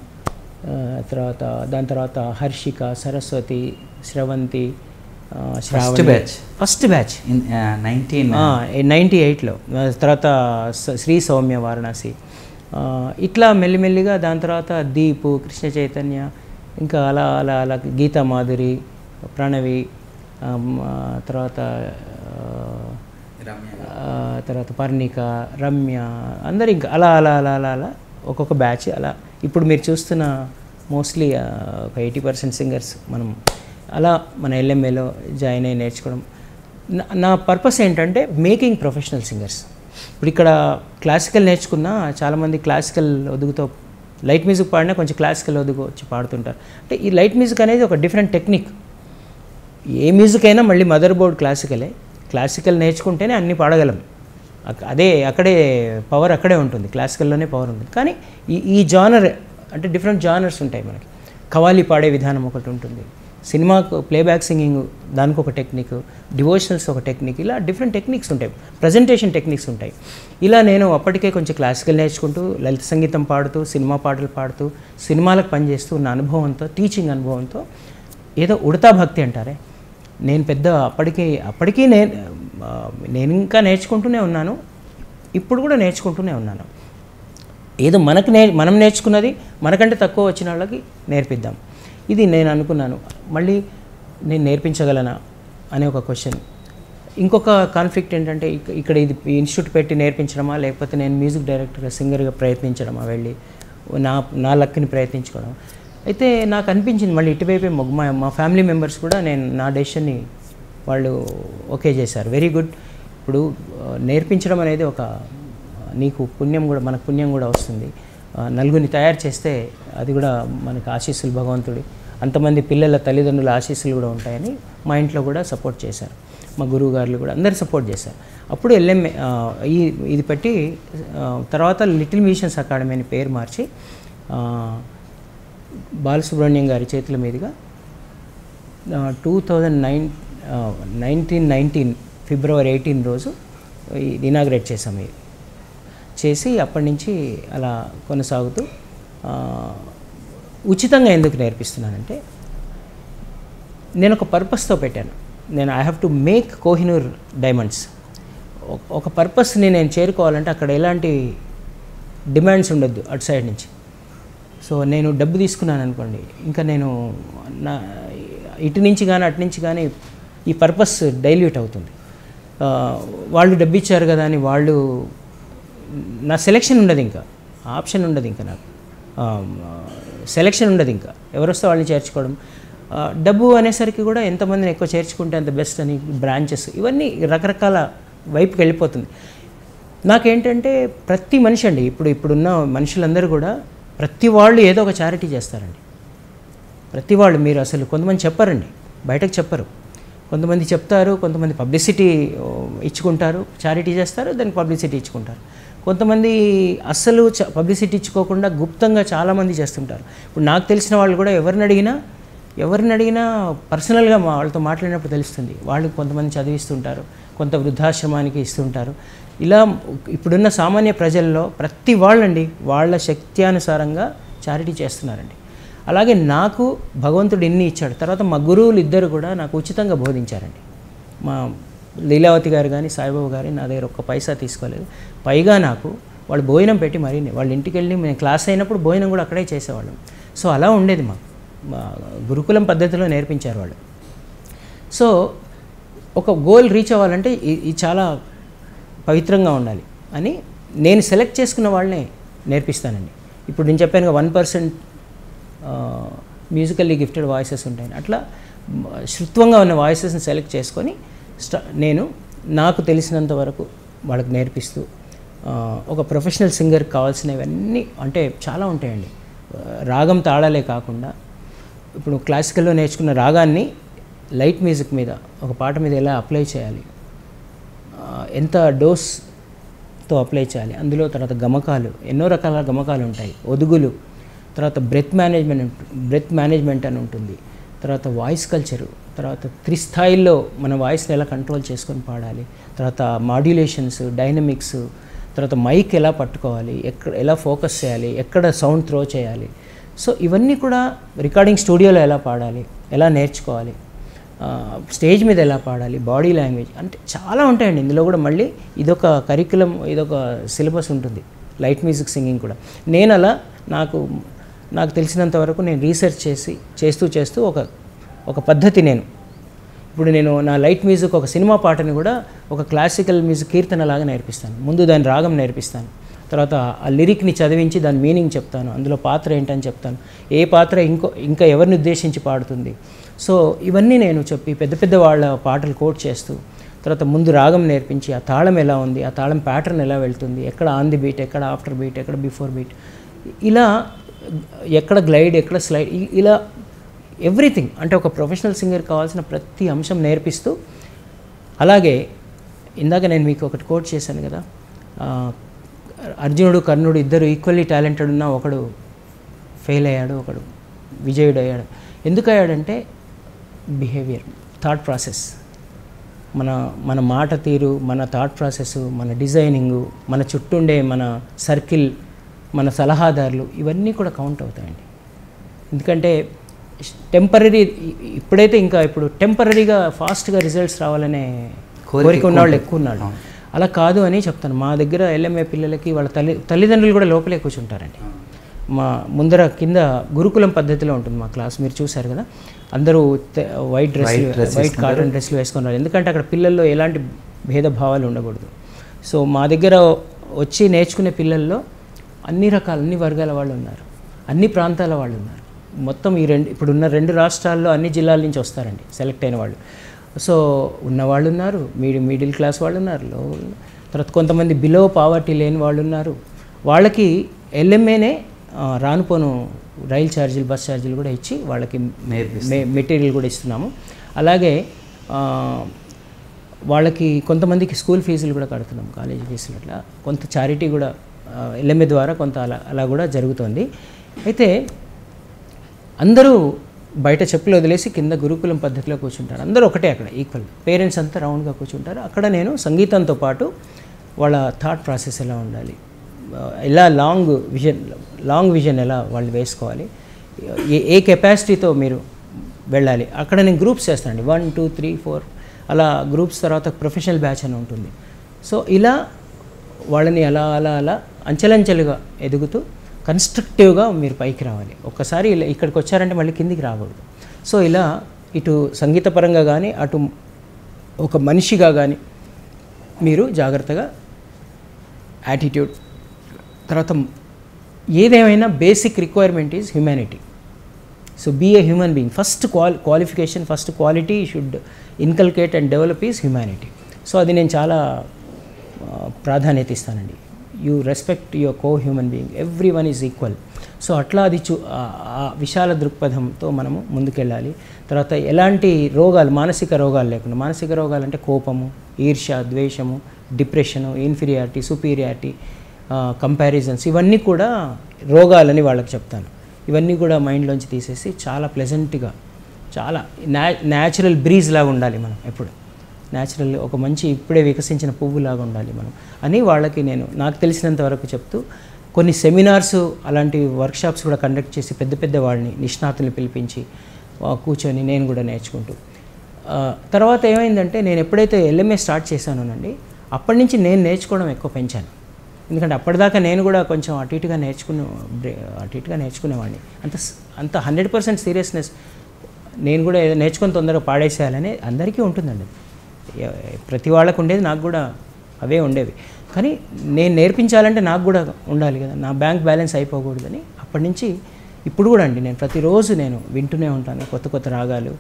Speaker 2: తర్వాత దాని తర్వాత Harshika Saraswati Sravanthi Sravani.
Speaker 1: batch.
Speaker 2: First batch.
Speaker 1: Nineteen
Speaker 2: ninety ఎయిట్లో. తర్వాత శ్రీ సౌమ్య వారణాసి. ఇట్లా మెల్లిమెల్లిగా దాని తర్వాత దీపు కృష్ణ చైతన్య ఇంకా అలా అలా అలా గీతా మాధురి ప్రణవి తర్వాత తర్వాత పర్ణిక రమ్య అందరు ఇంకా అలా అలా అలా అలా అలా ఒక్కొక్క బ్యాచ్ అలా. ఇప్పుడు మీరు చూస్తున్న మోస్ట్లీ ఒక ఎయిటీ పర్సెంట్ సింగర్స్ మనం అలా మన ఎల్ఎంఏలో జాయిన్ అయ్యి నేర్చుకోవడం. నా- నా పర్పస్ ఏంటంటే మేకింగ్ ప్రొఫెషనల్ సింగర్స్. ఇప్పుడు ఇక్కడ క్లాసికల్ నేర్చుకున్న చాలామంది క్లాసికల్ ఒదుగుతో లైట్ మ్యూజిక్ పాడినా కొంచెం క్లాసికల్ ఒదుగు వచ్చి పాడుతుంటారు. అంటే ఈ లైట్ మ్యూజిక్ అనేది ఒక డిఫరెంట్ టెక్నిక్. ఏ మ్యూజిక్ అయినా మళ్ళీ మదర్ బోర్డ్ క్లాసికలే. క్లాసికల్ నేర్చుకుంటేనే అన్నీ పాడగలం. అదే అక్కడే పవర్ అక్కడే ఉంటుంది. క్లాసికల్లోనే పవర్ ఉంటుంది. కానీ ఈ ఈ జానర్ అంటే డిఫరెంట్ జానర్స్ ఉంటాయి మనకి. కవాలి పాడే విధానం ఒకటి ఉంటుంది. సినిమాకు ప్లేబ్యాక్ సింగింగ్ దానికి ఒక టెక్నిక్ డివోషనల్స్ ఒక టెక్నిక్ ఇలా డిఫరెంట్ టెక్నిక్స్ ఉంటాయి. ప్రజెంటేషన్ టెక్నిక్స్ ఉంటాయి. ఇలా నేను అప్పటికే కొంచెం క్లాసికల్ నేర్చుకుంటూ లలిత సంగీతం పాడుతూ సినిమా పాటలు పాడుతూ సినిమాలకు పనిచేస్తూ ఉన్న అనుభవంతో టీచింగ్ అనుభవంతో ఏదో ఉడతా భక్తి అంటారే. నేను పెద్ద అప్పటికి అప్పటికీ నేను నేను ఇంకా నేర్చుకుంటూనే ఉన్నాను. ఇప్పుడు కూడా నేర్చుకుంటూనే ఉన్నాను. ఏదో మనకు నే మనం నేర్చుకున్నది మనకంటే తక్కువ వచ్చిన వాళ్ళకి నేర్పిద్దాం. ఇది నేను అనుకున్నాను. మళ్ళీ నేను నేర్పించగలనా అనే ఒక క్వశ్చన్ ఇంకొక కాన్ఫ్లిక్ట్ ఏంటంటే ఇక్కడ ఇది ఇన్స్టిట్యూట్ పెట్టి నేర్పించడమా లేకపోతే నేను మ్యూజిక్ డైరెక్టర్గా సింగర్గా ప్రయత్నించడమా వెళ్ళి నా నా లక్ని ప్రయత్నించుకోవడం అయితే నాకు అనిపించింది మళ్ళీ ఇటువైపే మొగ్గు- మా మా ఫ్యామిలీ మెంబర్స్ కూడా నేను నా డెసిషన్ని వాళ్ళు ఓకే చేశారు. వెరీ గుడ్ ఇప్పుడు నేర్పించడం అనేది ఒక నీకు పుణ్యం కూడా మనకు పుణ్యం కూడా వస్తుంది. నలుగురిని తయారు చేస్తే అది కూడా మనకు ఆశీస్సులు భగవంతుడి. అంతమంది పిల్లల తల్లిదండ్రుల ఆశీస్సులు కూడా ఉంటాయని మా ఇంట్లో కూడా సపోర్ట్ చేశారు. మా గురువు గారులు కూడా అందరు సపోర్ట్ చేశారు. అప్పుడు ఎల్ఎంఏ ఈ ఇది పెట్టి తర్వాత లిటిల్ మిషన్స్ అకాడమీ అని పేరు మార్చి బాలసుబ్రహ్మణ్యం గారి చేతుల మీదుగా two thousand nine nineteen nineteen ఫిబ్రవరి ఎయిటీన్ రోజు ఇనాగ్రేట్ చేసాము ఇది చేసి అప్పటి నుంచి అలా కొనసాగుతూ ఉచితంగా ఎందుకు నేర్పిస్తున్నానంటే నేను ఒక పర్పస్తో పెట్టాను. నేను I have to make Kohinoor diamonds ఒక పర్పస్ని నేను చేరుకోవాలంటే అక్కడ ఎలాంటి డిమాండ్స్ ఉండొద్దు అటు సైడ్ నుంచి. సో నేను డబ్బు తీసుకున్నాను అనుకోండి. ఇంకా నేను నా ఇటు నుంచి కానీ అటు నుంచి కానీ ఈ పర్పస్ డైల్యూట్ అవుతుంది. వాళ్ళు డబ్బు ఇచ్చారు కదా అని వాళ్ళు నా సెలెక్షన్ ఉండదు ఇంకా. ఆప్షన్ ఉండదు ఇంకా నాకు. సెలెక్షన్ ఉండదు ఇంకా. ఎవరు వస్తే వాళ్ళని చేర్చుకోవడం. డబ్బు అనేసరికి కూడా ఎంతమందిని ఎక్కువ చేర్చుకుంటే అంత బెస్ట్ అని బ్రాంచెస్ ఇవన్నీ రకరకాల వైపుకి వెళ్ళిపోతుంది. నాకేంటంటే ప్రతి మనిషి అండి ఇప్పుడు ఇప్పుడున్న మనుషులందరూ కూడా ప్రతి వాళ్ళు ఏదో ఒక చారిటీ చేస్తారండి. ప్రతి వాళ్ళు మీరు అసలు కొంతమంది చెప్పారండి. బయటకు చెప్పరు. కొంతమంది చెప్తారు కొంతమంది పబ్లిసిటీ ఇచ్చుకుంటారు. చారిటీ చేస్తారు దానికి పబ్లిసిటీ ఇచ్చుకుంటారు. కొంతమంది అస్సలు చ- పబ్లిసిటీ ఇచ్చుకోకుండా గుప్తంగా చాలామంది చేస్తుంటారు. ఇప్పుడు నాకు తెలిసిన వాళ్ళు కూడా ఎవరిని అడిగినా ఎవరిని అడిగినా పర్సనల్గా మా వాళ్ళతో మాట్లాడినప్పుడు తెలుస్తుంది. వాళ్ళు కొంతమంది చదివిస్తుంటారు కొంత వృద్ధాశ్రమానికి ఇస్తుంటారు. ఇలా ఇప్పుడున్న సామాన్య ప్రజల్లో ప్రతి వాళ్ళండి వాళ్ళ శక్త్యానుసారంగా చారిటీ చేస్తున్నారండి. అలాగే నాకు భగవంతుడు ఎన్ని ఇచ్చాడు తర్వాత మా గురువులు ఇద్దరు కూడా నాకు ఉచితంగా బోధించారండి. మా లీలావతి గారు కానీ సాయిబాబు గారు నా దగ్గర ఒక్క పైసా తీసుకోలేదు. పైగా నాకు వాళ్ళు భోజనం పెట్టి మరీ వాళ్ళ ఇంటికి వెళ్ళి మేము క్లాస్ అయినప్పుడు భోజనం కూడా అక్కడే చేసేవాళ్ళం. సో అలా ఉండేది మాకు. మా గురుకులం పద్ధతిలో నేర్పించారు వాళ్ళు. సో ఒక గోల్ రీచ్ అవ్వాలంటే ఈ ఇది చాలా పవిత్రంగా ఉండాలి అని నేను సెలెక్ట్ చేసుకున్న వాళ్ళనే నేర్పిస్తానండి. ఇప్పుడు నేను చెప్పాను one percent musically gifted voices ఉంటాయి అట్లా శృత్వంగా ఉన్న వాయిసెస్ని సెలెక్ట్ చేసుకొని స్టా నేను నాకు తెలిసినంత వరకు వాళ్ళకి నేర్పిస్తూ ఒక ప్రొఫెషనల్ సింగర్కి కావాల్సినవన్నీ అంటే చాలా ఉంటాయండి. రాగం తాళాలే కాకుండా ఇప్పుడు క్లాసికల్లో నేర్చుకున్న రాగాన్ని లైట్ మ్యూజిక్ మీద ఒక పాట మీద ఎలా అప్లై చేయాలి ఎంత డోస్తో అప్లై చేయాలి? అందులో తర్వాత గమకాలు ఎన్నో రకాల గమకాలు ఉంటాయి. ఒదుగులు తర్వాత బ్రెత్ మేనేజ్మెంట్ బ్రెత్ మేనేజ్మెంట్ అని ఉంటుంది. తర్వాత వాయిస్ కల్చరు తర్వాత త్రిస్థాయిల్లో మన వాయిస్ని ఎలా కంట్రోల్ చేసుకొని పాడాలి తర్వాత మాడ్యులేషన్స్ డైనమిక్స్ తర్వాత మైక్ ఎలా పట్టుకోవాలి ఎక్కడ ఎలా ఫోకస్ చేయాలి ఎక్కడ సౌండ్ త్రో చేయాలి. సో ఇవన్నీ కూడా రికార్డింగ్ స్టూడియోలో ఎలా పాడాలి ఎలా నేర్చుకోవాలి స్టేజ్ మీద ఎలా పాడాలి బాడీ లాంగ్వేజ్ అంటే చాలా ఉంటాయండి. ఇందులో కూడా మళ్ళీ ఇదొక కరికులం ఇదొక సిలబస్ ఉంటుంది. లైట్ మ్యూజిక్ సింగింగ్ కూడా. నేను అలా నాకు నాకు తెలిసినంత వరకు నేను రీసెర్చ్ చేసి చేస్తూ చేస్తూ ఒక ఒక పద్ధతి నేను. ఇప్పుడు నేను నా లైట్ మ్యూజిక్ ఒక సినిమా పాటని కూడా ఒక క్లాసికల్ మ్యూజిక్ కీర్తన లాగా నేర్పిస్తాను. ముందు దాని రాగం నేర్పిస్తాను. తర్వాత ఆ లిరిక్ని చదివించి దాని మీనింగ్ చెప్తాను. అందులో పాత్ర ఏంటని చెప్తాను. ఏ పాత్ర ఇంకో ఇంకా ఎవరిని ఉద్దేశించి పాడుతుంది? సో ఇవన్నీ నేను చెప్పి పెద్ద పెద్ద వాళ్ళ పాటలు కోట్ చేస్తూ తర్వాత ముందు రాగం నేర్పించి ఆ తాళం ఎలా ఉంది ఆ తాళం ప్యాటర్న్ ఎలా వెళ్తుంది ఎక్కడ ఆన్ ది బీట్ ఎక్కడ ఆఫ్టర్ బీట్ ఎక్కడ బిఫోర్ బీట్ ఇలా ఎక్కడ గ్లైడ్ ఎక్కడ స్లైడ్ ఇలా ఎవ్రీథింగ్ అంటే ఒక ప్రొఫెషనల్ సింగర్ కావాల్సిన ప్రతి అంశం నేర్పిస్తూ అలాగే ఇందాక నేను మీకు ఒకటి కోట్ చేశాను కదా అర్జునుడు కర్ణుడు ఇద్దరు ఈక్వల్లీ టాలెంటెడ్ ఉన్న ఒకడు ఫెయిల్ అయ్యాడు ఒకడు విజయుడు అయ్యాడు ఎందుకు అయ్యాడంటే బిహేవియర్ థాట్ ప్రాసెస్. మన మన మాట తీరు మన థాట్ ప్రాసెస్ మన డిజైనింగు మన చుట్టూండే మన సర్కిల్ మన సలహాదారులు ఇవన్నీ కూడా కౌంట్ అవుతాయండి. ఎందుకంటే టెంపరీ ఇప్పుడైతే ఇంకా ఇప్పుడు టెంపరీగా ఫాస్ట్గా రిజల్ట్స్ రావాలనే
Speaker 1: కోరిక
Speaker 2: కోరిక ఉన్న వాళ్ళు ఎక్కువ ఉన్నారు. అలా కాదు అని చెప్తాను. మా దగ్గర ఎల్ఎంఏ పిల్లలకి వాళ్ళ తల్లి తల్లిదండ్రులు కూడా లోపలే కూర్చుంటారండి. మా ముందర కింద గురుకులం పద్ధతిలో ఉంటుంది మా క్లాస్. మీరు చూశారు కదా? అందరూ వైట్ డ్రెస్ వైట్ కాటన్ డ్రెస్లు వేసుకున్నారు. ఎందుకంటే అక్కడ పిల్లల్లో ఎలాంటి భేదభావాలు ఉండకూడదు. సో మా దగ్గర వచ్చి నేర్చుకునే పిల్లల్లో అన్ని రకాల అన్ని వర్గాల వాళ్ళు ఉన్నారు. అన్ని ప్రాంతాల వాళ్ళు ఉన్నారు. మొత్తం ఈ రెండు ఇప్పుడున్న రెండు రాష్ట్రాల్లో అన్ని జిల్లాల నుంచి వస్తారండి సెలెక్ట్ అయిన వాళ్ళు. సో ఉన్నవాళ్ళు ఉన్నారు మీడి మిడిల్ క్లాస్ వాళ్ళు ఉన్నారు లో తర్వాత కొంతమంది బిలో పావర్టీ లేని వాళ్ళు ఉన్నారు. వాళ్ళకి ఎల్ఎంఏనే రాను పోను రైలు ఛార్జీలు బస్ ఛార్జీలు కూడా ఇచ్చి వాళ్ళకి మె- మెటీరియల్ కూడా ఇస్తున్నాము. అలాగే వాళ్ళకి కొంతమందికి స్కూల్ ఫీజులు కూడా కడుతున్నాం కాలేజీ ఫీజులు అట్లా. కొంత చారిటీ కూడా ఎల్ఎంఏ ద్వారా కొంత అలా అలా కూడా జరుగుతోంది. అయితే అందరూ బయట చెప్పులు వదిలేసి కింద గురుకులం పద్ధతిలో కూర్చుంటారు. అందరూ ఒకటే అక్కడ ఈక్వల్. పేరెంట్స్ అంతా రౌండ్గా కూర్చుంటారు. అక్కడ నేను సంగీతంతో పాటు వాళ్ళ థాట్ ప్రాసెస్ ఎలా ఉండాలి? ఇలా లాంగ్ విజన్ లాంగ్ విజన్ ఎలా వాళ్ళు వేసుకోవాలి? ఏ ఏ కెపాసిటీతో మీరు వెళ్ళాలి? అక్కడ నేను గ్రూప్స్ చేస్తానండి. One two three four. అలా గ్రూప్స్ తర్వాత ప్రొఫెషనల్ బ్యాచ్ అని ఉంటుంది. సో ఇలా వాళ్ళని అలా అలా అలా అంచెలంచెలుగా ఎదుగుతూ కన్స్ట్రక్టివ్గా మీరు పైకి రావాలి. ఒక్కసారి ఇలా ఇక్కడికి వచ్చారంటే మళ్ళీ కిందికి రాకూడదు. సో ఇలా ఇటు సంగీతపరంగా కానీ అటు ఒక మనిషిగా కానీ మీరు జాగ్రత్తగా యాటిట్యూడ్ తర్వాత ఏదేమైనా basic requirement is humanity so be a human being first quali qualification first quality should inculcate and develop is humanity so అది నేను చాలా ప్రాధాన్యత ఇస్తానండి. You respect your co human being every one is equal so అట్లా అది చూ ఆ- విశాల దృక్పథంతో మనము ముందుకెళ్ళాలి. తర్వాత ఎలాంటి రోగాలు మానసిక రోగాలు లేకుండా మానసిక రోగాలు అంటే కోపము ఈర్ష్య ద్వేషము డిప్రెషను ఇన్ఫీరియారిటీ సుపీరియారిటీ కంపారిజన్స్ ఇవన్నీ కూడా రోగాలని వాళ్ళకి చెప్తాను. ఇవన్నీ కూడా మైండ్లోంచి తీసేసి చాలా ప్లెజెంట్గా చాలా న్యా న్యాచురల్ బ్రీజ్ లాగా ఉండాలి మనం ఎప్పుడు. న్యాచురల్ ఒక మంచి ఇప్పుడే వికసించిన పువ్వులాగా ఉండాలి మనం అని వాళ్ళకి నేను నాకు తెలిసినంత వరకు చెప్తూ కొన్ని సెమినార్స్ అలాంటి వర్క్షాప్స్ కూడా కండక్ట్ చేసి పెద్ద పెద్ద వాళ్ళని నిష్ణాతుల్ని పిలిపించి కూర్చొని నేను కూడా నేర్చుకుంటూ. తర్వాత ఏమైందంటే నేను ఎప్పుడైతే ఎల్ఎంఏ స్టార్ట్ చేశానోనండి అప్పటి నుంచి నేను నేర్చుకోవడం ఎక్కువ పెంచాను. ఎందుకంటే అప్పటిదాకా నేను కూడా కొంచెం అటు ఇటుగా నేర్చుకునే అటు ఇటుగా నేర్చుకునేవాడిని. అంత అంత హండ్రెడ్ పర్సెంట్ సీరియస్నెస్ నేను కూడా ఏదో నేర్చుకొని తొందరగా పాడేసేయాలని అందరికీ ఉంటుందండి. ప్రతి వాళ్ళకు ఉండేది నాకు కూడా అవే ఉండేవి. కానీ నేను నేర్పించాలంటే నాకు కూడా ఉండాలి కదా. నా బ్యాంక్ బ్యాలెన్స్ అయిపోకూడదని అప్పటి నుంచి ఇప్పుడు కూడా అండి నేను ప్రతిరోజు నేను వింటూనే ఉంటాను కొత్త కొత్త రాగాలు.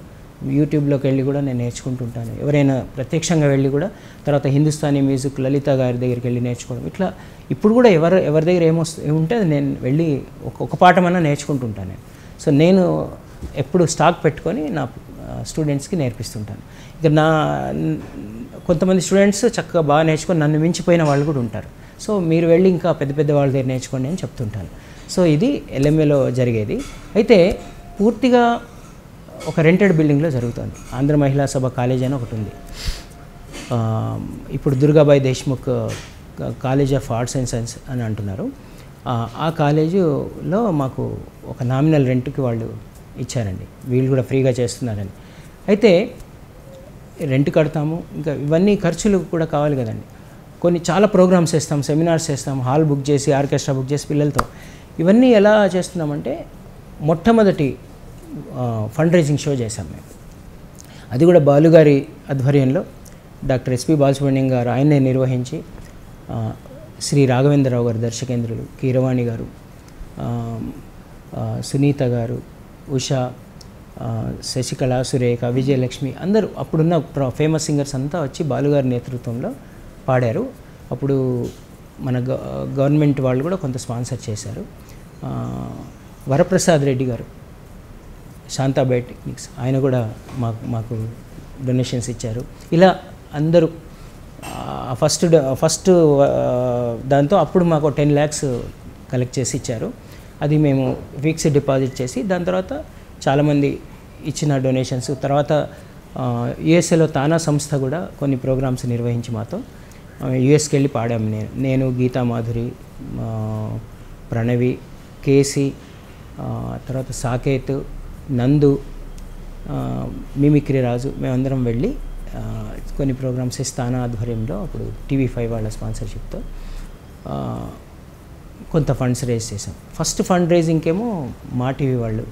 Speaker 2: యూట్యూబ్లోకి వెళ్ళి కూడా నేను నేర్చుకుంటుంటాను. ఎవరైనా ప్రత్యక్షంగా వెళ్ళి కూడా తర్వాత హిందుస్థానీ మ్యూజిక్ లలిత గారి దగ్గరికి వెళ్ళి నేర్చుకోవడం. ఇట్లా ఇప్పుడు కూడా ఎవరు ఎవరి దగ్గర ఏమొస్తు ఏముంటే అది నేను వెళ్ళి ఒక ఒక పాఠమన్నా నేర్చుకుంటుంటాను నేను. సో నేను ఎప్పుడు స్టాక్ పెట్టుకొని నా స్టూడెంట్స్కి నేర్పిస్తుంటాను. ఇక నా కొంతమంది స్టూడెంట్స్ చక్కగా బాగా నేర్చుకొని నన్ను మించిపోయిన వాళ్ళు కూడా ఉంటారు. సో మీరు వెళ్ళి ఇంకా పెద్ద పెద్ద వాళ్ళ దగ్గర నేర్చుకోండి అని చెప్తుంటాను. సో ఇది ఎల్ఎంఏలో జరిగేది. అయితే పూర్తిగా ఒక రెంటెడ్ బిల్డింగ్లో జరుగుతుంది. ఆంధ్ర మహిళా సభ కాలేజ్ అని ఒకటి ఉంది. ఇప్పుడు Durgabai Deshmukh college of arts and science అని అంటున్నారు. ఆ, కాలేజీలో మాకు ఒక నామినల్ రెంట్కి వాళ్ళు ఇచ్చారండి. వీళ్ళు కూడా ఫ్రీగా చేస్తున్నారని. అయితే రెంట్ కడతాము ఇంకా ఇవన్నీ ఖర్చులు కూడా కావాలి కదండి. కొన్ని చాలా ప్రోగ్రామ్స్ చేస్తాం సెమినార్స్ చేస్తాం హాల్ బుక్ చేసి ఆర్కెస్ట్రా బుక్ చేసి పిల్లలతో. ఇవన్నీ ఎలా చేస్తున్నామంటే మొట్టమొదటి ఫండ్ రైజింగ్ షో చేశాం మేము. అది కూడా బాలుగారి ఆధ్వర్యంలో డాక్టర్ ఎస్పి బాలసుబ్రహ్మణ్యం గారు ఆయన్నే నిర్వహించి శ్రీ రాఘవేంద్రరావు గారు దర్శకేంద్రులు కీరవాణి గారు సునీత గారు ఉషా శశికళ సురేఖ విజయలక్ష్మి అందరూ అప్పుడున్న ఫేమస్ సింగర్స్ అంతా వచ్చి బాలుగారి నేతృత్వంలో పాడారు. అప్పుడు మన గ- గవర్నమెంట్ వాళ్ళు కూడా కొంత స్పాన్సర్ చేశారు. వరప్రసాద్ రెడ్డి గారు శాంతాబాయ్ ఆయన కూడా మాకు మాకు డొనేషన్స్ ఇచ్చారు. ఇలా అందరూ ఫస్ట్ ఫస్ట్ దాంతో అప్పుడు మాకు టెన్ ల్యాక్స్ కలెక్ట్ చేసి ఇచ్చారు. అది మేము ఫిక్స్డ్ డిపాజిట్ చేసి దాని తర్వాత చాలామంది ఇచ్చిన డొనేషన్స్ తర్వాత యుఎస్ఏలో తానా సంస్థ కూడా కొన్ని ప్రోగ్రామ్స్ నిర్వహించి మాతో యుఎస్కి వెళ్ళి పాడాము. నేను నేను గీతా మాధురి ప్రణవి కేసీ తర్వాత సాకేత్ నందు మిమిక్రి రాజు మేమందరం వెళ్ళి కొన్ని ప్రోగ్రామ్స్ స్థాన ఆధ్వర్యంలో అప్పుడు టీవీ ఫైవ్ వాళ్ళ స్పాన్సర్షిప్తో. కొంత ఫండ్స్ రేజ్ చేసాం ఫస్ట్ ఫండ్ రేజింగ్కేమో మా టీవీ వాళ్ళు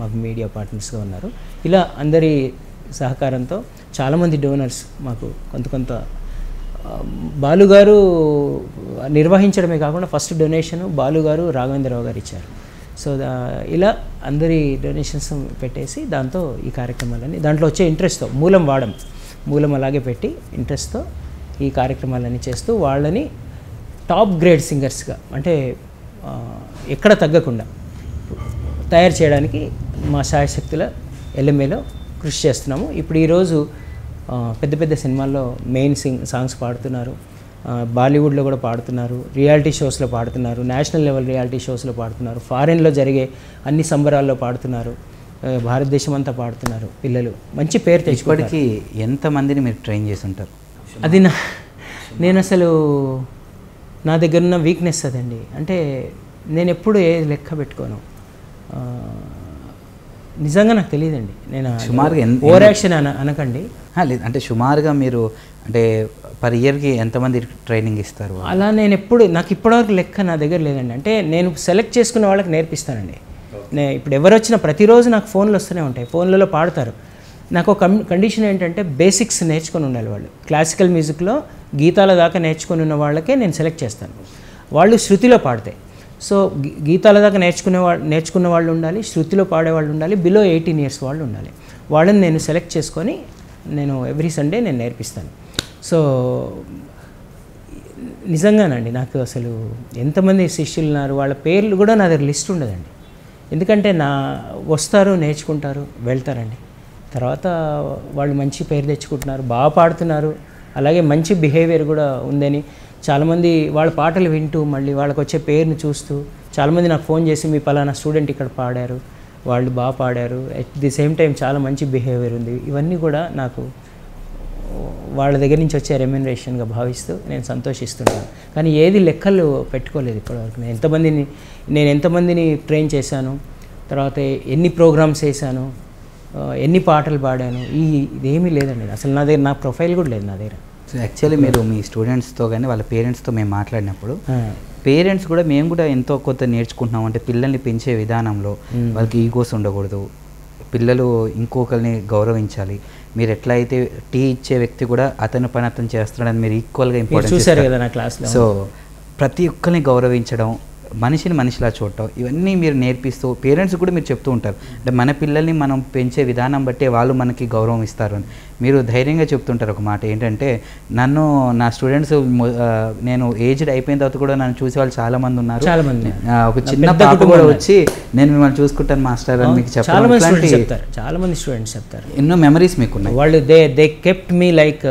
Speaker 2: మాకు మీడియా పార్ట్నర్స్గా ఉన్నారు. ఇలా అందరి సహకారంతో చాలామంది డోనర్స్ మాకు కొంత కొంత బాలుగారు నిర్వహించడమే కాకుండా ఫస్ట్ డొనేషన్ బాలుగారు రాఘవేంద్రరావు గారు ఇచ్చారు. సో ఇలా అందరి డొనేషన్స్ పెట్టేసి దాంతో ఈ కార్యక్రమాలన్నీ దాంట్లో వచ్చే ఇంట్రెస్ట్తో మూలం వాడం మూలం అలాగే పెట్టి ఇంట్రెస్ట్తో ఈ కార్యక్రమాలన్నీ చేస్తూ వాళ్ళని టాప్ గ్రేడ్ సింగర్స్గా అంటే ఎక్కడ తగ్గకుండా తయారు చేయడానికి మా శాయశక్తుల ఎల్ఎంఏలో కృషి చేస్తున్నాము. ఇప్పుడు ఈరోజు పెద్ద పెద్ద సినిమాల్లో మెయిన్ సింగ్ సాంగ్స్ పాడుతున్నారు. బాలీవుడ్లో కూడా పాడుతున్నారు రియాలిటీ షోస్లో పాడుతున్నారు నేషనల్ లెవెల్ రియాలిటీ షోస్లో పాడుతున్నారు ఫారెన్లో జరిగే అన్ని సంబరాల్లో పాడుతున్నారు భారతదేశం అంతా పాడుతున్నారు పిల్లలు. మంచి పేరు తెచ్చుకోవడానికి
Speaker 1: ఎంతమందిని మీరు ట్రైన్ చేసి ఉంటారు
Speaker 2: అది నా నేను అసలు నా దగ్గర ఉన్న వీక్నెస్ అదండి. అంటే నేను ఎప్పుడు ఏ లెక్క పెట్టుకోను. నిజంగా నాకు తెలియదండి. నేను
Speaker 1: సుమారుగా
Speaker 2: ఓవర్ యాక్షన్ అన అనకండి.
Speaker 1: లేదు. అంటే సుమారుగా మీరు అంటే పర్ ఇయర్కి ఎంతమంది ట్రైనింగ్ ఇస్తారు?
Speaker 2: అలా నేను ఎప్పుడు నాకు ఇప్పటివరకు లెక్క నా దగ్గర లేదండి. అంటే నేను సెలెక్ట్ చేసుకున్న వాళ్ళకి నేర్పిస్తానండి. నే ఇప్పుడు ఎవరు వచ్చినా ప్రతిరోజు నాకు ఫోన్లు వస్తూనే ఉంటాయి. ఫోన్లలో పాడతారు. నాకు ఒక కం- కండిషన్ ఏంటంటే బేసిక్స్ నేర్చుకొని ఉండాలి వాళ్ళు. క్లాసికల్ మ్యూజిక్లో గీతాల దాకా నేర్చుకొని ఉన్న వాళ్ళకే నేను సెలెక్ట్ చేస్తాను. వాళ్ళు శృతిలో పాడతాయి సో గీతాల దాకా నేర్చుకునే వాళ్ళు నేర్చుకున్న వాళ్ళు ఉండాలి శృతిలో పాడే వాళ్ళు ఉండాలి బిలో ఎయిటీన్ ఇయర్స్ వాళ్ళు ఉండాలి. వాళ్ళని నేను సెలెక్ట్ చేసుకొని నేను ఎవ్రీ సండే నేను నేర్పిస్తాను. సో నిజంగానండి నాకు అసలు ఎంతమంది శిష్యులు ఉన్నారు వాళ్ళ పేర్లు కూడా నా దగ్గర లిస్ట్ ఉండదండి. ఎందుకంటే నా వస్తారు నేర్చుకుంటారు వెళ్తారండి. తర్వాత వాళ్ళు మంచి పేరు తెచ్చుకుంటున్నారు బాగా పాడుతున్నారు అలాగే మంచి బిహేవియర్ కూడా ఉందని చాలామంది వాళ్ళ పాటలు వింటూ మళ్ళీ వాళ్ళకి వచ్చే పేరుని చూస్తూ చాలామంది నాకు ఫోన్ చేసి మీ పలానా స్టూడెంట్ ఇక్కడ పాడారు వాళ్ళు బాగా పాడారు. అట్ ది సేమ్ టైం చాలా మంచి బిహేవియర్ ఉంది. ఇవన్నీ కూడా నాకు వాళ్ళ దగ్గర నుంచి వచ్చే రెమ్యునరేషన్గా భావిస్తూ నేను సంతోషిస్తున్నాను కానీ ఏది లెక్కలు పెట్టుకోలేదు ఇప్పటివరకు. నేను ఎంతమందిని నేను ఎంతమందిని ట్రైన్ చేశాను తర్వాత ఎన్ని ప్రోగ్రామ్స్ వేసాను ఎన్ని పాటలు పాడాను ఈ ఇదేమీ లేదండి. అసలు నా దగ్గర నా ప్రొఫైల్ కూడా లేదు నా దగ్గర.
Speaker 1: సో యాక్చువల్లీ మీరు మీ స్టూడెంట్స్తో కానీ వాళ్ళ పేరెంట్స్తో మేము మాట్లాడినప్పుడు పేరెంట్స్ కూడా మేము కూడా ఎంతో కొంత నేర్చుకుంటున్నాం. అంటే పిల్లల్ని పెంచే విధానంలో. వాళ్ళకి ఈగోస్ ఉండకూడదు. పిల్లలు ఇంకొకరిని గౌరవించాలి. మీరు ఎట్లా అయితే టీ ఇచ్చే వ్యక్తి కూడా అతని పని అతను చేస్తున్నాడని మీరు ఈక్వల్గా
Speaker 2: మీరు
Speaker 1: ఇంపార్టెన్స్
Speaker 2: చూశారు కదా నా క్లాస్లో
Speaker 1: సో ప్రతి ఒక్కరిని గౌరవించడం మనిషిని మనిషిలా చూడటం ఇవన్నీ మీరు నేర్పిస్తూ పేరెంట్స్ కూడా మీరు చెప్తూ ఉంటారు. అంటే మన పిల్లల్ని మనం పెంచే విధానం బట్టే వాళ్ళు మనకి గౌరవం ఇస్తారు అని. మీరు ధైర్యంగా చెప్తుంటారు ఒక మాట ఏంటంటే నన్ను నా స్టూడెంట్స్ నేను ఏజ్డ్ అయిపోయిన తర్వాత కూడా నన్ను చూసే వాళ్ళు చాలా మంది ఉన్నారు.
Speaker 2: చాలా మంది
Speaker 1: ఒక చిన్న పాప కూడా. వచ్చి నేను మిమ్మల్ని చూసుకుంటాను మాస్టర్ అని మీకు
Speaker 2: స్టూడెంట్స్ చెప్తారు. చాలా మంది స్టూడెంట్స్ చెప్తారు.
Speaker 1: ఎన్నో మెమరీస్ మీకు ఉన్నాయి
Speaker 2: వాళ్ళు they they kept me like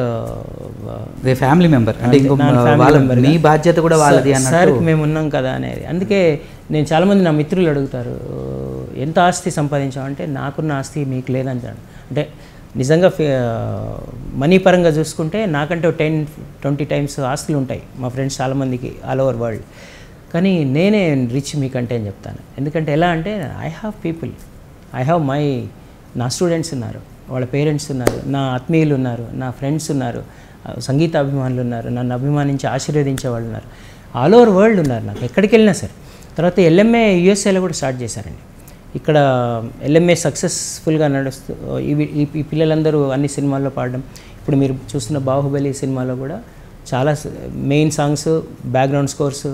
Speaker 1: they family member అంటే ఇంకో వాళ్ళ. మీ బాధ్యత కూడా వాళ్ళది అన్నట్టు.
Speaker 2: సార్కి మేము ఉన్నాం కదా అనేది. అందుకే నేను చాలామంది నా మిత్రులు అడుగుతారు ఎంత ఆస్తి సంపాదించామంటే నాకున్న ఆస్తి మీకు లేదంటాడు అంటే నిజంగా మనీ పరంగా చూసుకుంటే నాకంటే టెన్ ట్వంటీ టైమ్స్ ఆస్తులు ఉంటాయి మా ఫ్రెండ్స్ చాలామందికి ఆల్ ఓవర్ వరల్డ్. కానీ నేనే రిచ్ మీకంటే అని చెప్తాను. ఎందుకంటే ఎలా అంటే I have people I have my నా స్టూడెంట్స్ ఉన్నారు వాళ్ళ పేరెంట్స్ ఉన్నారు నా ఆత్మీయులు ఉన్నారు నా ఫ్రెండ్స్ ఉన్నారు సంగీత అభిమానులు ఉన్నారు నన్ను అభిమానించి ఆశీర్వదించే వాళ్ళు ఉన్నారు. ఆల్ ఓవర్ వరల్డ్ ఉన్నారు నాకు ఎక్కడికి వెళ్ళినా సరే. తర్వాత ఎల్ఎంఏ యూఎస్ఏలో కూడా స్టార్ట్ చేశారండి. ఇక్కడ ఎల్ఎంఏ సక్సెస్ఫుల్గా నడుస్తూ ఇవి ఈ ఈ పిల్లలందరూ అన్ని సినిమాల్లో పాడడం. ఇప్పుడు మీరు చూస్తున్న బాహుబలి సినిమాలో కూడా చాలా మెయిన్ సాంగ్స్ బ్యాక్గ్రౌండ్ స్కోర్స్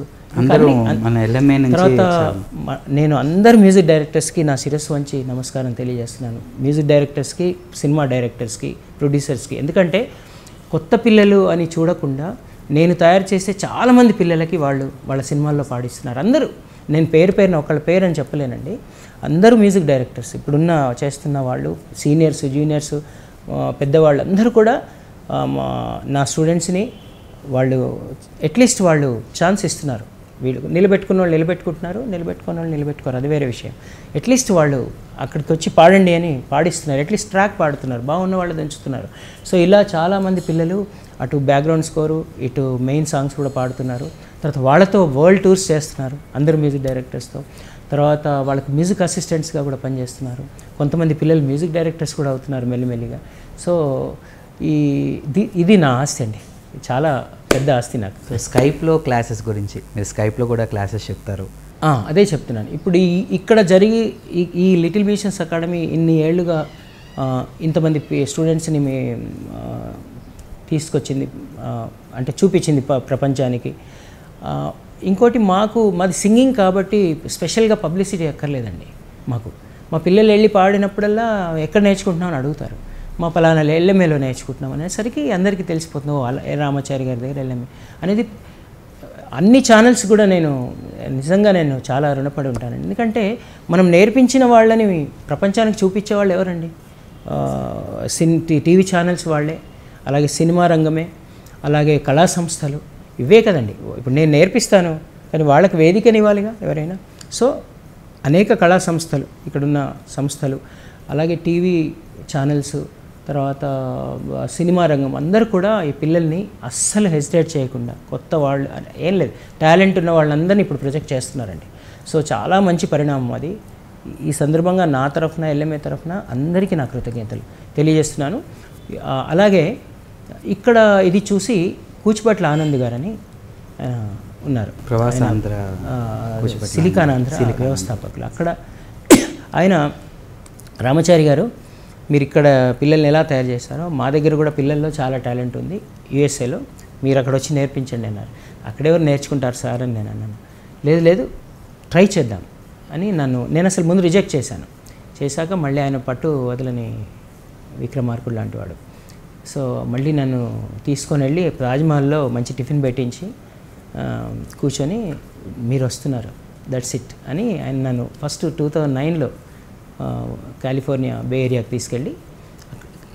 Speaker 2: తర్వాత నేను అందరు మ్యూజిక్ డైరెక్టర్స్కి నా శిరస్సు వంచి నమస్కారం తెలియజేస్తున్నాను. మ్యూజిక్ డైరెక్టర్స్కి సినిమా డైరెక్టర్స్కి ప్రొడ్యూసర్స్కి ఎందుకంటే కొత్త పిల్లలు అని చూడకుండా నేను తయారు చేసే చాలామంది పిల్లలకి వాళ్ళు వాళ్ళ సినిమాల్లో పాడిస్తున్నారు. అందరూ నేను పేరు పేరున ఒకళ్ళ పేరు అని చెప్పలేనండి. అందరూ మ్యూజిక్ డైరెక్టర్స్. ఇప్పుడున్న చేస్తున్న వాళ్ళు సీనియర్స్ జూనియర్స్ పెద్దవాళ్ళు అందరూ కూడా మా నా స్టూడెంట్స్ని వాళ్ళు అట్లీస్ట్ వాళ్ళు ఛాన్స్ ఇస్తున్నారు. వీళ్ళు నిలబెట్టుకున్న వాళ్ళు నిలబెట్టుకుంటున్నారు నిలబెట్టుకున్న వాళ్ళు నిలబెట్టుకోరు. అది వేరే విషయం. అట్లీస్ట్ వాళ్ళు అక్కడికి వచ్చి పాడండి అని పాడిస్తున్నారు. అట్లీస్ట్ ట్రాక్ పాడుతున్నారు. బాగున్న వాళ్ళు దంచుతున్నారు. సో ఇలా చాలామంది పిల్లలు అటు బ్యాక్గ్రౌండ్ స్కోరు ఇటు మెయిన్ సాంగ్స్ కూడా పాడుతున్నారు. తర్వాత వాళ్ళతో వరల్డ్ టూర్స్ చేస్తున్నారు అందరు మ్యూజిక్ డైరెక్టర్స్తో. తర్వాత వాళ్ళకి మ్యూజిక్ అసిస్టెంట్స్గా కూడా పనిచేస్తున్నారు. కొంతమంది పిల్లలు మ్యూజిక్ డైరెక్టర్స్ కూడా అవుతున్నారు మెల్లిమెల్లిగా. సో ఈ ఇది- ఇది నా ఆస్తి అండి. చాలా పెద్ద ఆస్తి నాకు.
Speaker 1: స్కైప్లో క్లాసెస్ గురించి మీరు స్కైప్లో కూడా క్లాసెస్ చెప్తారు.
Speaker 2: అదే చెప్తున్నాను. ఇప్పుడు ఈ ఇక్కడ జరిగి ఈ ఈ లిటిల్ మిషన్స్ అకాడమీ ఇన్ని ఏళ్ళుగా ఇంతమంది స్టూడెంట్స్ని మే తీసుకొచ్చింది అంటే చూపించింది ప్రపంచానికి. ఇంకోటి మాకు మాది సింగింగ్ కాబట్టి స్పెషల్గా పబ్లిసిటీ ఎక్కర్లేదండి మాకు. మా పిల్లలు వెళ్ళి పాడినప్పుడల్లా ఎక్కడ నేర్చుకుంటున్నాం అని అడుగుతారు. మా పలానా ఎల్ఎంఏలో నేర్చుకుంటున్నాం అనేసరికి అందరికీ తెలిసిపోతుంది అలా రామాచారి గారి దగ్గర ఎల్ఎంఏ అనేది అన్ని ఛానల్స్ కూడా నేను నిజంగా నేను చాలా రుణపడి ఉంటానండి ఎందుకంటే మనం నేర్పించిన వాళ్ళని ప్రపంచానికి చూపించే వాళ్ళు ఎవరండి? సిన్ టీ- టీవీ ఛానల్స్ వాళ్ళే అలాగే సినిమా రంగమే అలాగే కళా సంస్థలు ఇవే కదండి. ఇప్పుడు నేను నేర్పిస్తాను కానీ వాళ్ళకి వేదికనివ్వాలిగా ఎవరైనా? సో అనేక కళా సంస్థలు ఇక్కడున్న సంస్థలు అలాగే టీవీ ఛానల్స్ తర్వాత సినిమా రంగం అందరూ కూడా ఈ పిల్లల్ని అస్సలు హెసిటేట్ చేయకుండా కొత్త వాళ్ళు ఏం లేదు టాలెంట్ ఉన్న వాళ్ళందరినీ ఇప్పుడు ప్రొజెక్ట్ చేస్తున్నారండి. సో చాలా మంచి పరిణామం అది. ఈ సందర్భంగా నా తరఫున ఎల్ఎంఏ తరఫున అందరికీ నా కృతజ్ఞతలు తెలియజేస్తున్నాను. అలాగే ఇక్కడ ఇది చూసి కూచిపట్ల ఆనంద్ గారని ఉన్నారు.
Speaker 1: ప్రవాసాంధ్ర
Speaker 2: ఆ, సిలికాన్ ఆంధ్ర వ్యవస్థాపకులు. అక్కడ ఆయన రామచారి గారు మీరు ఇక్కడ పిల్లల్ని ఎలా తయారు చేస్తారో మా దగ్గర కూడా పిల్లల్లో చాలా టాలెంట్ ఉంది యూఎస్ఏలో. మీరు అక్కడ వచ్చి నేర్పించండి అన్నారు. అక్కడెవరు నేర్చుకుంటారు సార్ అని నేను అన్నాను. లేదు లేదు ట్రై చేద్దాం అని నన్ను నేను అసలు ముందు రిజెక్ట్ చేశాను. చేశాక మళ్ళీ ఆయన పట్టు వదలని విక్రమార్కుడు లాంటి వాడు. సో మళ్ళీ నన్ను తీసుకొని వెళ్ళి రాజ్మహల్లో మంచి టిఫిన్ పెట్టించి కూర్చొని మీరు వస్తున్నారు. దట్స్ ఇట్ అని ఆయన నన్ను ఫస్ట్ టూ థౌజండ్ నైన్లో కాలిఫోర్నియా బే ఏరియాకి తీసుకెళ్ళి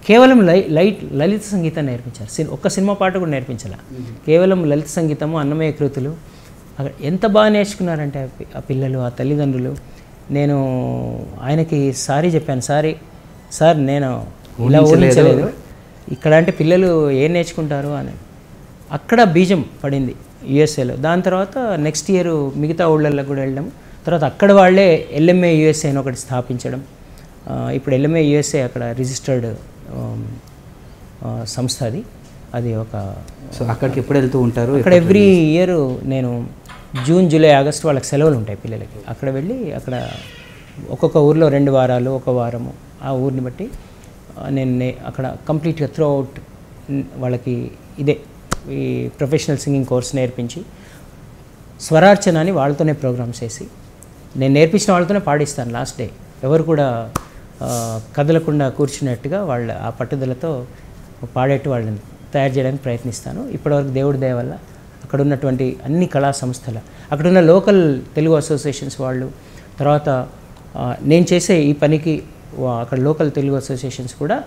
Speaker 2: కేవలం లై లైట్ లలిత సంగీతం నేర్పించారు. సిన్ ఒక్క సినిమా పాట కూడా నేర్పించాల. కేవలం లలిత సంగీతము అన్నమయ్య కృతులు అక్కడ ఎంత బాగా నేర్చుకున్నారంటే ఆ పిల్లలు ఆ తల్లిదండ్రులు. నేను ఆయనకి సారీ చెప్పాను. సారీ సార్ నేను ఇలా ఊహించలేదు. ఇక్కడ అంటే పిల్లలు ఏం నేర్చుకుంటారు అని. అక్కడ బీజం పడింది యుఎస్ఏలో దాని తర్వాత నెక్స్ట్ ఇయర్ మిగతా ఊళ్ళల్లో కూడా వెళ్ళడం. తర్వాత అక్కడ వాళ్ళే ఎల్ఎంఏ యుఎస్ఏ అని ఒకటి స్థాపించడం. ఇప్పుడు ఎల్ఎంఏ యుఎస్ఏ అక్కడ రిజిస్టర్డ్ సంస్థ అది. అది ఒక
Speaker 1: సో అక్కడికి ఎప్పుడు వెళ్తూ ఉంటారు?
Speaker 2: అక్కడ ఎవ్రీ ఇయర్ నేను జూన్ జూలై ఆగస్ట్ వాళ్ళకి సెలవులు ఉంటాయి పిల్లలకి. అక్కడ వెళ్ళి అక్కడ ఒక్కొక్క ఊర్లో రెండు వారాలు ఒక వారము ఆ ఊరిని బట్టి నేను అక్కడ కంప్లీట్గా త్రూ అవుట్ వాళ్ళకి ఇదే ఈ ప్రొఫెషనల్ సింగింగ్ కోర్స్ నేర్పించి స్వరార్చన అని వాళ్ళతోనే ప్రోగ్రామ్స్ చేసి నేను నేర్పించిన వాళ్ళతోనే పాడిస్తాను లాస్ట్ డే. ఎవరు కూడా కదలకుండా కూర్చున్నట్టుగా వాళ్ళ ఆ పట్టుదలతో పాడేట్టు వాళ్ళని తయారు చేయడానికి ప్రయత్నిస్తాను. ఇప్పటివరకు దేవుడి దయ వల్ల అక్కడ ఉన్నటువంటి అన్ని కళా సంస్థల అక్కడున్న లోకల్ తెలుగు అసోసియేషన్స్ వాళ్ళు తర్వాత నేను చేసే ఈ పనికి అక్కడ లోకల్ తెలుగు అసోసియేషన్స్ కూడా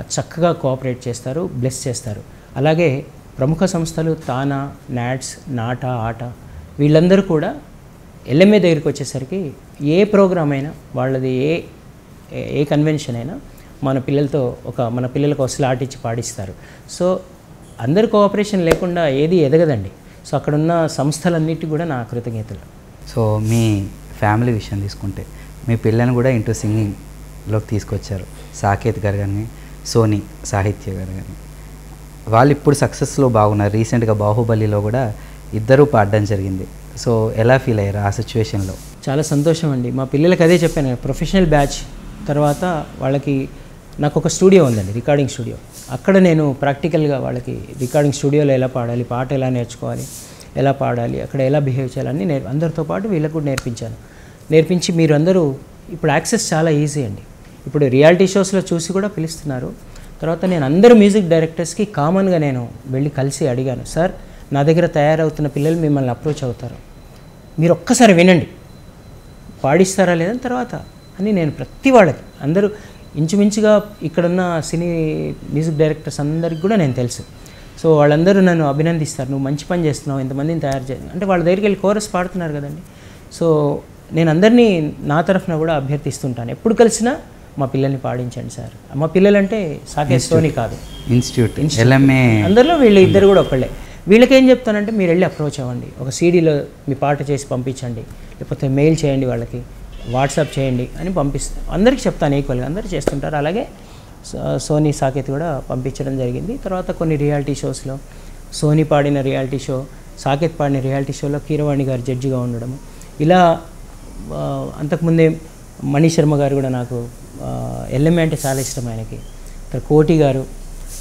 Speaker 2: చక్కగా కోఆపరేట్ చేస్తారు బ్లెస్ చేస్తారు. అలాగే ప్రముఖ సంస్థలు తానా నాట్స్ నాట ఆట వీళ్ళందరూ కూడా ఎల్ఎంఏ దగ్గరికి వచ్చేసరికి ఏ ప్రోగ్రామ్ అయినా వాళ్ళది ఏ ఏ- కన్వెన్షన్ అయినా మన పిల్లలతో ఒక మన పిల్లలకు స్లాట్ ఇచ్చి పాడిస్తారు. సో అందరు కోఆపరేషన్ లేకుండా ఏది ఎదగదండి. సో అక్కడ ఉన్న సంస్థలన్నిటి కూడా నా కృతజ్ఞతలు.
Speaker 1: సో మీ ఫ్యామిలీ విషయం తీసుకుంటే మీ పిల్లని కూడా ఇంటూ లోకి తీసుకొచ్చారు. సాకేత్ గారు కానీ సోనీ సాహిత్య గారు కానీ వాళ్ళు ఇప్పుడు సక్సెస్లో బాగున్నారు. రీసెంట్గా బాహుబలిలో కూడా ఇద్దరూ పాడడం జరిగింది. సో ఎలా ఫీల్ అయ్యారు ఆ సిచ్యువేషన్లో
Speaker 2: చాలా సంతోషం అండి. మా పిల్లలకి అదే చెప్పాను ప్రొఫెషనల్ బ్యాచ్ తర్వాత వాళ్ళకి నాకు ఒక స్టూడియో ఉందండి రికార్డింగ్ స్టూడియో అక్కడ నేను ప్రాక్టికల్గా వాళ్ళకి రికార్డింగ్ స్టూడియోలో ఎలా పాడాలి పాట ఎలా నేర్చుకోవాలి ఎలా పాడాలి అక్కడ ఎలా బిహేవ్ చేయాలని నేర్ అందరితో పాటు వీళ్ళకు కూడా నేర్పించాను. నేర్పించి మీరు అందరూ ఇప్పుడు యాక్సెస్ చాలా ఈజీ అండి. ఇప్పుడు రియాలిటీ షోస్లో చూసి కూడా పిలుస్తున్నారు. తర్వాత నేను అందరు మ్యూజిక్ డైరెక్టర్స్కి కామన్గా నేను వెళ్ళి కలిసి అడిగాను సార్ నా దగ్గర తయారవుతున్న పిల్లలు మిమ్మల్ని అప్రోచ్ అవుతారు. మీరు ఒక్కసారి వినండి. పాడిస్తారా లేదని తర్వాత అని నేను ప్రతి వాళ్ళకి అందరూ ఇంచుమించుగా ఇక్కడున్న సినీ మ్యూజిక్ డైరెక్టర్స్ అందరికి కూడా నేను తెలుసు. సో వాళ్ళందరూ నన్ను అభినందిస్తారు. నువ్వు మంచి పని చేస్తున్నావు. ఇంతమందిని తయారు చే అంటే వాళ్ళ దగ్గరికి వెళ్ళి కోరస్ పాడుతున్నారు కదండి. సో నేను అందరినీ నా తరఫున కూడా అభ్యర్థిస్తుంటాను. ఎప్పుడు కలిసినా మా పిల్లల్ని పాడించండి సార్. మా పిల్లలంటే సాకేత్ సోని కాదు.
Speaker 1: Institute LMA.
Speaker 2: అందరిలో వీళ్ళు ఇద్దరు కూడా ఒకళ్ళే. వీళ్ళకి ఏం చెప్తానంటే మీరు వెళ్ళి అప్రోచ్ అవ్వండి. ఒక సీడీలో మీ పాట చేసి పంపించండి. లేకపోతే మెయిల్ చేయండి వాళ్ళకి. వాట్సాప్ చేయండి అని పంపిస్తాను అందరికీ చెప్తాను ఈక్వల్గా. అందరూ చేస్తుంటారు. అలాగే సోనీ సాకేత్ కూడా పంపించడం జరిగింది. తర్వాత కొన్ని రియాలిటీ షోస్లో సోనీ పాడిన రియాలిటీ షో సాకేత్ పాడిన రియాలిటీ షోలో కీరవాణి గారు జడ్జిగా ఉండడం ఇలా అంతకుముందే మణి శర్మ గారు కూడా నాకు ఎల్ఎంఏ అంటే చాలా ఇష్టం ఆయనకి. ఇక్కడ కోటి గారు.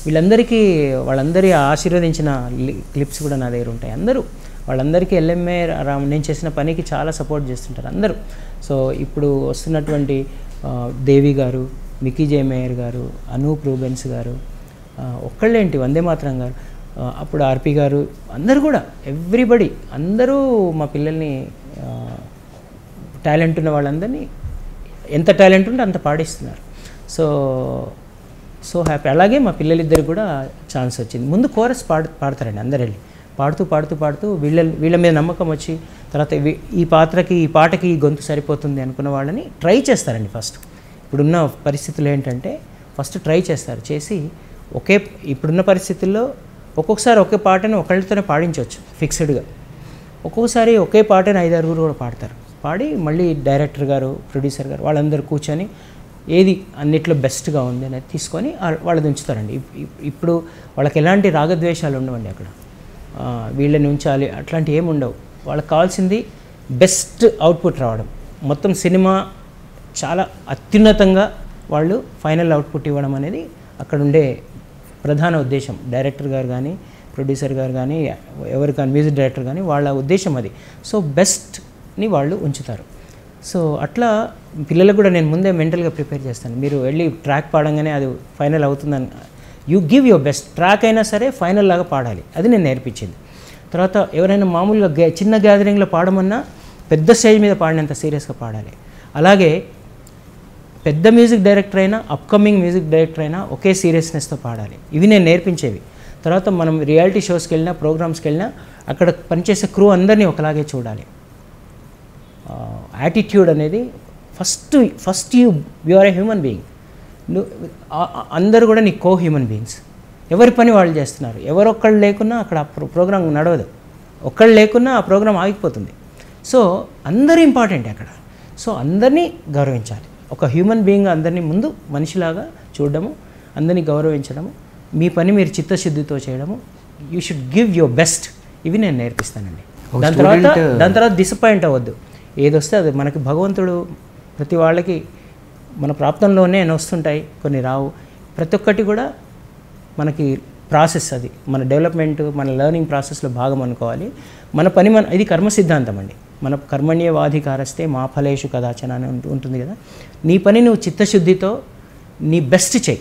Speaker 2: వీళ్ళందరికీ వాళ్ళందరి ఆశీర్వదించిన లి- క్లిప్స్ కూడా నా దగ్గర ఉంటాయి. అందరూ వాళ్ళందరికీ ఎల్ఎంఏ రామ్ నేను చేసిన పనికి చాలా సపోర్ట్ చేస్తుంటారు అందరూ. సో ఇప్పుడు వస్తున్నటువంటి దేవి గారు మికీ మేయర్ గారు అనూప్ రూబెన్స్ గారు ఒక్కళ్ళేంటి? వందే మాత్రం గారు. అప్పుడు ఆర్పి గారు అందరూ కూడా ఎవ్రీబడి అందరూ మా పిల్లల్ని టాలెంట్ ఉన్న వాళ్ళందరినీ ఎంత టాలెంట్ ఉంటే అంత పాడిస్తున్నారు. So so happy. అలాగే మా పిల్లలిద్దరు కూడా ఛాన్స్ వచ్చింది. ముందు కోరస్ పాడు పాడతారండి అందరు వెళ్ళి. పాడుతూ పాడుతూ పాడుతూ వీళ్ళ వీళ్ళ మీద నమ్మకం వచ్చి తర్వాత ఈ పాత్రకి ఈ పాటకి ఈ గొంతు సరిపోతుంది అనుకున్న వాళ్ళని ట్రై చేస్తారండి ఫస్ట్. ఇప్పుడున్న పరిస్థితులు ఏంటంటే ఫస్ట్ ట్రై చేస్తారు. చేసి ఒకే ఇప్పుడున్న పరిస్థితుల్లో ఒక్కొక్కసారి ఒకే పాటను ఒకళ్ళతోనే పాడించవచ్చు ఫిక్స్డ్గా. ఒక్కొక్కసారి ఒకే పాటని ఐదారుగురు కూడా పాడతారు. పాడి మళ్ళీ డైరెక్టర్ గారు ప్రొడ్యూసర్ గారు వాళ్ళందరూ కూర్చొని ఏది అన్నిట్లో బెస్ట్గా ఉంది అనేది తీసుకొని వాళ్ళది ఉంచుతారండి. ఇప్పుడు వాళ్ళకి ఎలాంటి రాగద్వేషాలు ఉండవండి అక్కడ. వీళ్ళని ఉంచాలి అట్లాంటివి ఏమి ఉండవు. వాళ్ళకి కావాల్సింది బెస్ట్ అవుట్పుట్ రావడం. మొత్తం సినిమా చాలా అత్యున్నతంగా వాళ్ళు ఫైనల్ అవుట్పుట్ ఇవ్వడం అనేది అక్కడ ఉండే ప్రధాన ఉద్దేశం. డైరెక్టర్ గారు కానీ ప్రొడ్యూసర్ గారు కానీ ఎవరు కానీ మ్యూజిక్ డైరెక్టర్ కానీ వాళ్ళ ఉద్దేశం అది. సో బెస్ట్ ని వాళ్ళు ఉంచుతారు. సో అట్లా పిల్లలకు కూడా నేను ముందే మెంటల్గా ప్రిపేర్ చేస్తాను. మీరు వెళ్ళి ట్రాక్ పాడంగానే అది ఫైనల్ అవుతుందని. You give your best. Track అయినా సరే ఫైనల్ లాగా పాడాలి. అది నేను నేర్పించింది. తర్వాత ఎవరైనా మామూలుగా గ్యా చిన్న గ్యాదరింగ్లో పాడమన్నా పెద్ద స్టేజ్ మీద పాడినంత సీరియస్గా పాడాలి. అలాగే పెద్ద మ్యూజిక్ డైరెక్టర్ అయినా అప్కమింగ్ మ్యూజిక్ డైరెక్టర్ అయినా ఒకే సీరియస్నెస్తో పాడాలి. ఇవి నేను నేర్పించేవి. తర్వాత మనం రియాలిటీ షోస్కి వెళ్ళినా ప్రోగ్రామ్స్కి వెళ్ళినా అక్కడ పనిచేసే క్రూ అందరినీ ఒకలాగే చూడాలి. యాటిట్యూడ్ అనేది first first you you are a human being నువ్వు అందరూ కూడా నీ కో హ్యూమన్ బీయింగ్స్ ఎవరి పని వాళ్ళు చేస్తున్నారు? ఎవరొక్కళ్ళు లేకున్నా అక్కడ ప్రోగ్రామ్ నడవదు. ఒక్కళ్ళు లేకున్నా ఆ ప్రోగ్రామ్ ఆగిపోతుంది. సో అందరూ ఇంపార్టెంట్ అక్కడ. సో అందరినీ గౌరవించాలి. ఒక హ్యూమన్ బీయింగ్ అందరినీ ముందు మనిషిలాగా చూడడము అందరినీ గౌరవించడము మీ పని మీరు చిత్తశుద్ధితో చేయడము you should give your best ఇవి నేను నేర్పిస్తానండి. దాని తర్వాత దాని తర్వాత డిసప్పాయింట్ అవ్వద్దు. ఏదొస్తే అది మనకి భగవంతుడు ప్రతి వాళ్ళకి మన ప్రాప్తంలోనే వస్తుంటాయి కొన్ని రావు. ప్రతి ఒక్కటి కూడా మనకి ప్రాసెస్ అది. మన డెవలప్మెంట్ మన లెర్నింగ్ ప్రాసెస్లో భాగం అనుకోవాలి. మన పని మన ఇది కర్మ సిద్ధాంతం అండి. మన కర్మణ్యవాధికారస్తే మా ఫలేషు కదాచన అని ఉంటుంది కదా. నీ పని నువ్వు చిత్తశుద్ధితో నీ బెస్ట్ చేయి.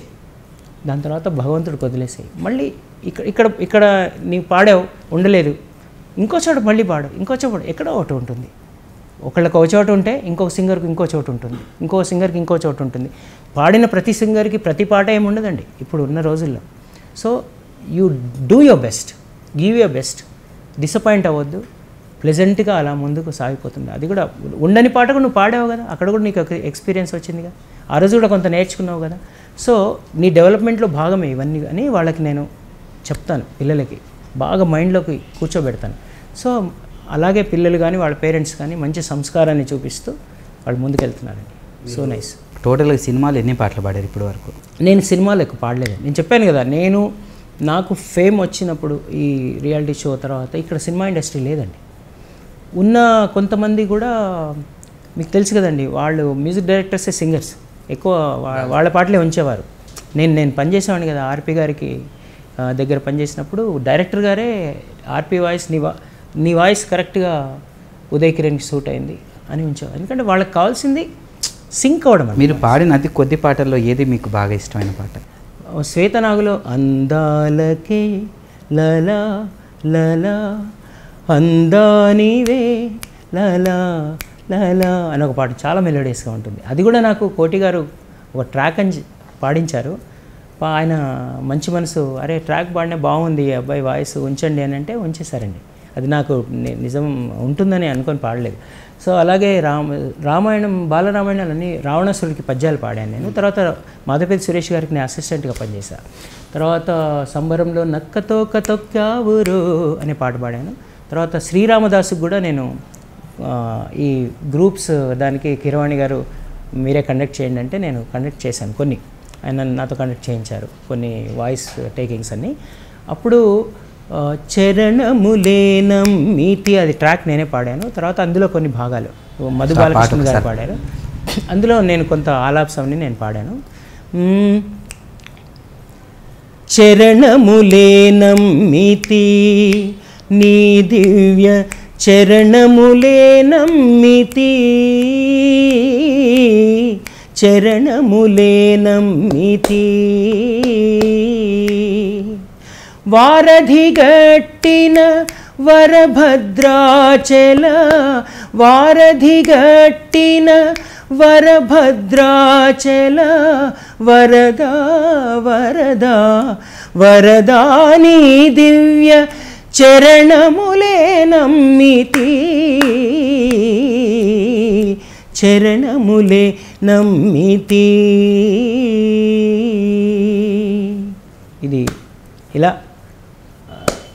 Speaker 2: దాని తర్వాత భగవంతుడికి వదిలేసేయి. మళ్ళీ ఇక్కడ ఇక్కడ ఇక్కడ నీవు పాడావు ఉండలేదు. ఇంకో చోట మళ్ళీ పాడు ఇంకో చోట ఎక్కడో ఒకటి ఉంటుంది. ఒకళ్ళకి ఒక చోటు ఉంటే ఇంకొక సింగర్కి ఇంకో చోటు ఉంటుంది. ఇంకో సింగర్కి ఇంకో చోటు ఉంటుంది. పాడిన ప్రతి సింగర్కి ప్రతి పాట ఏమి ఉండదండి ఇప్పుడు ఉన్న రోజుల్లో. So you do your best give your best disappoint అవ్వద్దు ప్లెజెంట్గా అలా ముందుకు సాగిపోతుంది. అది కూడా ఉండని పాట కూడా నువ్వు పాడావు కదా అక్కడ కూడా నీకు ఒక ఎక్స్పీరియన్స్ వచ్చింది ఆ రోజు కూడా కొంత నేర్చుకున్నావు కదా. సో నీ డెవలప్మెంట్లో భాగమే ఇవన్నీ అని వాళ్ళకి నేను చెప్తాను పిల్లలకి. బాగా మైండ్లోకి కూర్చోబెడతాను. సో అలాగే పిల్లలు కానీ వాళ్ళ పేరెంట్స్ కానీ మంచి సంస్కారాన్ని చూపిస్తూ వాళ్ళు ముందుకెళ్తున్నారండి. సో నైస్
Speaker 1: టోటల్గా సినిమాలు ఎన్ని పాటలు పాడారు ఇప్పటి వరకు?
Speaker 2: నేను సినిమాలు ఎక్కువ పాడలేదు. నేను చెప్పాను కదా నేను నాకు ఫేమ్ వచ్చినప్పుడు ఈ రియాలిటీ షో తర్వాత ఇక్కడ సినిమా ఇండస్ట్రీ లేదండి. ఉన్న కొంతమంది కూడా మీకు తెలుసు కదండి వాళ్ళు మ్యూజిక్ డైరెక్టర్సే సింగర్స్. ఎక్కువ వాళ్ళ పాటలే ఉంచేవారు. నేను నేను పనిచేసేవాడిని కదా ఆర్పి గారికి దగ్గర పనిచేసినప్పుడు డైరెక్టర్ గారే ఆర్పి వాయిస్ నీ నీ వాయిస్ కరెక్ట్గా ఉదయ్ కిరణ్కి సూట్ అయింది అని ఉంచేవారు. ఎందుకంటే వాళ్ళకి కావాల్సింది సింక్ అవడం.
Speaker 1: మీరు పాడిన అతి కొద్ది పాటల్లో ఏది మీకు బాగా ఇష్టమైన పాట?
Speaker 2: శ్వేతనాగులో అందాలకే లలా లలా అందానివే లలా లలా అని ఒక పాట చాలా మెలోడియస్గా ఉంటుంది. అది కూడా నాకు కోటి గారు ఒక ట్రాక్ అని పాడించారు. ఆయన మంచి మనసు అరే ట్రాక్ పాడినా బాగుంది అబ్బాయి వాయిస్ ఉంచండి అని అంటే ఉంచేశారండి. అది నాకు నిజం ఉంటుందని అనుకొని పాడలేదు. సో అలాగే రామ రామాయణం బాలరామాయణాలు రావణాసురుడికి పద్యాలు పాడాను నేను. తర్వాత మాధపేది సురేష్ గారికి నేను అసిస్టెంట్గా పనిచేశాను తర్వాత సంబరంలో నక్కతో కతొక్కావురు అనే పాట పాడాను. తర్వాత శ్రీరామదాసుకు కూడా నేను ఈ గ్రూప్స్ దానికి కిరవాణి గారు మీరే కండక్ట్ చేయండి అంటే నేను కండక్ట్ చేశాను కొన్ని. ఆయన నాతో కండక్ట్ చేయించారు. కొన్ని వాయిస్ టేకింగ్స్ అన్నీ. అప్పుడు ఆ, చరణములేనం మీతి అది ట్రాక్ నేనే పాడాను. తర్వాత అందులో కొన్ని భాగాలు. మధు బాలకృష్ణ గారు. పాడారు. అందులో నేను కొంత ఆలాప్సంని నేను పాడాను. మ్మ్. చరణములేనం మితి నీ దివ్య చరణములేనం మితి वारधिघट्टिन वरभद्राचल वारधिघट्टिन वरभद्राचल वरदा वरदा वरदानी दिव्य चरणमुले नम्मिति। चरणमुले नमिति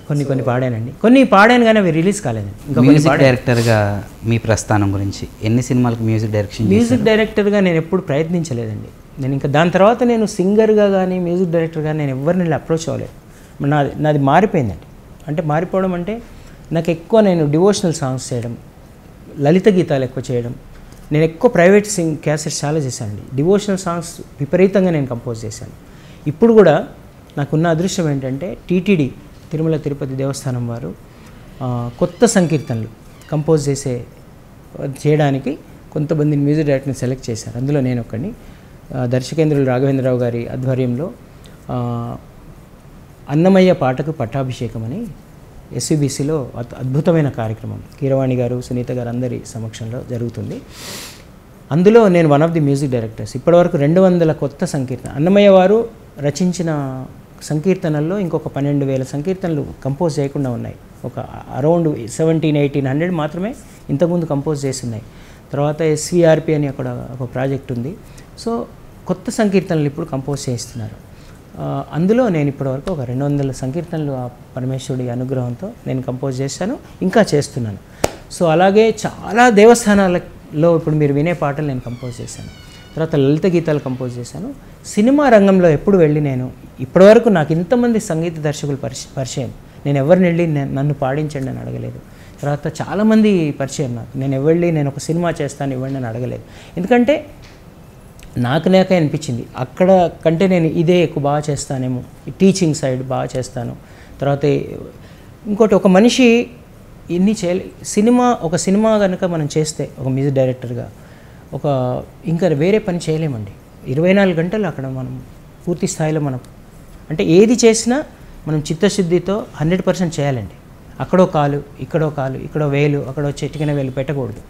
Speaker 2: కొన్ని కొన్ని పాడానండి. కొన్ని పాడాను కానీ అవి రిలీజ్ కాలేదండి ఇంకా
Speaker 1: మ్యూజిక్ డైరెక్టర్గా మీ ప్రస్థానం గురించి ఎన్ని సినిమాలకు మ్యూజిక్ డైరెక్షన్
Speaker 2: మ్యూజిక్ డైరెక్టర్గా నేను ఎప్పుడు ప్రయత్నించలేదండి. నేను ఇంకా దాని తర్వాత నేను సింగర్గా కానీ మ్యూజిక్ డైరెక్టర్గా నేను ఎవరిని అప్రోచ్ అవ్వలేదు. నాది నాది మారిపోయిందండి. అంటే మారిపోవడం అంటే నాకు ఎక్కువ నేను డివోషనల్ సాంగ్స్ చేయడం లలిత గీతాలు ఎక్కువ చేయడం నేను ఎక్కువ ప్రైవేట్ సింగ్ క్యాసెట్స్ చాలా చేశానండి. డివోషనల్ సాంగ్స్ విపరీతంగా నేను కంపోజ్ చేశాను. ఇప్పుడు కూడా నాకున్న అదృష్టం ఏంటంటే టీటీడీ తిరుమల తిరుపతి దేవస్థానం వారు కొత్త సంకీర్తనలు కంపోజ్ చేసే చేయడానికి కొంతమంది మ్యూజిక్ డైరెక్టర్ని సెలెక్ట్ చేశారు. అందులో నేను ఒకడిని దర్శకేంద్రులు రాఘవేంద్రరావు గారి ఆధ్వర్యంలో అన్నమయ్య పాటకు పట్టాభిషేకం అని ఎస్యూబీసీలో అద్భుతమైన కార్యక్రమం కీరవాణి గారు సునీత గారు అందరి సమక్షంలో జరుగుతుంది. అందులో నేను one of the music directors. ఇప్పటివరకు రెండు వందల కొత్త సంకీర్తన అన్నమయ్య వారు రచించిన సంకీర్తనల్లో ఇంకొక పన్నెండు వేల సంకీర్తనలు కంపోజ్ చేయకుండా ఉన్నాయి. ఒక అరౌండ్ సెవెంటీన్ ఎయిటీన్ హండ్రెడ్ మాత్రమే ఇంతకుముందు కంపోజ్ చేసి ఉన్నాయి తర్వాత ఎస్వీఆర్పి అని అక్కడ ఒక ప్రాజెక్ట్ ఉంది. సో కొత్త సంకీర్తనలు ఇప్పుడు కంపోజ్ చేయిస్తున్నారు. అందులో నేను ఇప్పటివరకు ఒక రెండు వందల సంకీర్తనలు ఆ పరమేశ్వరుడి అనుగ్రహంతో నేను కంపోజ్ చేశాను ఇంకా చేస్తున్నాను. సో అలాగే చాలా దేవస్థానాలలో ఇప్పుడు మీరు వినే పాటలు నేను కంపోజ్ చేశాను. తర్వాత లలిత గీతాలు కంపోజ్ చేశాను. సినిమా రంగంలో ఎప్పుడు వెళ్ళి నేను ఇప్పటివరకు నాకు ఇంతమంది సంగీత దర్శకులు పరిచ పరిచయం. నేను ఎవరిని వెళ్ళి నన్ను పాడించండి అని అడగలేదు. తర్వాత చాలామంది పరిచయం నాకు. నేను వెళ్ళి నేను ఒక సినిమా చేస్తాను ఇవ్వండి అని అడగలేదు. ఎందుకంటే నాకు నాకే అనిపించింది అక్కడ కంటే నేను ఇదే ఎక్కువ బాగా చేస్తానేమో. టీచింగ్ సైడ్ బాగా చేస్తాను. తర్వాత ఇంకోటి ఒక మనిషి ఇన్ని చేయలే సినిమా ఒక సినిమా కనుక మనం చేస్తే ఒక మ్యూజిక్ డైరెక్టర్గా ఒక ఇంకా వేరే పని చేయలేమండి. ఇరవై నాలుగు గంటలు అక్కడ మనం పూర్తి స్థాయిలో మనం అంటే ఏది చేసినా మనం చిత్తశుద్ధితో హండ్రెడ్ పర్సెంట్ చేయాలండి. అక్కడో కాలు ఇక్కడో కాలు ఇక్కడో వేలు అక్కడో చెట్టుకిన వేలు పెట్టకూడదు.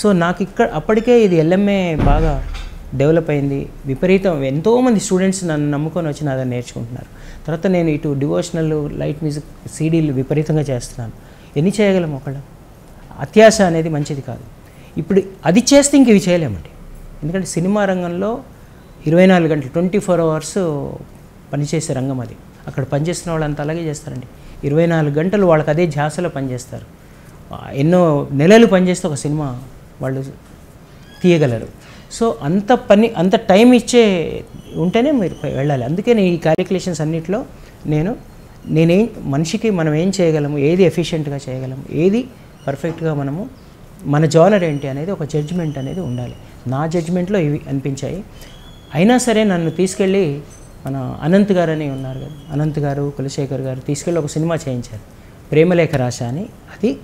Speaker 2: సో నాకు ఇక్కడ అప్పటికే ఇది ఎల్ఎంఏ బాగా డెవలప్ అయింది. విపరీతం ఎంతోమంది స్టూడెంట్స్ నన్ను నమ్ముకొని వచ్చి నా దాన్ని నేర్చుకుంటున్నారు. తర్వాత నేను ఇటు డివోషనల్ లైట్ మ్యూజిక్ సీడీలు విపరీతంగా చేస్తున్నాను. ఎన్ని చేయగలం ఒకళ్ళం? అత్యాశ అనేది మంచిది కాదు. ఇప్పుడు అది చేస్తే ఇంక ఇవి చేయలేమండి. ఎందుకంటే సినిమా రంగంలో ఇరవై నాలుగు గంటలు ట్వంటీ ఫోర్ అవర్స్ పనిచేసే రంగం అది. అక్కడ పనిచేస్తున్న వాళ్ళంతా అలాగే చేస్తారండి. ఇరవై నాలుగు గంటలు వాళ్ళకి అదే ధ్యాసలో పనిచేస్తారు. ఎన్నో నెలలు పనిచేస్తే ఒక సినిమా వాళ్ళు తీయగలరు. సో అంత పని అంత టైం ఇచ్చే ఉంటేనే మీరు వెళ్ళాలి. అందుకే నేను ఈ క్యాలిక్యులేషన్స్ అన్నింటిలో నేను నేనేం మనిషికి మనం ఏం చేయగలము ఏది ఎఫిషియెంట్గా చేయగలము ఏది పర్ఫెక్ట్గా మనము మన జోనర్ ఏంటి అనేది ఒక జడ్జిమెంట్ అనేది ఉండాలి. నా జడ్జిమెంట్లో ఇవి అనిపించాయి. అయినా సరే నన్ను తీసుకెళ్ళి మన అనంత్ గారు అని ఉన్నారు కదా అనంత్ గారు కులశేఖర్ గారు తీసుకెళ్ళి ఒక సినిమా చేయించారు. ప్రేమలేఖ రాశ అని. అది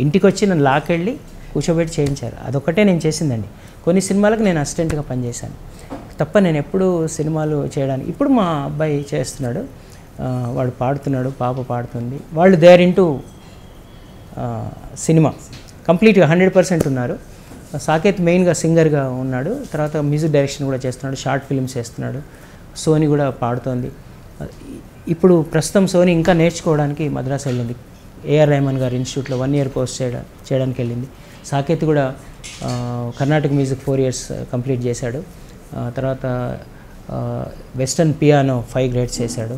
Speaker 2: ఇంటికి వచ్చి నన్ను లాకెళ్ళి కూర్చోబెట్టి చేయించారు. అదొక్కటే నేను చేసిందండి. కొన్ని సినిమాలకు నేను అసిస్టెంట్గా పనిచేశాను. తప్ప నేను ఎప్పుడు సినిమాలు చేయడానికి ఇప్పుడు మా అబ్బాయి చేస్తున్నాడు. వాడు పాడుతున్నాడు పాప పాడుతుంది. వాళ్ళు దేర్ ఇంటూ సినిమా. కంప్లీట్గా హండ్రెడ్ పర్సెంట్ ఉన్నారు. సాకేత్ మెయిన్గా సింగర్గా ఉన్నాడు. తర్వాత మ్యూజిక్ డైరెక్షన్ కూడా చేస్తున్నాడు. షార్ట్ ఫిల్మ్స్ చేస్తున్నాడు. సోని కూడా పాడుతోంది. ఇప్పుడు ప్రస్తుతం సోని ఇంకా నేర్చుకోవడానికి మద్రాసు వెళ్ళింది. ఏఆర్ రెహమాన్ గారి ఇన్స్టిట్యూట్లో వన్ ఇయర్ కోర్స్ చేయడా చేయడానికి వెళ్ళింది. సాకేత్ కూడా Carnatic music four years complete చేశాడు. తర్వాత వెస్టర్న్ పియానో ఫైవ్ గ్రేడ్స్ చేశాడు.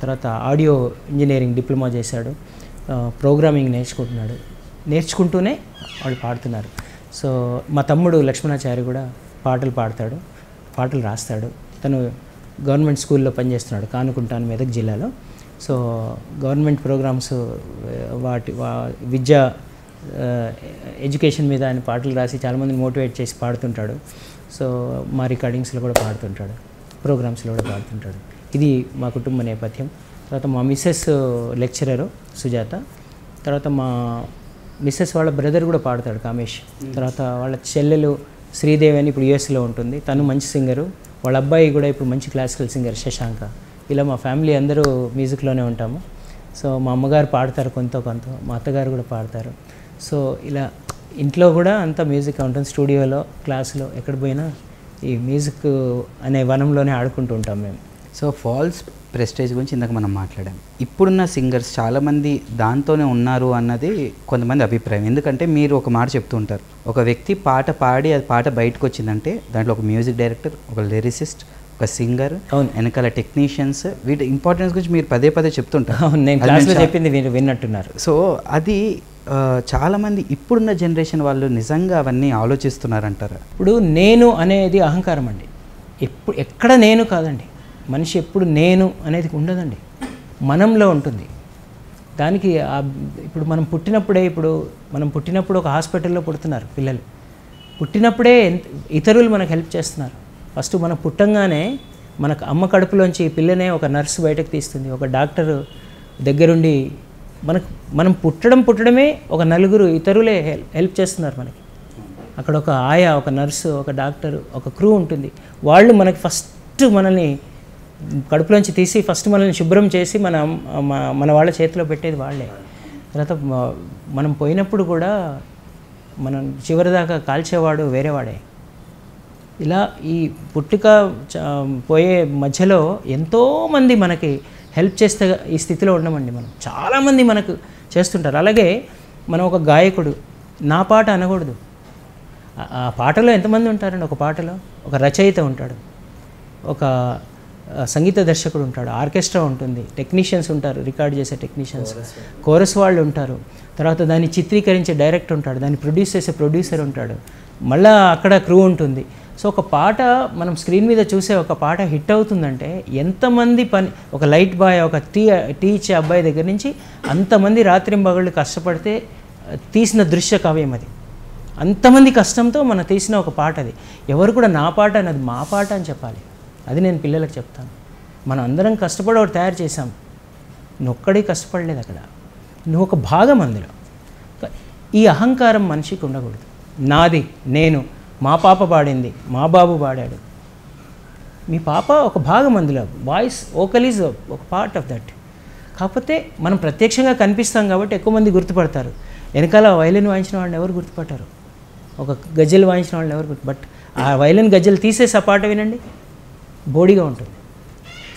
Speaker 2: తర్వాత ఆడియో ఇంజనీరింగ్ డిప్లొమా చేశాడు. ప్రోగ్రామింగ్ నేర్చుకుంటున్నాడు. నేర్చుకుంటూనే వాళ్ళు పాడుతున్నారు. సో మా తమ్ముడు లక్ష్మణాచారి కూడా పాటలు పాడతాడు పాటలు రాస్తాడు. తను గవర్నమెంట్ స్కూల్లో పనిచేస్తున్నాడు కానుకుంటాను మెదక్ జిల్లాలో. సో గవర్నమెంట్ ప్రోగ్రామ్స్ వాటి వా విద్య ఎడ్యుకేషన్ మీద ఆయన పాటలు రాసి చాలామందిని మోటివేట్ చేసి పాడుతుంటాడు. సో మా రికార్డింగ్స్లో కూడా పాడుతుంటాడు ప్రోగ్రామ్స్లో కూడా పాడుతుంటాడు. ఇది మా కుటుంబ నేపథ్యం. తర్వాత మా మిస్సెస్ లెక్చరరు సుజాత. తర్వాత మా మిస్సెస్ వాళ్ళ బ్రదర్ కూడా పాడతాడు కామేష్. తర్వాత వాళ్ళ చెల్లెలు శ్రీదేవి అని ఇప్పుడు యూఎస్లో ఉంటుంది. తను మంచి సింగరు. వాళ్ళ అబ్బాయి కూడా ఇప్పుడు మంచి క్లాసికల్ సింగర్ శశాంక. ఇలా మా ఫ్యామిలీ అందరూ మ్యూజిక్లోనే ఉంటాము. సో మా అమ్మగారు పాడతారు కొంత కొంత. మా అత్తగారు కూడా పాడతారు. సో ఇలా ఇంట్లో కూడా అంతా మ్యూజిక్ ఉంటుంది. స్టూడియోలో క్లాసులో ఎక్కడ పోయినా ఈ మ్యూజిక్ అనే వనంలోనే ఆడుకుంటూ ఉంటాం మేము.
Speaker 1: సో ఫాల్స్ ప్రెస్టేజ్ గురించి ఇందాక మనం మాట్లాడాం. ఇప్పుడున్న సింగర్స్ చాలామంది దాంతోనే ఉన్నారు అన్నది కొంతమంది అభిప్రాయం. ఎందుకంటే మీరు ఒక మాట చెప్తూ ఉంటారు. ఒక వ్యక్తి పాట పాడి అది పాట బయటకు వచ్చిందంటే దాంట్లో ఒక మ్యూజిక్ డైరెక్టర్ ఒక లిరిసిస్ట్ ఒక సింగర్
Speaker 2: అవును.
Speaker 1: వెనకాల టెక్నీషియన్స్ వీటి ఇంపార్టెన్స్ గురించి మీరు పదే పదే చెప్తుంటారు.
Speaker 2: నేను చెప్పింది మీరు విన్నట్టున్నారు.
Speaker 1: సో అది చాలామంది ఇప్పుడున్న జనరేషన్ వాళ్ళు నిజంగా అవన్నీ ఆలోచిస్తున్నారంటారా?
Speaker 2: ఇప్పుడు నేను అనేది అహంకారం అండి. ఎప్పుడు ఎక్కడ నేను కాదండి. మనిషి ఎప్పుడు నేను అనేది ఉండదండి. మనంలో ఉంటుంది. దానికి ఇప్పుడు మనం పుట్టినప్పుడే ఇప్పుడు మనం పుట్టినప్పుడు ఒక హాస్పిటల్లో పుడుతున్నారు పిల్లలు. పుట్టినప్పుడే ఇతరులు మనకు హెల్ప్ చేస్తున్నారు. ఫస్ట్ మనం పుట్టంగానే మనకు అమ్మ కడుపులోంచి పిల్లనే ఒక నర్సు బయటకు తీస్తుంది. ఒక డాక్టర్ దగ్గరుండి మనకు మనం పుట్టడం పుట్టడమే ఒక నలుగురు ఇతరులే హెల్ప్ హెల్ప్ చేస్తున్నారు మనకి. అక్కడ ఒక ఆయా ఒక నర్సు ఒక డాక్టర్ ఒక క్రూ ఉంటుంది. వాళ్ళు మనకి ఫస్ట్ మనల్ని కడుపులోంచి తీసి ఫస్ట్ మనల్ని శుభ్రం చేసి మన మన వాళ్ళ చేతిలో పెట్టేది వాళ్ళే. తర్వాత మనం పోయినప్పుడు కూడా మనం చివరిదాకా కాల్చేవాడు వేరేవాడే ఇలా ఈ పుట్టుక చ- పోయే మధ్యలో ఎంతోమంది మనకి హెల్ప్ చేస్తే ఈ స్థితిలో ఉండమండి మనం. చాలామంది మనకు చేస్తుంటారు. అలాగే మనం ఒక గాయకుడు నా పాట అనకూడదు. ఆ- పాటలో ఎంతమంది ఉంటారండి ఒక పాటలో? ఒక రచయిత ఉంటాడు. ఒక సంగీత దర్శకుడు ఉంటాడు ఆర్కెస్ట్రా ఉంటుంది టెక్నీషియన్స్ ఉంటారు రికార్డ్ చేసే టెక్నీషియన్స్. కోరస్ వాళ్ళు. ఉంటారు. తర్వాత దాన్ని చిత్రీకరించే డైరెక్టర్ ఉంటాడు దాన్ని ప్రొడ్యూస్ చేసే ప్రొడ్యూసర్ ఉంటాడు. మళ్ళా అక్కడ క్రూ ఉంటుంది. సో ఒక పాట మనం స్క్రీన్ మీద చూసే ఒక పాట హిట్ అవుతుందంటే ఎంతమంది పని ఒక లైట్ బాయ్ ఒక టీ టీ ఇచ్చే అబ్బాయి దగ్గర నుంచి అంతమంది రాత్రింబగళ్ళు కష్టపడితే తీసిన దృశ్య కావ్యం అది. అంతమంది కష్టంతో మనం తీసిన ఒక పాట అది. ఎవరు కూడా నా పాట అన్నది మా పాట అని చెప్పాలి. అది నేను పిల్లలకు చెప్తాను. మనం అందరం కష్టపడి ఒకటి తయారు చేసాం నువ్వు కష్టపడలేదు అక్కడ. నువ్వు ఒక భాగం అందులో. ఈ అహంకారం మనిషికి ఉండకూడదు. నాది నేను మా పాప పాడింది మా బాబు పాడాడు. మీ పాప ఒక భాగం అందులో. వాయిస్ ఓకల్ ఈజ్ ఒక పార్ట్ ఆఫ్ దట్ కాకపోతే మనం ప్రత్యక్షంగా కనిపిస్తాం కాబట్టి ఎక్కువ మంది గుర్తుపడతారు. వెనకాల వైలిన్ వాయించిన వాళ్ళని ఎవరు గుర్తుపట్టారు? ఒక గజ్జలు వాయించిన వాళ్ళని ఎవరు గుర్తు బట్ ఆ వైలిన్ గజ్జలు తీసేసి ఆ పాట వినండి. బోడిగా ఉంటుంది.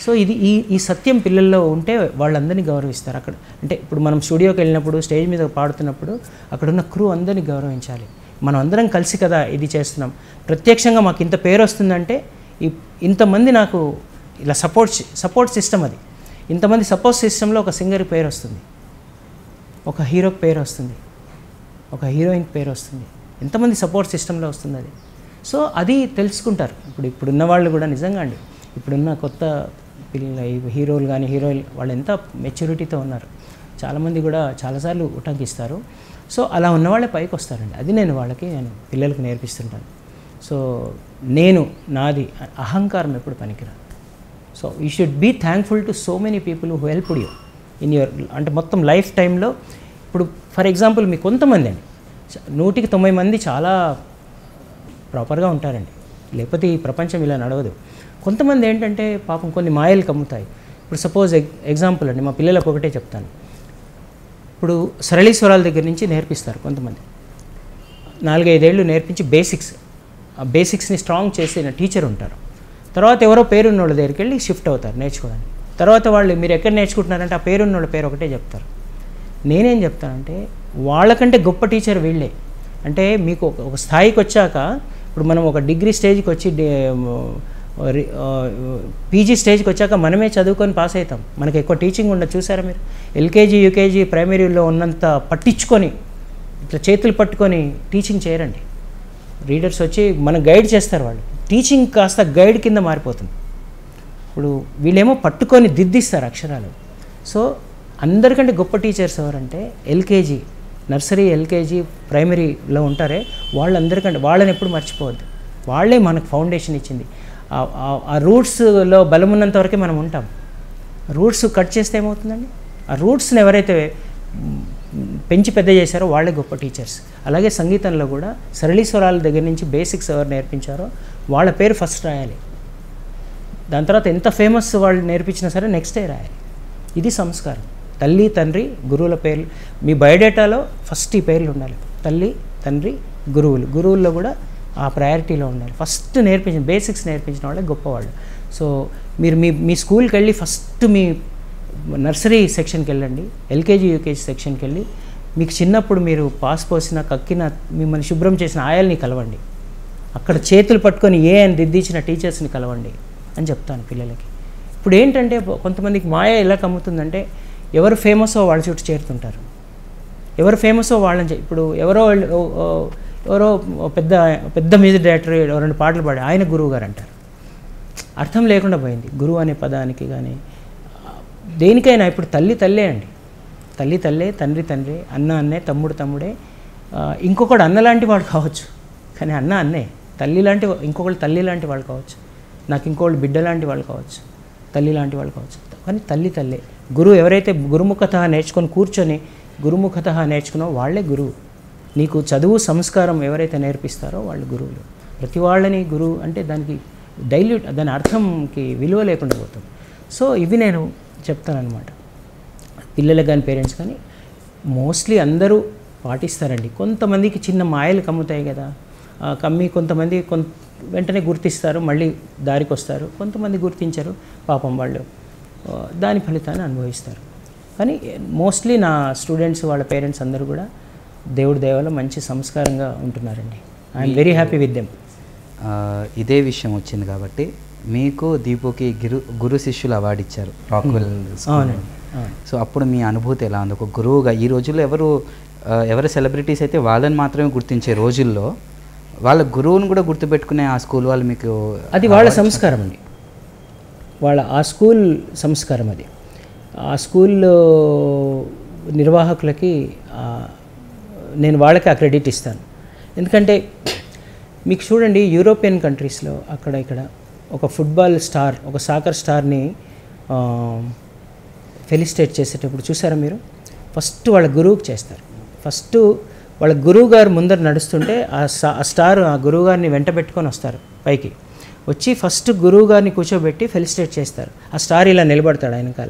Speaker 2: సో ఇది ఈ ఈ సత్యం పిల్లల్లో ఉంటే వాళ్ళందరినీ గౌరవిస్తారు. అక్కడ అంటే ఇప్పుడు మనం స్టూడియోకి వెళ్ళినప్పుడు స్టేజ్ మీద పాడుతున్నప్పుడు అక్కడ ఉన్న క్రూ అందరినీ గౌరవించాలి. మనం అందరం కలిసి కదా ఇది చేస్తున్నాం. ప్రత్యక్షంగా మాకు ఇంత పేరు వస్తుందంటే ఈ ఇంతమంది నాకు ఇలా సపోర్ట్ సపోర్ట్ సిస్టమ్ అది. ఇంతమంది సపోర్ట్ సిస్టంలో ఒక సింగర్ పేరు వస్తుంది. ఒక హీరోకి పేరు వస్తుంది. ఒక హీరోయిన్ పేరు వస్తుంది. ఎంతమంది సపోర్ట్ సిస్టంలో వస్తుంది అది. సో అది తెలుసుకుంటారు. ఇప్పుడు ఇప్పుడున్న వాళ్ళు కూడా నిజంగా అండి. ఇప్పుడున్న కొత్త పిల్లల హీరోలు కానీ హీరోయిన్ వాళ్ళు ఎంత మెచ్యూరిటీతో ఉన్నారు. చాలామంది కూడా చాలాసార్లు ఉటంకిస్తారు. సో అలా ఉన్న వాళ్ళే పైకి వస్తారండి. అది నేను వాళ్ళకి నేను పిల్లలకు నేర్పిస్తుంటాను. సో నేను నాది అహంకారం ఎప్పుడు పనికిరాదు. So you should be thankful to so many people who help you in your అంటే మొత్తం లైఫ్ టైంలో. ఇప్పుడు ఫర్ ఎగ్జాంపుల్ మీ కొంతమంది అండి. నూటికి తొంభై మంది చాలా ప్రాపర్గా ఉంటారండి. లేకపోతే ఈ ప్రపంచం ఇలా నడవదు. కొంతమంది ఏంటంటే పాపం కొన్ని మాయలు కమ్ముతాయి. ఇప్పుడు సపోజ్ ఎగ్జాంపుల్ అండి మా పిల్లలకు ఒకటే చెప్తాను. ఇప్పుడు సరళీశ్వరాల దగ్గర నుంచి నేర్పిస్తారు కొంతమంది. నాలుగైదేళ్ళు నేర్పించి బేసిక్స్ ఆ బేసిక్స్ని స్ట్రాంగ్ చేసిన టీచర్ ఉంటారు. తర్వాత ఎవరో పేరున్న వాళ్ళ దగ్గరికి వెళ్ళి షిఫ్ట్ అవుతారు నేర్చుకోవడానికి. తర్వాత వాళ్ళు మీరు ఎక్కడ నేర్చుకుంటున్నారంటే ఆ పేరున్న వాళ్ళ పేరు ఒకటే చెప్తారు. నేనేం చెప్తానంటే వాళ్ళకంటే గొప్ప టీచర్ వీళ్ళే. అంటే మీకు ఒక- ఒక స్థాయికి వచ్చాక ఇప్పుడు మనం ఒక డిగ్రీ స్టేజ్కి వచ్చి పీజీ స్టేజ్కి వచ్చాక మనమే చదువుకొని పాస్ అవుతాం. మనకి ఎక్కువ టీచింగ్ ఉండదు చూసారా మీరు? ఎల్కేజీ యూకేజీ ప్రైమరీలో ఉన్నంత పట్టించుకొని ఇట్లా చేతులు పట్టుకొని టీచింగ్ చేయరండి. రీడర్స్ వచ్చి మనం గైడ్ చేస్తారు వాళ్ళు. టీచింగ్ కాస్త గైడ్ కింద మారిపోతుంది. ఇప్పుడు వీళ్ళేమో పట్టుకొని దిద్దిస్తారు అక్షరాలు. సో అందరికంటే గొప్ప టీచర్స్ ఎవరంటే ఎల్కేజీ నర్సరీ ఎల్కేజీ ప్రైమరీలో ఉంటారే వాళ్ళందరికంటే వాళ్ళని ఎప్పుడు మర్చిపోవద్దు. వాళ్ళే మనకు ఫౌండేషన్ ఇచ్చింది. ఆ- రూట్స్లో బలం ఉన్నంత వరకే మనం ఉంటాం. రూట్స్ కట్ చేస్తే ఏమవుతుందండి? ఆ రూట్స్ని ఎవరైతే పెంచి పెద్ద చేశారో వాళ్ళే గొప్ప టీచర్స్. అలాగే సంగీతంలో కూడా సరళీ స్వరాల దగ్గర నుంచి బేసిక్స్ ఎవరు నేర్పించారో వాళ్ళ పేరు ఫస్ట్ రాయాలి. దాని తర్వాత ఎంత ఫేమస్ వాళ్ళు నేర్పించినా సరే నెక్స్ట్ డే రాయాలి. ఇది సంస్కారం. తల్లి తండ్రి గురువుల పేర్లు. మీ బయోడేటాలో ఫస్ట్ ఈ పేర్లు ఉండాలి. తల్లి తండ్రి గురువులు. గురువుల్లో కూడా ఆ ప్రయారిటీలో ఉండాలి. ఫస్ట్ నేర్పించిన బేసిక్స్ నేర్పించిన వాళ్ళే గొప్పవాళ్ళు. సో మీరు మీ మీ స్కూల్కి వెళ్ళి ఫస్ట్ మీ నర్సరీ సెక్షన్కి వెళ్ళండి. ఎల్కేజీ యూకేజీ సెక్షన్కి వెళ్ళి మీకు చిన్నప్పుడు మీరు పాస్ పోసిన కక్కిన మిమ్మల్ని శుభ్రం చేసిన ఆయాల్ని కలవండి. అక్కడ చేతులు పట్టుకొని ఏ అని దిద్దించిన టీచర్స్ని కలవండి అని చెప్తాను పిల్లలకి. ఇప్పుడు ఏంటంటే కొంతమందికి మాయ ఎలా కమ్ముతుందంటే ఎవరు ఫేమసో వాళ్ళ చుట్టూ చేరుతుంటారు. ఎవరు ఫేమసో వాళ్ళని ఇప్పుడు ఎవరో ఎవరో పెద్ద పెద్ద మ్యూజిక్ డైరెక్టర్ రెండు పాటలు పాడి ఆయన గురువు గారు అంటారు. అర్థం లేకుండా పోయింది. గురువు అనే పదానికి కానీ దేనికైనా ఇప్పుడు తల్లి తల్లే అండి. తల్లి తల్లే తండ్రి తండ్రి అన్న అన్నే తమ్ముడు తమ్ముడే ఇంకొకడు అన్న లాంటి వాడు కావచ్చు. కానీ అన్న అన్నే తల్లి లాంటి ఇంకొకళ్ళు తల్లి లాంటి వాళ్ళు కావచ్చు. నాకు ఇంకొకళ్ళు బిడ్డ లాంటి వాళ్ళు కావచ్చు. తల్లి లాంటి వాళ్ళు కావచ్చు. కానీ తల్లి తల్లే. గురువు ఎవరైతే గురుముఖత నేర్చుకొని కూర్చొని గురుముఖత నేర్చుకున్నో వాళ్ళే గురువు. నీకు చదువు సంస్కారం ఎవరైతే నేర్పిస్తారో వాళ్ళు గురువులు. ప్రతి వాళ్ళని గురువు అంటే దానికి డైల్యూట్ దాని అర్థంకి విలువ లేకుండా పోతుంది. సో ఇవి నేను చెప్తానన్నమాట. పిల్లలకు కానీ పేరెంట్స్ కానీ మోస్ట్లీ అందరూ పాటిస్తారండి. కొంతమందికి చిన్న మాయలు కమ్ముతాయి కదా. కమ్మి కొంతమంది కొంత వెంటనే గుర్తిస్తారు మళ్ళీ దారికి వస్తారు. కొంతమంది గుర్తించరు పాపం వాళ్ళు. దాని ఫలితాన్ని అనుభవిస్తారు. కానీ మోస్ట్లీ నా స్టూడెంట్స్ వాళ్ళ పేరెంట్స్ అందరూ కూడా దేవుడి దేవలో మంచి సంస్కారంగా ఉంటున్నారండి. I'm very happy with them
Speaker 1: ఇదే విషయం వచ్చింది కాబట్టి మీకు దీపుకి గురు గురు శిష్యులు అవార్డు ఇచ్చారు రాక్వెల్ స్కూల్లో.
Speaker 2: అవునండి. అవును
Speaker 1: సో అప్పుడు మీ అనుభూతి ఎలా ఉంది? ఒక గురువుగా ఈ రోజుల్లో ఎవరు ఎవరు సెలబ్రిటీస్ అయితే వాళ్ళని మాత్రమే గుర్తించే రోజుల్లో వాళ్ళ గురువుని కూడా గుర్తుపెట్టుకునే ఆ స్కూల్ వాళ్ళు మీకు
Speaker 2: అది వాళ్ళ సంస్కారం అండి. వాళ్ళ ఆ స్కూల్ సంస్కారం అది. ఆ స్కూల్లో నిర్వాహకులకి నేను వాళ్ళకి ఆ క్రెడిట్ ఇస్తాను. ఎందుకంటే మీకు చూడండి యూరోపియన్ కంట్రీస్లో అక్కడ ఇక్కడ ఒక ఫుట్బాల్ స్టార్ ఒక సాకర్ స్టార్ని ఫెలిసిటేట్ చేసేటప్పుడు చూసారా మీరు? ఫస్ట్ వాళ్ళ గురువుకి చేస్తారు. ఫస్ట్ వాళ్ళ గురువు గారు ముందర నడుస్తుంటే ఆ స్టార్ ఆ గురువుగారిని వెంట పెట్టుకొని వస్తారు పైకి. వచ్చి ఫస్ట్ గురువు గారిని కూర్చోబెట్టి ఫెలిసిటేట్ చేస్తారు. ఆ స్టార్ ఇలా నిలబడతాడు ఆయనకాల.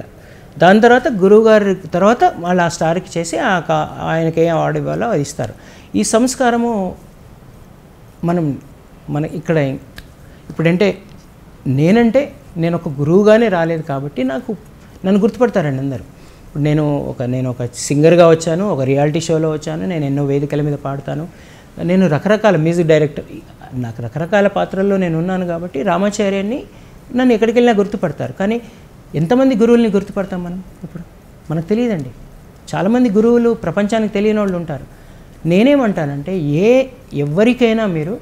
Speaker 2: దాని తర్వాత గురువు గారి తర్వాత మళ్ళీ ఆ స్టార్కి చేసి ఆ కా- ఆయనకి ఏం అవార్డు ఇవ్వాలో అది ఇస్తారు. ఈ సంస్కారము మనం మన ఇక్కడ ఇప్పుడంటే నేనంటే నేను ఒక గురువుగానే రాలేదు కాబట్టి నాకు నన్ను గుర్తుపడతారండి అందరూ. ఇప్పుడు నేను ఒక నేను ఒక సింగర్గా వచ్చాను ఒక రియాలిటీ షోలో వచ్చాను నేను ఎన్నో వేదికల మీద పాడతాను. నేను రకరకాల మ్యూజిక్ డైరెక్టర్ నాకు రకరకాల పాత్రల్లో నేను ఉన్నాను కాబట్టి రామాచార్యాన్ని నన్ను ఎక్కడికి వెళ్ళినా గుర్తుపడతారు. కానీ ఎంతమంది గురువుల్ని గుర్తుపడతాం మనం? ఇప్పుడు మనకు తెలియదండి. చాలామంది గురువులు ప్రపంచానికి తెలియని వాళ్ళు ఉంటారు. నేనేమంటానంటే ఏ ఎవరికైనా మీరు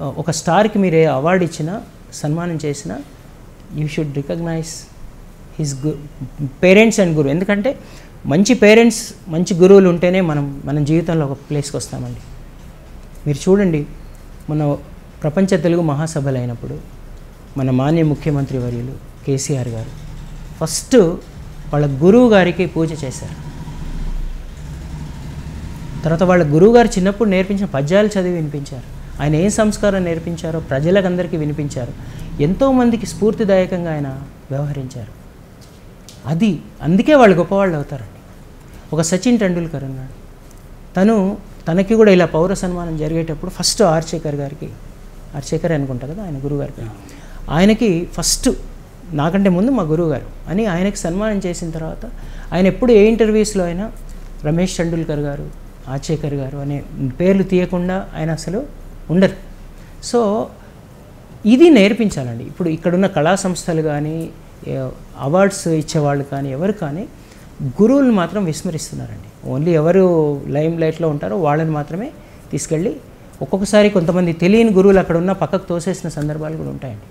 Speaker 2: ఒక స్టార్కి మీరు ఏ అవార్డు ఇచ్చినా సన్మానం చేసినా యూ షుడ్ రికగ్నైజ్ హిస్ గు పేరెంట్స్ అండ్ గురువు. ఎందుకంటే మంచి పేరెంట్స్ మంచి గురువులు ఉంటేనే మనం మన జీవితంలో ఒక ప్లేస్కి వస్తామండి. మీరు చూడండి మన ప్రపంచ తెలుగు మహాసభలు అయినప్పుడు మన మాన్య ముఖ్యమంత్రి వర్యులు కేసీఆర్ గారు ఫస్ట్ వాళ్ళ గురువు గారికి పూజ చేశారు. తర్వాత వాళ్ళ గురువుగారు చిన్నప్పుడు నేర్పించిన పద్యాలు చదివి వినిపించారు. ఆయన ఏం సంస్కారం నేర్పించారో ప్రజలకందరికీ వినిపించారు. ఎంతోమందికి స్ఫూర్తిదాయకంగా ఆయన వ్యవహరించారు. అది అందుకే వాళ్ళు గొప్పవాళ్ళు అవుతారండి. ఒక సచిన్ టెండూల్కర్ ఉన్నాడు. తను తనకి కూడా ఇలా పౌర సన్మానం జరిగేటప్పుడు ఫస్ట్ ఆర్చేకర్ గారికి ఆర్చేకర్ అనుకుంటా కదా ఆయన గురుగారికి ఆయనకి ఫస్ట్ నాకంటే ముందు మా గురువు గారు అని ఆయనకి సన్మానం చేసిన తర్వాత ఆయన ఎప్పుడు ఏ ఇంటర్వ్యూస్లో అయినా రమేష్ టెండూల్కర్ గారు ఆచేకర్ గారు అనే పేర్లు తీయకుండా ఆయన అసలు ఉండరు. సో ఇది నేర్పించాలండి. ఇప్పుడు ఇక్కడున్న కళా సంస్థలు కానీ అవార్డ్స్ ఇచ్చేవాళ్ళు కానీ ఎవరు కానీ గురువులు మాత్రం విస్మరిస్తున్నారండి. ఓన్లీ ఎవరు లైమ్ లైట్లో ఉంటారో వాళ్ళని మాత్రమే తీసుకెళ్ళి ఒక్కొక్కసారి కొంతమంది తెలియని గురువులు అక్కడ ఉన్న పక్కకు తోసేసిన సందర్భాలు కూడా ఉంటాయండి.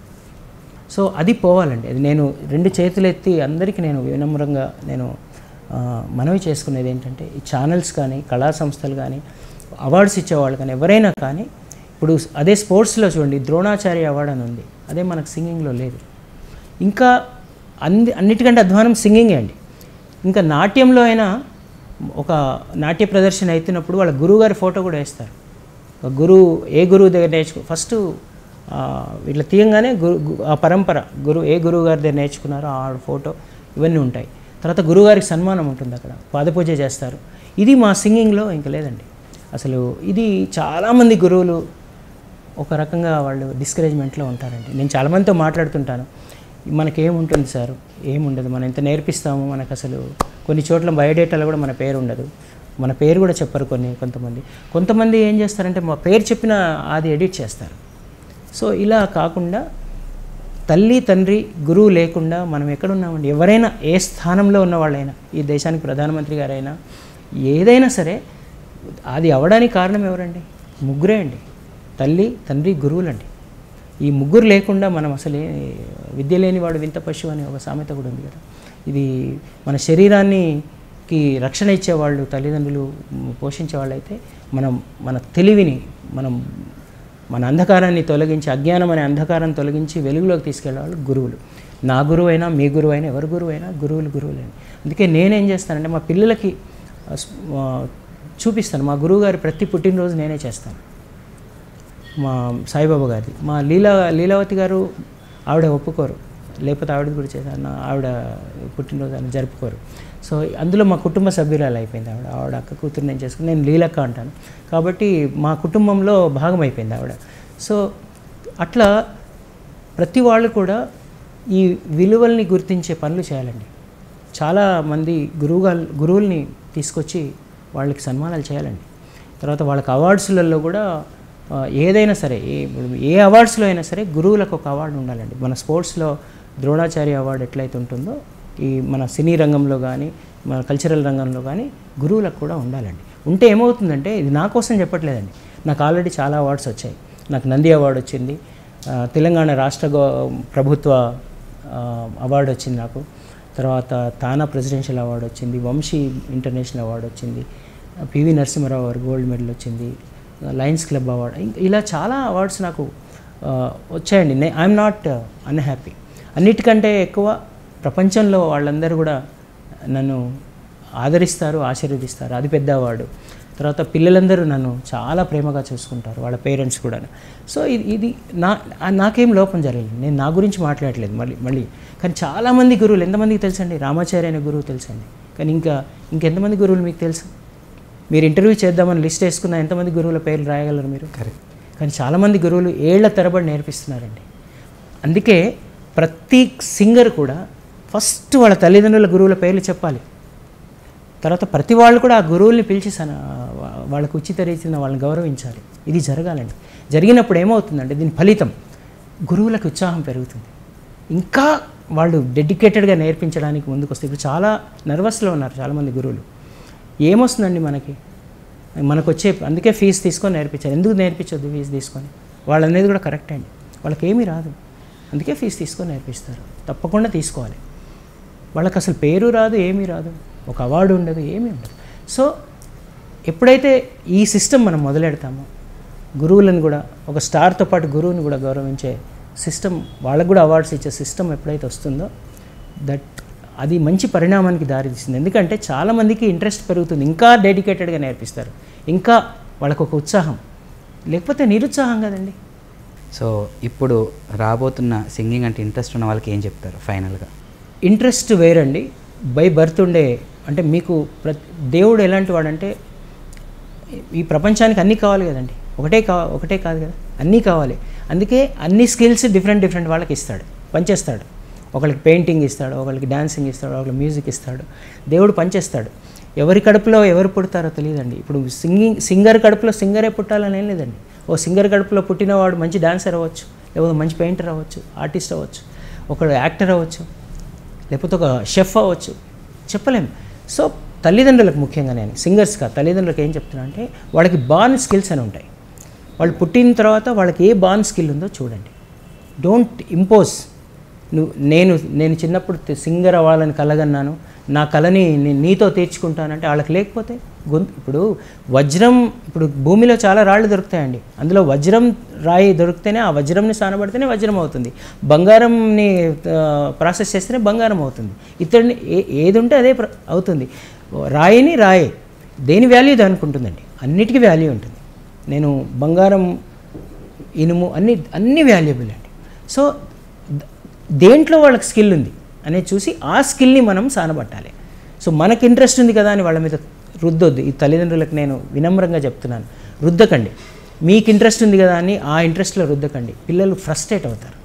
Speaker 2: సో అది పోవాలండి. అది నేను రెండు చేతులు ఎత్తి అందరికీ నేను వినమ్రంగా నేను మనవి చేసుకునేది ఏంటంటే ఈ ఛానల్స్ కానీ కళా సంస్థలు కానీ అవార్డ్స్ ఇచ్చేవాళ్ళు కానీ ఎవరైనా కానీ ఇప్పుడు అదే స్పోర్ట్స్లో చూడండి ద్రోణాచార్య అవార్డు అని ఉంది. అదే మనకు సింగింగ్లో లేదు. ఇంకా అన్ని అన్నిటికంటే అధ్వానం సింగింగే అండి. ఇంకా నాట్యంలో అయినా ఒక నాట్య ప్రదర్శన అవుతున్నప్పుడు వాళ్ళ గురువుగారి ఫోటో కూడా వేస్తారు. గురువు ఏ గురువు దగ్గర నేర్చుకు ఫస్ట్ ఇట్లా తీయంగానే గురు ఆ పరంపర గురువు ఏ గురువు గారి దగ్గర నేర్చుకున్నారో ఆ ఫోటో ఇవన్నీ ఉంటాయి. తర్వాత గురువుగారికి సన్మానం ఉంటుంది అక్కడ పాదపూజ చేస్తారు. ఇది మా సింగింగ్లో ఇంకా లేదండి. అసలు ఇది చాలామంది గురువులు ఒక రకంగా వాళ్ళు డిస్కరేజ్మెంట్లో ఉంటారండి. నేను చాలామందితో మాట్లాడుతుంటాను. మనకేముంటుంది సార్? ఏముండదు. మనం ఎంత నేర్పిస్తాము మనకు అసలు కొన్ని చోట్ల బయోడేటాలో కూడా మన పేరు ఉండదు మన పేరు కూడా చెప్పరు కొన్ని కొంతమంది. కొంతమంది ఏం చేస్తారంటే మా పేరు చెప్పిన అది ఎడిట్ చేస్తారు. సో ఇలా కాకుండా తల్లి తండ్రి గురువు లేకుండా మనం ఎక్కడున్నామండి? ఎవరైనా ఏ స్థానంలో ఉన్న వాళ్ళైనా ఈ దేశానికి ప్రధానమంత్రి గారైనా ఏదైనా సరే అది అవడానికి కారణం ఎవరండి? ముగ్గురే అండి. తల్లి తండ్రి గురువులండి. ఈ ముగ్గురు లేకుండా మనం అసలే విద్య లేనివాడు వింత పశువు అనే ఒక సామెత కూడా ఉంది కదా. ఇది మన శరీరానికి రక్షణ ఇచ్చేవాళ్ళు తల్లిదండ్రులు పోషించే వాళ్ళైతే మనం మన తెలివిని మనం మన అంధకారాన్ని తొలగించి అజ్ఞానం అనే అంధకారం తొలగించి వెలుగులోకి తీసుకెళ్ళేవాళ్ళు గురువులు. నా గురువు అయినా మీ గురువు అయినా ఎవరి గురువు అయినా గురువులు గురువులేని అందుకే నేనేం చేస్తానంటే మా పిల్లలకి చూపిస్తాను. మా గురువుగారి ప్రతి పుట్టినరోజు నేనే చేస్తాను. మా సాయిబాబా గారిది. మా లీలా లీలావతి గారు ఆవిడ ఒప్పుకోరు. లేకపోతే ఆవిడ కూడా చేశాను ఆవిడ పుట్టినరోజు అని జరుపుకోరు. సో అందులో మా కుటుంబ సభ్యురాలు అయిపోయింది ఆవిడ. ఆవిడ అక్క కూతురు నేను చేసుకుని నేను లీలక్క అంటాను. కాబట్టి మా కుటుంబంలో భాగం అయిపోయింది ఆవిడ. సో అట్లా ప్రతి వాళ్ళు కూడా ఈ విలువల్ని గుర్తించే పనులు చేయాలండి. చాలా మంది గురువుగా గురువుల్ని తీసుకొచ్చి వాళ్ళకి సన్మానాలు చేయాలండి. తర్వాత వాళ్ళకి అవార్డ్స్లలో కూడా ఏదైనా సరే ఏ ఏ అవార్డ్స్లో అయినా సరే గురువులకు ఒక అవార్డు ఉండాలండి. మన స్పోర్ట్స్లో ద్రోణాచార్య అవార్డు ఎట్లయితే ఉంటుందో ఈ మన సినీ రంగంలో కానీ మన కల్చరల్ రంగంలో కానీ గురువులకు కూడా ఉండాలండి. ఉంటే ఏమవుతుందంటే ఇది నా కోసం చెప్పట్లేదండి. నాకు ఆల్రెడీ చాలా అవార్డ్స్ వచ్చాయి. నాకు నంది అవార్డు వచ్చింది. తెలంగాణ రాష్ట్ర గో ప్రభుత్వ అవార్డు వచ్చింది నాకు. తర్వాత తానా ప్రెసిడెన్షియల్ అవార్డు వచ్చింది వంశీ ఇంటర్నేషనల్ అవార్డు వచ్చింది. పివి నరసింహారావు గారు గోల్డ్ మెడల్ వచ్చింది. Lions club award. ఇలా చాలా అవార్డ్స్ నాకు వచ్చాయండి. నే ఐఎమ్ నాట్ అన్హ్యాపీ అన్నిటికంటే ఎక్కువ ప్రపంచంలో వాళ్ళందరూ కూడా నన్ను ఆదరిస్తారు ఆశీర్వదిస్తారు. అది పెద్ద అవార్డు. తర్వాత పిల్లలందరూ నన్ను చాలా ప్రేమగా చూసుకుంటారు వాళ్ళ పేరెంట్స్ కూడా సో ఇది ఇది నా నాకేం లోపం జరగలేదు. నేను నా గురించి మాట్లాడలేదు మళ్ళీ మళ్ళీ. కానీ చాలామంది గురువులు ఎంతమందికి తెలుసండి? రామాచార్య అనే గురువు తెలుసండి. కానీ ఇంకా ఇంకెంతమంది గురువులు మీకు తెలుసు? మీరు ఇంటర్వ్యూ చేద్దామని లిస్ట్ వేసుకున్న ఎంతమంది గురువుల పేర్లు రాయగలరు మీరు?
Speaker 1: కరెక్ట్.
Speaker 2: కానీ చాలామంది గురువులు ఏళ్ళ తరబడి నేర్పిస్తున్నారండి. అందుకే ప్రతి సింగర్ కూడా ఫస్ట్ వాళ్ళ తల్లిదండ్రుల గురువుల పేర్లు చెప్పాలి. తర్వాత ప్రతి వాళ్ళు కూడా ఆ గురువుల్ని పిలిచి వాళ్ళకు ఉచిత రీతిన వాళ్ళని గౌరవించాలి. ఇది జరగాలండి. జరిగినప్పుడు ఏమవుతుందంటే దీని ఫలితం గురువులకు ఉత్సాహం పెరుగుతుంది. ఇంకా వాళ్ళు డెడికేటెడ్గా నేర్పించడానికి ముందుకు వస్తే ఇప్పుడు చాలా నర్వస్లో ఉన్నారు చాలామంది గురువులు. ఏమొస్తుందండి మనకి? మనకు వచ్చే అందుకే ఫీజు తీసుకొని నేర్పించాలి. ఎందుకు నేర్పించొద్దు ఫీజు తీసుకొని? వాళ్ళు అనేది కూడా కరెక్ట్ అండి. వాళ్ళకి ఏమీ రాదు. అందుకే ఫీజు తీసుకొని నేర్పిస్తారు. తప్పకుండా తీసుకోవాలి. వాళ్ళకి అసలు పేరు రాదు ఏమీ రాదు. ఒక అవార్డు ఉండదు ఏమీ ఉండదు. సో ఎప్పుడైతే ఈ సిస్టమ్ మనం మొదలెడతామో గురువులను కూడా ఒక స్టార్తో పాటు గురువుని కూడా గౌరవించే సిస్టమ్ వాళ్ళకు కూడా అవార్డ్స్ ఇచ్చే సిస్టమ్ ఎప్పుడైతే వస్తుందో దట్ అది మంచి పరిణామానికి దారితీస్తుంది ఎందుకంటే చాలామందికి ఇంట్రెస్ట్ పెరుగుతుంది. ఇంకా డెడికేటెడ్గా నేర్పిస్తారు. ఇంకా వాళ్ళకు ఒక ఉత్సాహం. లేకపోతే నిరుత్సాహం కదండి.
Speaker 1: సో ఇప్పుడు రాబోతున్న సింగింగ్ అంటే ఇంట్రెస్ట్ ఉన్న వాళ్ళకి ఏం చెప్తారు? ఫైనల్గా
Speaker 2: ఇంట్రెస్ట్ వేరండి. బై బర్త్ ఉండే అంటే మీకు ప్రతి దేవుడు ఎలాంటి వాడంటే ఈ ప్రపంచానికి అన్నీ కావాలి కదండి. ఒకటే కా ఒకటే కాదు కదా. అన్నీ కావాలి. అందుకే అన్ని స్కిల్స్ డిఫరెంట్ డిఫరెంట్ వాళ్ళకి ఇస్తాడు. పంచేస్తాడు. ఒకళ్ళకి పెయింటింగ్ ఇస్తాడు ఒకళ్ళకి డ్యాన్సింగ్ ఇస్తాడు ఒకళ్ళకి మ్యూజిక్ ఇస్తాడు. దేవుడు పంచేస్తాడు ఎవరి కడుపులో ఎవరు పుడతారో తెలియదండి. ఇప్పుడు సింగింగ్ సింగర్ కడుపులో సింగరే పుట్టాలని ఏం లేదండి. ఓ సింగర్ కడుపులో పుట్టినవాడు మంచి డాన్సర్ అవ్వచ్చు లేకపోతే మంచి పెయింటర్ అవ్వచ్చు ఆర్టిస్ట్ అవ్వచ్చు ఒకడు యాక్టర్ అవ్వచ్చు లేకపోతే ఒక షెఫ్ అవ్వచ్చు. చెప్పలేము సో తల్లిదండ్రులకు ముఖ్యంగా నేను సింగర్స్గా తల్లిదండ్రులకు ఏం చెప్తున్నా అంటే వాళ్ళకి బాన్ స్కిల్స్ అని ఉంటాయి. వాళ్ళు పుట్టిన తర్వాత వాళ్ళకి ఏ బాన్ స్కిల్ ఉందో చూడండి. డోంట్ ఇంపోజ్ నువ్వు నేను నేను చిన్నప్పుడు సింగర్ అవ్వాలని కలగన్నాను. నా కళని నేను నీతో తీర్చుకుంటానంటే వాళ్ళకి లేకపోతే గొంతు ఇప్పుడు వజ్రం ఇప్పుడు భూమిలో చాలా రాళ్ళు దొరుకుతాయండి. అందులో వజ్రం రాయి దొరికితేనే ఆ వజ్రంని సానబడితేనే వజ్రం అవుతుంది. బంగారంని ప్రాసెస్ చేస్తేనే బంగారం అవుతుంది. ఇతడిని ఏ ఏది ఉంటే అదే ప్ర- అవుతుంది. రాయిని రాయే. దేని వాల్యూ దానికి ఉంటుందండి అన్నిటికీ వాల్యూ ఉంటుంది. నేను బంగారం ఇనుము అన్ని అన్ని వాల్యుబుల్ అండి. సో దేంట్లో వాళ్ళకి స్కిల్ ఉంది అనేది చూసి ఆ స్కిల్ని మనం సానబట్టాలి. సో మనకి ఇంట్రెస్ట్ ఉంది కదా అని వాళ్ళ మీద రుద్దొద్దు. ఈ తల్లిదండ్రులకు నేను వినమ్రంగా చెప్తున్నాను. రుద్దకండి. మీకు ఇంట్రెస్ట్ ఉంది కదా అని ఆ ఇంట్రెస్ట్లో రుద్దకండి. పిల్లలు ఫ్రస్ట్రేట్ అవుతారు.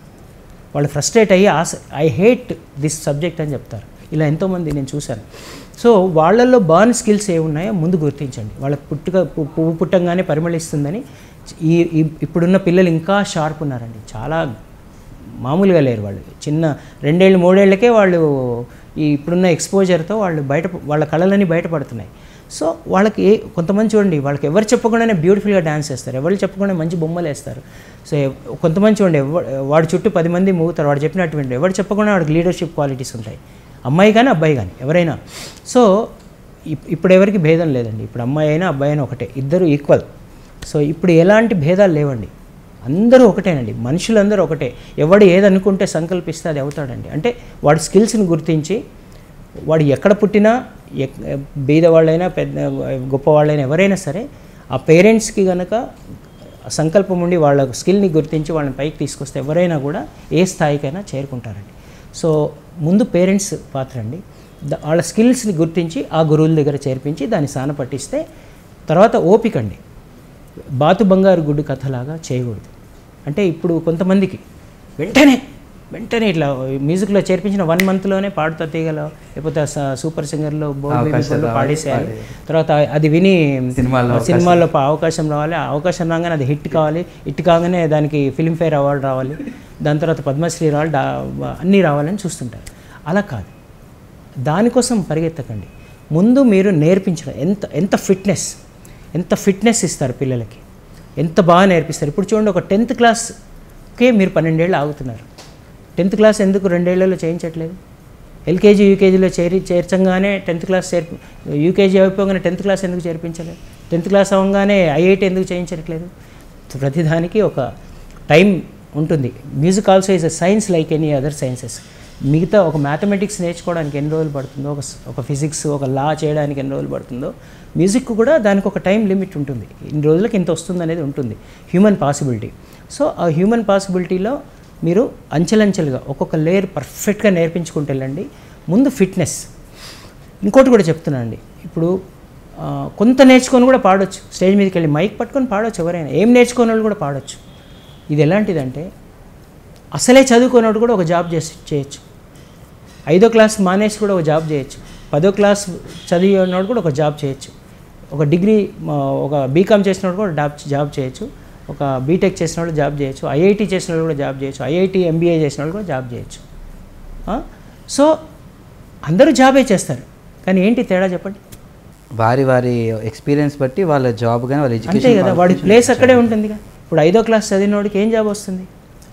Speaker 2: వాళ్ళు ఫ్రస్ట్రేట్ అయ్యి ఆశ ఐ హేట్ దిస్ సబ్జెక్ట్ అని చెప్తారు. ఇలా ఎంతోమంది నేను చూశాను. సో వాళ్ళల్లో బర్న్ స్కిల్స్ ఏమున్నాయో ముందు గుర్తించండి. వాళ్ళకి పుట్టుక పువ్వు పుట్టంగానే పరిమళిస్తుందని ఈ- ఇప్పుడున్న పిల్లలు ఇంకా షార్ప్ ఉన్నారండి. చాలా మామూలుగా లేరు వాళ్ళు. చిన్న రెండేళ్ళు మూడేళ్ళకే వాళ్ళు ఈ ఇప్పుడున్న ఎక్స్పోజర్తో వాళ్ళు బయట వాళ్ళ కళలన్నీ బయటపడుతున్నాయి సో వాళ్ళకి కొంతమంది చూడండి వాళ్ళకి ఎవరు చెప్పకుండానే బ్యూటిఫుల్గా డ్యాన్స్ చేస్తారు ఎవరు చెప్పకుండా మంచి బొమ్మలు వేస్తారు. సో కొంతమంది చూడండి వాడి చుట్టూ పది మంది మూగుతారు. వాడు చెప్పినటువంటి ఎవరు చెప్పకుండా వాడికి లీడర్షిప్ క్వాలిటీస్ ఉంటాయి. అమ్మాయి కానీ అబ్బాయి కానీ ఎవరైనా. సో ఇప్- ఇప్పుడు ఎవరికి భేదం లేదండి. ఇప్పుడు అమ్మాయి అయినా అబ్బాయి అయినా ఒకటే. ఇద్దరు ఈక్వల్. సో ఇప్పుడు ఎలాంటి భేదాలు లేవండి. అందరూ ఒకటేనండి. మనుషులందరూ ఒకటే. ఎవడు ఏదనుకుంటే సంకల్పిస్తే అది అవుతాడండి. అంటే వాడి స్కిల్స్ని గుర్తించి వాడు ఎక్కడ పుట్టినా బీదవాళ్ళైనా పెద్ద గొప్ప వాళ్ళైనా ఎవరైనా సరే ఆ పేరెంట్స్కి కనుక సంకల్పం ఉండి వాళ్ళ స్కిల్ని గుర్తించి వాళ్ళని పైకి తీసుకొస్తే ఎవరైనా కూడా ఏ స్థాయికైనా చేరుకుంటారండి. సో ముందు పేరెంట్స్ పాత్ర అండి వాళ్ళ స్కిల్స్ని గుర్తించి ఆ గురువుల దగ్గర చేర్పించి దాన్ని సాన పట్టిస్తే తర్వాత ఓపిక అండి బాతు బంగారు గుడ్డు కథలాగా చేయకూడదు. అంటే ఇప్పుడు కొంతమందికి వెంటనే వెంటనే ఇట్లా మ్యూజిక్లో చేర్పించిన వన్ మంత్లోనే పాడుతా తీగల లేకపోతే సూపర్ సింగర్లో
Speaker 1: రావాలి,
Speaker 2: పాడేసేయాలి తర్వాత అది విని
Speaker 1: సినిమాల్లో
Speaker 2: సినిమాల్లో అవకాశం రావాలి ఆ అవకాశం రాగానే అది హిట్ కావాలి. హిట్ కాగానే దానికి ఫిల్మ్ఫేర్ అవార్డు రావాలి. దాని తర్వాత పద్మశ్రీ రావాలి అన్నీ రావాలని చూస్తుంటారు. అలా కాదు. దానికోసం పరిగెత్తకండి. ముందు మీరు నేర్పించడం ఎంత ఎంత ఫిట్నెస్ ఎంత ఫిట్నెస్ ఇస్తారు పిల్లలకి? ఎంత బాగా నేర్పిస్తారు. ఇప్పుడు చూడండి ఒక టెన్త్ క్లాస్కే మీరు పన్నెండేళ్ళు ఆగుతున్నారు. టెన్త్ క్లాస్ ఎందుకు రెండేళ్ళలో చేయించట్లేదు? ఎల్కేజీ యూకేజీలో చేరి చేర్చంగానే టెన్త్ క్లాస్ చేర్పి యూకేజీ అయిపోగానే టెన్త్ క్లాస్ ఎందుకు చేర్పించలేదు? టెన్త్ క్లాస్ అవ్వగానే ఐఐటి ఎందుకు చేయించట్లేదు? ప్రతిదానికి ఒక టైం ఉంటుంది. Music also is a science like any other sciences. మిగతా ఒక మ్యాథమెటిక్స్ నేర్చుకోవడానికి ఎన్ని రోజులు పడుతుందో ఒక ఒక ఫిజిక్స్ ఒక లా చేయడానికి ఎన్ని రోజులు పడుతుందో మ్యూజిక్ కూడా దానికి ఒక టైం లిమిట్ ఉంటుంది. ఇన్ని రోజులకి ఇంత వస్తుంది అనేది ఉంటుంది. Human possibility. సో ఆ హ్యూమన్ పాసిబిలిటీలో మీరు అంచెలంచెలుగా ఒక్కొక్క లేయర్ పర్ఫెక్ట్గా నేర్పించుకుంటూ వెళ్ళండి. ముందు ఫిట్నెస్. ఇంకోటి కూడా చెప్తున్నానండి ఇప్పుడు కొంత నేర్చుకొని కూడా పాడొచ్చు. స్టేజ్ మీదకి వెళ్ళి మైక్ పట్టుకొని పాడొచ్చు ఎవరైనా. ఏం నేర్చుకునే వాళ్ళు కూడా పాడొచ్చు. ఇది ఎలాంటిదంటే అసలే చదువుకున్నవాడు కూడా ఒక జాబ్ చేసి చేయొచ్చు. ఐదో క్లాస్ మానేసి కూడా ఒక జాబ్ చేయొచ్చు. పదో క్లాస్ చదివినోడు కూడా ఒక జాబ్ చేయొచ్చు. ఒక డిగ్రీ ఒక బీకామ్ చేసినవాడు కూడా జాబ్ జాబ్ చేయొచ్చు. ఒక బీటెక్ చేసిన వాళ్ళు జాబ్ చేయొచ్చు. ఐఐటి చేసిన వాళ్ళు కూడా జాబ్ చేయొచ్చు. ఐఐటి ఎంబీఏ చేసిన వాళ్ళు కూడా జాబ్ చేయొచ్చు? సో అందరూ జాబే చేస్తారు. కానీ ఏంటి తేడా చెప్పండి?
Speaker 1: వారి వారి ఎక్స్పీరియన్స్ బట్టి వాళ్ళ జాబ్ కానీ వాళ్ళ
Speaker 2: అంతే కదా వాడి ప్లేస్ అక్కడే ఉంటుందిగా. ఇప్పుడు ఐదో క్లాస్ చదివినోడికి ఏం జాబ్ వస్తుంది?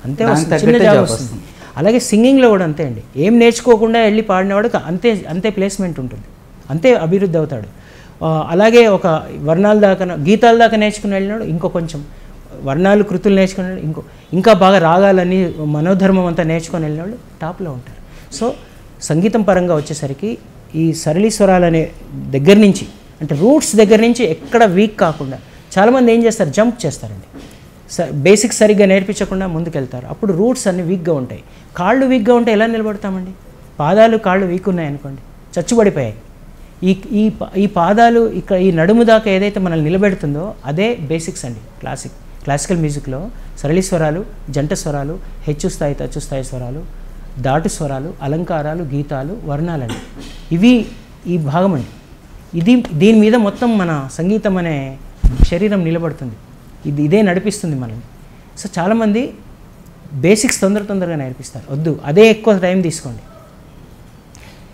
Speaker 2: అంతే వస్తుంది చిన్న జాబ్ వస్తుంది. అలాగే సింగింగ్లో కూడా అంతే అండి. ఏం నేర్చుకోకుండా వెళ్ళి పాడినవాడికి అంతే అంతే ప్లేస్మెంట్ ఉంటుంది. అంతే అభివృద్ధి అవుతాడు. అలాగే ఒక వర్ణాల దాకా గీతాల దాకా నేర్చుకుని వెళ్ళినాడు ఇంకో కొంచెం వర్ణాలు కృతులు నేర్చుకుని ఇంకో ఇంకా బాగా రాగాలని మనోధర్మం అంతా నేర్చుకొని వెళ్ళినాడు టాప్లో ఉంటారు. సో సంగీతం పరంగా వచ్చేసరికి ఈ సరళి స్వరాలు అనే దగ్గర నుంచి అంటే రూట్స్ దగ్గర నుంచి ఎక్కడ వీక్ కాకుండా చాలామంది ఏం చేస్తారు జంప్ చేస్తారండి. స బేసిక్ సరిగ్గా నేర్పించకుండా ముందుకెళ్తారు. అప్పుడు రూట్స్ అన్నీ వీక్గా ఉంటాయి. కాళ్ళు వీక్గా ఉంటే ఎలా నిలబడతామండి? పాదాలు కాళ్ళు వీక్ ఉన్నాయనుకోండి చచ్చుబడిపోయాయి. ఈ ఈ ఈ పాదాలు ఇక్కడ ఈ నడుము దాకా ఏదైతే మనల్ని నిలబెడుతుందో అదే బేసిక్స్ అండి. క్లాసిక్. క్లాసికల్ మ్యూజిక్లో సరళి స్వరాలు జంట స్వరాలు హెచ్చు స్థాయి తచ్చు స్థాయి స్వరాలు దాటు స్వరాలు అలంకారాలు గీతాలు వర్ణాలండి. ఇవి ఈ భాగం అండి. ఇది దీని మీద మొత్తం మన సంగీతం అనే శరీరం నిలబడుతుంది. ఇది ఇదే నడిపిస్తుంది మనల్ని. సో చాలామంది బేసిక్స్ తొందర తొందరగా నేర్పిస్తారు. వద్దు అదే ఎక్కువ టైం తీసుకోండి.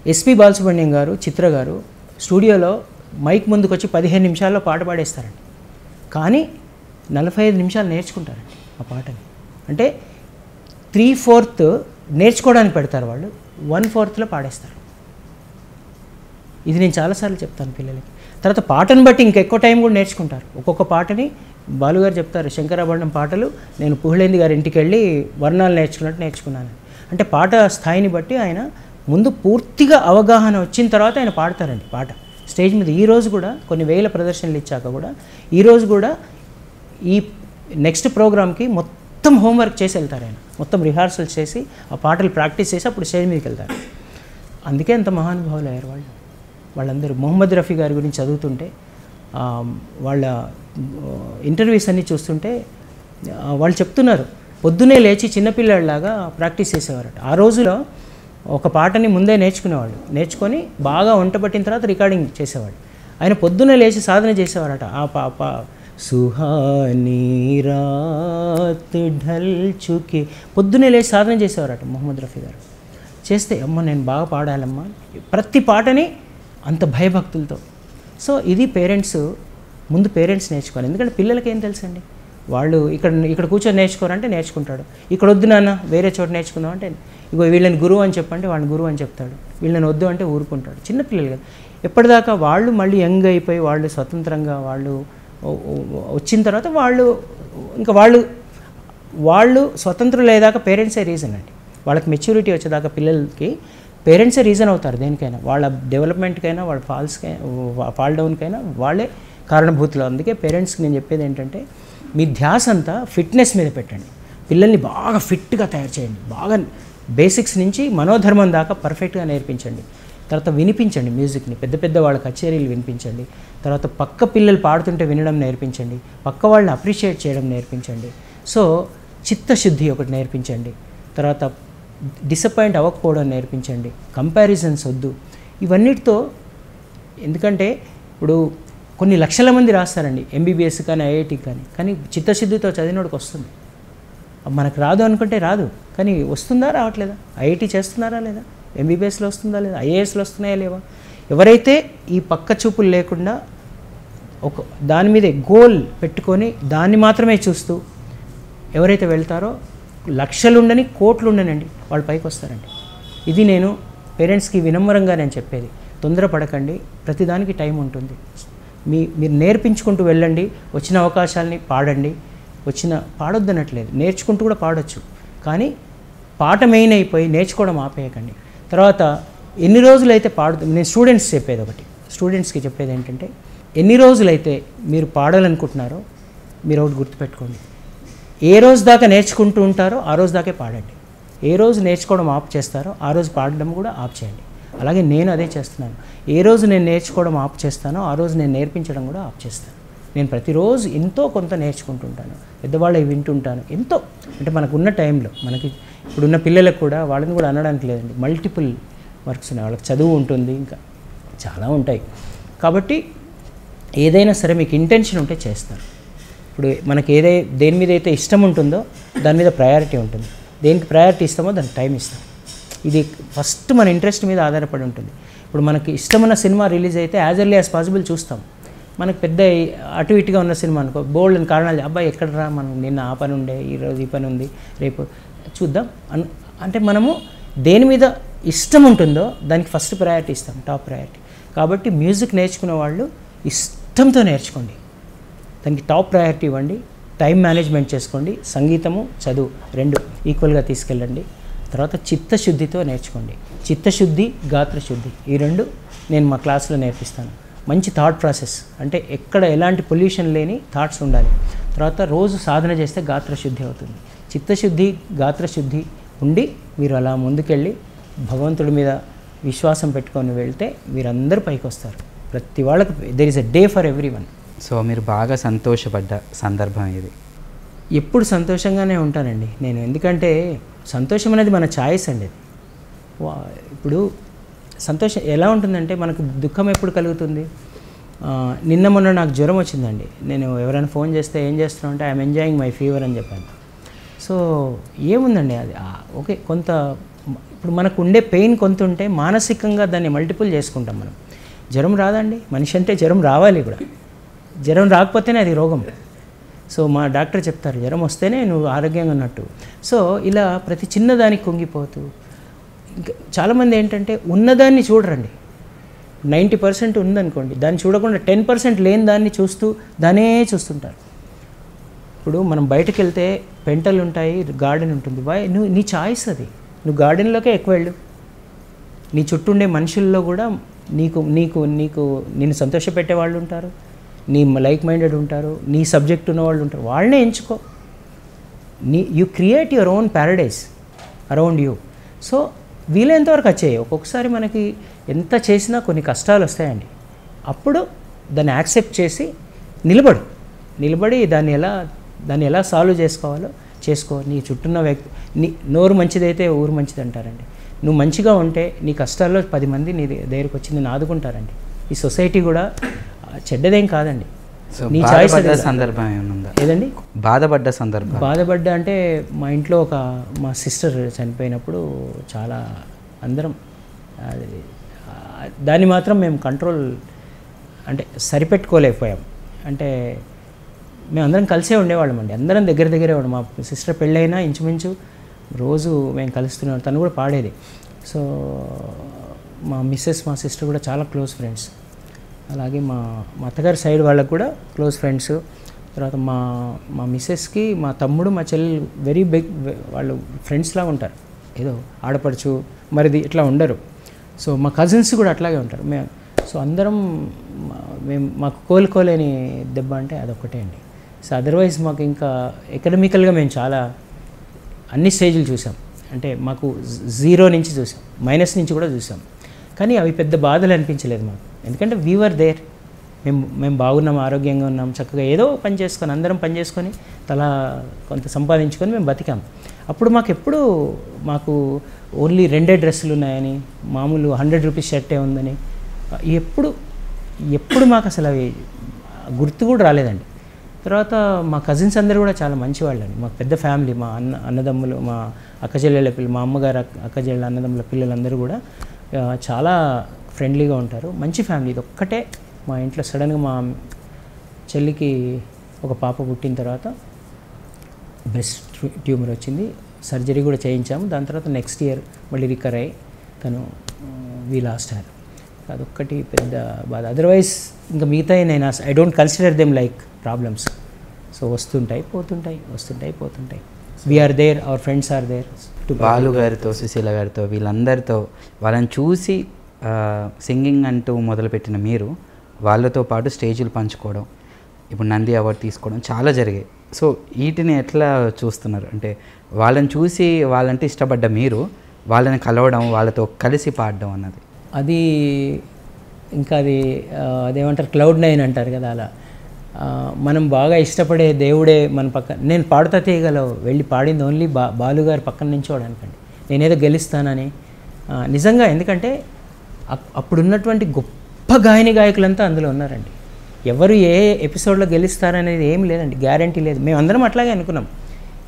Speaker 2: ఎస్పి బాలసుబ్రహ్మణ్యం గారు చిత్ర గారు స్టూడియోలో మైక్ ముందుకు వచ్చి పదిహేను నిమిషాల్లో పాట పాడేస్తారండి కానీ నలభై ఐదు నిమిషాలు నేర్చుకుంటారండి ఆ పాటని. అంటే త్రీ ఫోర్త్ నేర్చుకోవడానికి పెడతారు వాళ్ళు వన్ ఫోర్త్లో పాడేస్తారు. ఇది నేను చాలాసార్లు చెప్తాను పిల్లలకి. తర్వాత పాటను బట్టి ఇంకెక్కువ టైం కూడా నేర్చుకుంటారు. ఒక్కొక్క పాటని బాలుగారు చెప్తారు శంకరాభరణం పాటలు నేను పుహళేంది గారి ఇంటికి వెళ్ళి వర్ణాలు నేర్చుకున్నట్టు నేర్చుకున్నాను. అంటే పాట స్థాయిని బట్టి ఆయన ముందు పూర్తిగా అవగాహన వచ్చిన తర్వాత ఆయన పాడతారండి పాట. స్టేజ్ మీద ఈ రోజు కూడా కొన్ని వేల ప్రదర్శనలు ఇచ్చాక కూడా ఈరోజు కూడా ఈ నెక్స్ట్ ప్రోగ్రామ్కి మొత్తం హోంవర్క్ చేసి వెళ్తారు ఆయన. మొత్తం రిహార్సల్ చేసి ఆ పాటలు ప్రాక్టీస్ చేసి అప్పుడు స్టేజ్ మీదకి వెళ్తారు. అందుకే అంత మహానుభావులు అయ్యారు వాళ్ళు. వాళ్ళందరూ మొహమ్మద్ రఫీ గారి గురించి చదువుతుంటే వాళ్ళ ఇంటర్వ్యూస్ అన్నీ చూస్తుంటే వాళ్ళు చెప్తున్నారు పొద్దునే లేచి చిన్నపిల్లలాగా ప్రాక్టీస్ చేసేవారట. ఆ రోజులో ఒక పాటని ముందే నేర్చుకునేవాళ్ళు. నేర్చుకొని బాగా వంట పట్టిన తర్వాత రికార్డింగ్ చేసేవాళ్ళు. ఆయన పొద్దున్నే లేచి సాధన చేసేవారట. ఆ పాప పా సుహానీ రాత్ ఢల్ పొద్దునే లేచి సాధన చేసేవారట మొహమ్మద్ రఫీ గారు. చేస్తే అమ్మ నేను బాగా పాడాలమ్మా. ప్రతి పాటని అంత భయభక్తులతో. సో ఇది పేరెంట్స్ ముందు పేరెంట్స్ నేర్చుకోవాలి. ఎందుకంటే పిల్లలకి ఏం తెలుసండి? వాళ్ళు ఇక్కడ ఇక్కడ కూర్చొని నేర్చుకోరంటే నేర్చుకుంటాడు. ఇక్కడ వద్దు నాన్న వేరే చోట నేర్చుకుందాం అంటే ఇగో వీళ్ళని గురువు అని చెప్పంటే వాళ్ళని గురువు అని చెప్తాడు. వీళ్ళని వద్దు అంటే ఊరుకుంటాడు. చిన్నపిల్లలు కదా. ఎప్పటిదాకా వాళ్ళు మళ్ళీ యంగ్ అయిపోయి వాళ్ళు స్వతంత్రంగా వాళ్ళు వచ్చిన తర్వాత వాళ్ళు ఇంకా వాళ్ళు వాళ్ళు స్వతంత్రం అయ్యేదాకా పేరెంట్సే రీజన్ అండి. వాళ్ళకి మెచ్యూరిటీ వచ్చేదాకా పిల్లలకి పేరెంట్సే రీజన్ అవుతారు దేనికైనా. వాళ్ళ డెవలప్మెంట్కైనా వాళ్ళ ఫాల్స్కైనా ఫాల్ డౌన్కైనా వాళ్ళే కారణభూతులు. అందుకే పేరెంట్స్కి నేను చెప్పేది ఏంటంటే మీ ధ్యాస అంతా ఫిట్నెస్ మీద పెట్టండి. పిల్లల్ని బాగా ఫిట్గా తయారు చేయండి. బాగా బేసిక్స్ నుంచి మనోధర్మం దాకా పర్ఫెక్ట్గా నేర్పించండి. తర్వాత వినిపించండి మ్యూజిక్ని. పెద్ద పెద్ద వాళ్ళ కచేరీలు వినిపించండి. తర్వాత పక్క పిల్లలు పాడుతుంటే వినడం నేర్పించండి. పక్క వాళ్ళని అప్రిషియేట్ చేయడం నేర్పించండి. సో చిత్తశుద్ధి ఒకటి నేర్పించండి. తర్వాత డిసప్పాయింట్ అవ్వకపోవడం నేర్పించండి. కంపారిజన్స్ వద్దు. ఇవన్నిటితో ఎందుకంటే ఇప్పుడు కొన్ని లక్షల మంది రాస్తారండి ఎంబీబీఎస్ కానీ ఐఐటి కానీ. కానీ చిత్తశుద్ధితో చదివినోడికి వస్తుంది. మనకు రాదు అనుకుంటే రాదు. కానీ వస్తుందా రావట్లేదా? ఐఐటి చేస్తున్నారా లేదా? ఎంబీబీఎస్లో వస్తుందా లేదా? ఐఏఎస్లో వస్తున్నాయా లేవా? ఎవరైతే ఈ పక్క చూపులు లేకుండా ఒక దాని మీదే గోల్ పెట్టుకొని దాన్ని మాత్రమే చూస్తూ ఎవరైతే వెళ్తారో లక్షలుండని కోట్లుండనండి కోట్లు ఉండనండి వాళ్ళు పైకి వస్తారండి ఇది నేను పేరెంట్స్కి వినమ్రంగా నేను చెప్పేది. తొందరపడకండి. ప్రతిదానికి టైం ఉంటుంది. మీ మీరు నేర్పించుకుంటూ వెళ్ళండి వచ్చిన అవకాశాలని పాడండి. వచ్చిన పాడొద్దనట్లేదు నేర్చుకుంటూ కూడా పాడొచ్చు. కానీ పాట మెయిన్ అయిపోయి నేర్చుకోవడం ఆపేయకండి. తర్వాత ఎన్ని రోజులైతే పాడు నేను స్టూడెంట్స్ చెప్పేది ఒకటి. స్టూడెంట్స్కి చెప్పేది ఏంటంటే ఎన్ని రోజులైతే మీరు పాడాలనుకుంటున్నారో మీరు ఒకటి గుర్తుపెట్టుకోండి. ఏ రోజు దాకా నేర్చుకుంటూ ఉంటారో ఆ రోజు దాకే పాడండి. ఏ రోజు నేర్చుకోవడం ఆఫ్ చేస్తారో ఆ రోజు పాడడం కూడా ఆఫ్ చేయండి. అలాగే నేను అదే చేస్తున్నాను. ఏ రోజు నేను నేర్చుకోవడం ఆప్ చేస్తానో ఆ రోజు నేను నేర్పించడం కూడా ఆప్ చేస్తాను. నేను ప్రతిరోజు ఎంతో కొంత నేర్చుకుంటుంటాను. పెద్దవాళ్ళవి వింటుంటాను. ఎంతో. అంటే మనకు ఉన్న టైంలో మనకి ఇప్పుడున్న పిల్లలకు కూడా వాళ్ళని కూడా అనడానికి లేదండి. మల్టిపుల్ వర్క్స్ ఉన్నాయి. వాళ్ళకి చదువు ఉంటుంది ఇంకా చాలా ఉంటాయి. కాబట్టి ఏదైనా సరే మీకు ఇంటెన్షన్ ఉంటే చేస్తారు ఇప్పుడు మనకి ఏదై దేని మీద అయితే ఇష్టం ఉంటుందో దాని మీద ప్రయారిటీ ఉంటుంది. దేనికి ప్రయారిటీ ఇస్తామో దానికి టైం ఇస్తాం. ఇది ఫస్ట్ మన ఇంట్రెస్ట్ మీద ఆధారపడి ఉంటుంది. ఇప్పుడు మనకి ఇష్టమైన సినిమా రిలీజ్ అయితే యాజ్ ఎర్లీ యాజ్ పాసిబుల్ చూస్తాం. మనకు పెద్ద అటు ఇటుగా ఉన్న సినిమా అనుకో బోల్డ్ అని కారణాలు అబ్బాయి ఎక్కడ రా మనం నిన్న ఆ పని ఉండే ఈరోజు ఈ పని ఉంది రేపు చూద్దాం. అన్ అంటే మనము దేని మీద ఇష్టం ఉంటుందో దానికి ఫస్ట్ ప్రయారిటీ ఇస్తాం టాప్ ప్రయారిటీ. కాబట్టి మ్యూజిక్ నేర్చుకునే వాళ్ళు ఇష్టంతో నేర్చుకోండి. దానికి టాప్ ప్రయారిటీ ఇవ్వండి టైం మేనేజ్మెంట్ చేసుకోండి సంగీతము చదువు రెండు ఈక్వల్గా తీసుకెళ్ళండి. తర్వాత చిత్తశుద్ధితో నేర్చుకోండి. చిత్తశుద్ధి గాత్రశుద్ధి. ఈ రెండు నేను మా క్లాస్లో నేర్పిస్తాను. మంచి థాట్ ప్రాసెస్ అంటే ఎక్కడ ఎలాంటి పొల్యూషన్ లేని థాట్స్ ఉండాలి. తర్వాత రోజు సాధన చేస్తే గాత్రశుద్ధి అవుతుంది. చిత్తశుద్ధి గాత్రశుద్ధి ఉండి మీరు అలా ముందుకెళ్ళి భగవంతుడి మీద విశ్వాసం పెట్టుకొని వెళ్తే మీరందరూ పైకి వస్తారు ప్రతి వాళ్ళకి there is a day for everyone
Speaker 1: so మీరు బాగా సంతోషపడ్డ సందర్భం ఇది.
Speaker 2: ఎప్పుడు సంతోషంగానే ఉంటానండి నేను. ఎందుకంటే సంతోషం అనేది మన ఛాయిస్ అండి. వా- ఇప్పుడు సంతోషం ఎలా ఉంటుందంటే మనకు దుఃఖం ఎప్పుడు కలుగుతుంది? నిన్న మొన్న నాకు జ్వరం వచ్చిందండి. నేను ఎవరైనా ఫోన్ చేస్తే ఏం చేస్తున్నావు అంటే ఐఎమ్ ఎంజాయింగ్ మై ఫీవర్ అని చెప్పాను. సో ఏముందండి అది? ఓకే కొంత ఇప్పుడు మనకు ఉండే పెయిన్ కొంత ఉంటే మానసికంగా దాన్ని మల్టిపుల్ చేసుకుంటాం మనం. జ్వరం రాదండి? మనిషి అంటే జ్వరం రావాలి కూడా. జ్వరం రాకపోతేనే అది రోగం. సో మా డాక్టర్ చెప్తారు జ్వరం వస్తేనే నువ్వు ఆరోగ్యంగా ఉన్నట్టు. సో ఇలా ప్రతి చిన్నదానికి కుంగిపోతూ ఇంకా చాలామంది ఏంటంటే ఉన్నదాన్ని చూడరండి. నైంటీ పర్సెంట్ ఉందనుకోండి దాన్ని చూడకుండా టెన్ పర్సెంట్ లేని దాన్ని చూస్తూ దానే చూస్తుంటారు. ఇప్పుడు మనం బయటకు వెళ్తే పెంటలు ఉంటాయి గార్డెన్ ఉంటుంది. బాయ్ నువ్వు నీ చాయిస్ అది. నువ్వు గార్డెన్లోకే ఎక్కువ వెళ్ళు. నీ చుట్టూ ఉండే మనుషుల్లో కూడా నీకు నీకు నీకు నిన్ను సంతోషపెట్టే వాళ్ళు ఉంటారు. నీ లైక్ మైండెడ్ ఉంటారు నీ సబ్జెక్ట్ ఉన్న వాళ్ళు ఉంటారు వాళ్ళనే ఎంచుకో. నీ you create your own paradise around you so వీలైనంతవరకు వచ్చాయి ఒక్కొక్కసారి మనకి ఎంత చేసినా కొన్ని కష్టాలు వస్తాయండి. అప్పుడు దాన్ని యాక్సెప్ట్ చేసి నిలబడు. నిలబడి దాన్ని ఎలా దాన్ని ఎలా సాల్వ్ చేసుకోవాలో చేసుకో. నీ చుట్టూన్న వ్యక్తి నీ నోరు మంచిదైతే ఊరు మంచిది అంటారండి నువ్వు మంచిగా ఉంటే నీ కష్టాల్లో పది మంది నీ దగ్గరికి వచ్చి నేను ఆదుకుంటారండి ఈ సొసైటీ కూడా చెడ్డదేం కాదండి.
Speaker 1: సో
Speaker 2: నీ చాయిస్
Speaker 1: సందర్భం ఏమైనా ఉందా
Speaker 2: ఏదండి?
Speaker 1: బాధపడ్డ సందర్భం.
Speaker 2: బాధపడ్డా అంటే మా ఇంట్లో ఒక మా సిస్టర్ చనిపోయినప్పుడు చాలా అందరం దాన్ని మాత్రం మేము కంట్రోల్ అంటే సరిపెట్టుకోలేకపోయాం. అంటే మేము అందరం కలిసే ఉండేవాళ్ళం అండి. అందరం దగ్గర దగ్గరే ఉండే మా సిస్టర్ పెళ్ళైనా ఇంచుమించు రోజు మేము కలుస్తున్నాం. తను కూడా పాడేది. సో మా మిస్సెస్ మా సిస్టర్ కూడా చాలా క్లోజ్ ఫ్రెండ్స్ అలాగే మా మా అత్తగారి సైడ్ వాళ్ళకు కూడా క్లోజ్ ఫ్రెండ్స్. తర్వాత మా మా మిస్సెస్కి మా తమ్ముడు మా చెల్లెలు వెరీ బిగ్ వాళ్ళు ఫ్రెండ్స్లా ఉంటారు. ఏదో ఆడపడుచు మరిది ఇట్లా ఉండరు. సో మా కజిన్స్ కూడా అట్లాగే ఉంటారు. మేము సో అందరం మేము మాకు కోలుకోలేని దెబ్బ అంటే అదొక్కటే అండి. సో అదర్వైజ్ మాకు ఇంకా ఎకడమికల్గా మేము చాలా అన్ని స్టేజ్లు చూసాం. అంటే మాకు జీరో నుంచి చూసాం. మైనస్ నుంచి కూడా చూసాం. కానీ అవి పెద్ద బాధలు అనిపించలేదు మాకు. ఎందుకంటే వీవర్ దేర్ మేము మేము బాగున్నాం ఆరోగ్యంగా ఉన్నాం చక్కగా ఏదో పని చేసుకొని అందరం పని చేసుకొని తలా కొంత సంపాదించుకొని మేము బతికాం. అప్పుడు మాకు ఎప్పుడు మాకు ఓన్లీ రెండే డ్రెస్సులు ఉన్నాయని మామూలు హండ్రెడ్ రూపీస్ షర్టే ఉందని ఎప్పుడు ఎప్పుడు మాకు అసలు అవి గుర్తు కూడా రాలేదండి. తర్వాత మా కజిన్స్ అందరూ కూడా చాలా మంచి వాళ్ళండి మాకు పెద్ద ఫ్యామిలీ మా అన్న అన్నదమ్ములు మా అక్కచెల్లెళ్ళ పిల్లలు మా అమ్మగారు అక్క అన్నదమ్ముల పిల్లలందరూ కూడా చాలా ఫ్రెండ్లీగా ఉంటారు. మంచి ఫ్యామిలీ. ఇది ఒక్కటే మా ఇంట్లో సడన్గా మా చెల్లికి ఒక పాప పుట్టిన తర్వాత బ్రెస్ట్ ట్యూమర్ వచ్చింది. సర్జరీ కూడా చేయించాము. దాని తర్వాత నెక్స్ట్ ఇయర్ మళ్ళీ రికవర్ అయ్యి తను వీ లాస్ట్ హ్యార్ అదొక్కటి పెద్ద బాధ. అదర్వైజ్ ఇంకా మిగతా నేను I don't consider them like problems. So వస్తుంటాయి పోతుంటాయి వస్తుంటాయి పోతుంటాయి. We are there our friends are there. To
Speaker 1: Balu గారితో సుశీల గారితో వీళ్ళందరితో వాళ్ళని చూసి సింగింగ్ అంటూ మొదలుపెట్టిన మీరు వాళ్ళతో పాటు స్టేజీలు పంచుకోవడం ఇప్పుడు నంది అవార్డు తీసుకోవడం చాలా జరిగాయి. సో వీటిని ఎట్లా చూస్తున్నారు? అంటే వాళ్ళని చూసి వాళ్ళంటే ఇష్టపడ్డ మీరు వాళ్ళని కలవడం వాళ్ళతో కలిసి పాడడం అన్నది.
Speaker 2: అది ఇంకా అది అదేమంటారు క్లౌడ్ నైన్ అంటారు కదా అలా. మనం బాగా ఇష్టపడే దేవుడే మన పక్కన నేను పాడుతా తీయగలవు వెళ్ళి పాడింది ఓన్లీ బా బాలుగారు పక్కన నించోడానికండి. నేనేదో గెలుస్తానని నిజంగా ఎందుకంటే అప్పుడున్నటువంటి గొప్ప గాయని గాయకులంతా అందులో ఉన్నారండి. ఎవరు ఏ ఎపిసోడ్లో గెలుస్తారనేది ఏం లేదండి. గ్యారంటీ లేదు. మేము అందరం అట్లాగే అనుకున్నాం.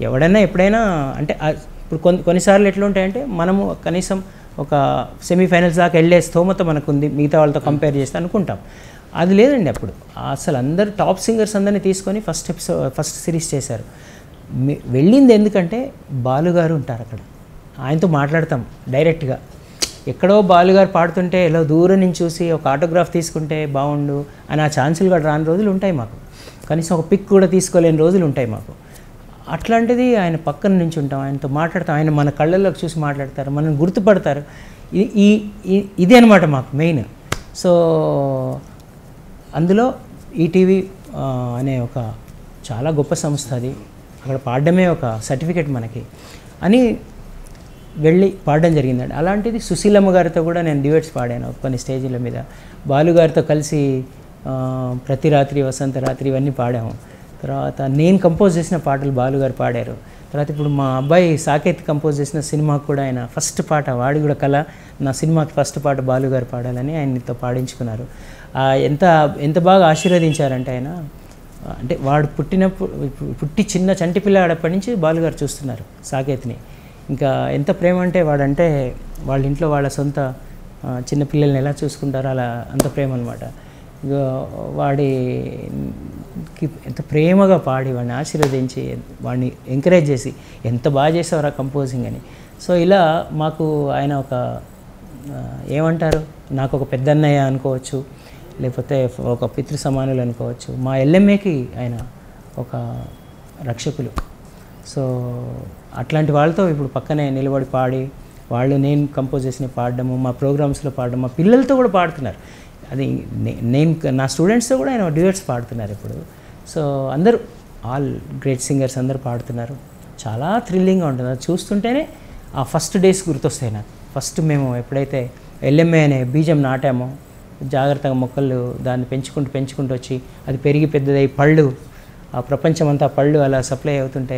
Speaker 2: ఎవడైనా ఎప్పుడైనా అంటే ఇప్పుడు కొన్ని కొన్నిసార్లు ఎట్లా ఉంటాయంటే మనము కనీసం ఒక సెమీఫైనల్స్ దాకా వెళ్ళే స్తోమత మనకుంది. మిగతా వాళ్ళతో కంపేర్ చేస్తే అనుకుంటాం. అది లేదండి అప్పుడు. అసలు అందరు టాప్ సింగర్స్ అందరినీ తీసుకొని ఫస్ట్ ఎపిసోడ్ ఫస్ట్ సిరీస్ చేశారు. వెళ్ళింది ఎందుకంటే బాలుగారు ఉంటారు అక్కడ. ఆయనతో మాట్లాడతాం డైరెక్ట్గా. ఎక్కడో బాలుగారు పాడుతుంటే ఇలా దూరం నుంచి చూసి ఒక ఆటోగ్రాఫ్ తీసుకుంటే బాగుండు అని ఆ ఛాన్సులు కూడా రాని రోజులు ఉంటాయి మాకు. కనీసం ఒక పిక్ కూడా తీసుకోలేని రోజులు ఉంటాయి మాకు. అట్లాంటిది ఆయన పక్కన నుంచి ఉంటాం ఆయనతో మాట్లాడతాం ఆయన మన కళ్ళల్లోకి చూసి మాట్లాడతారు మనల్ని గుర్తుపడతారు. ఈ ఇదే ఇది అనమాట మాకు మెయిన్. సో అందులో ఈటీవీ అనే ఒక చాలా గొప్ప సంస్థ అది. అక్కడ పాడడమే ఒక సర్టిఫికెట్ మనకి. అని వెళ్ళి పాడడం జరిగిందండి. అలాంటిది సుశీలమ్మ గారితో కూడా నేను డ్యూయట్స్ పాడాను కొన్ని స్టేజీల మీద. బాలుగారితో కలిసి ప్రతి రాత్రి వసంత రాత్రి ఇవన్నీ పాడాము. తర్వాత నేను కంపోజ్ చేసిన పాటలు బాలుగారు పాడారు. తర్వాత ఇప్పుడు మా అబ్బాయి సాకేత్ కంపోజ్ చేసిన సినిమాకు కూడా ఆయన ఫస్ట్ పాట వాడి కూడా కళ. నా సినిమాకి ఫస్ట్ పాట బాలుగారు పాడాలని ఆయనతో పాడించుకున్నారు. ఎంత ఎంత బాగా ఆశీర్వదించారంటే ఆయన అంటే వాడు పుట్టినప్పుడు పుట్టి చిన్న చంటి పిల్లాడప్పటి నుంచి బాలుగారు చూస్తున్నారు సాకేత్ని. ఇంకా ఎంత ప్రేమ అంటే వాడంటే వాళ్ళ ఇంట్లో వాళ్ళ సొంత చిన్నపిల్లల్ని ఎలా చూసుకుంటారో అలా అంత ప్రేమ అనమాట వాడికి ఎంత ప్రేమగా పాడి వాడిని ఆశీర్వదించి వాడిని ఎంకరేజ్ చేసి ఎంత బాగా చేసేవారా కంపోజింగ్ అని. సో ఇలా మాకు ఆయన ఒక ఏమంటారు? నాకు ఒక పెద్దన్నయ్య అనుకోవచ్చు లేకపోతే ఒక పితృ సమానులు అనుకోవచ్చు. మా ఎల్ఎంఏకి ఆయన ఒక రక్షకులు. సో అట్లాంటి వాళ్ళతో ఇప్పుడు పక్కనే నిలబడి పాడి వాళ్ళు నేను కంపోజ్ చేసిన పాడడము మా ప్రోగ్రామ్స్లో పాడడం మా పిల్లలతో కూడా పాడుతున్నారు. అది నేను నా స్టూడెంట్స్తో కూడా ఆయన డ్యూయట్స్ పాడుతున్నారు ఇప్పుడు. సో అందరూ ఆల్ గ్రేట్ సింగర్స్ అందరూ పాడుతున్నారు. చాలా థ్రిల్లింగ్గా ఉంటుంది. అది చూస్తుంటేనే ఆ ఫస్ట్ డేస్ గుర్తొస్తాయి నాకు. ఫస్ట్ మేము ఎప్పుడైతే ఎల్ఎంఏ అనే బీజం నాటామో జాగ్రత్తగా మొక్కలు దాన్ని పెంచుకుంటూ పెంచుకుంటూ వచ్చి అది పెరిగి పెద్దదై పళ్ళు ఆ ప్రపంచమంతా పళ్ళు అలా సప్లై అవుతుంటే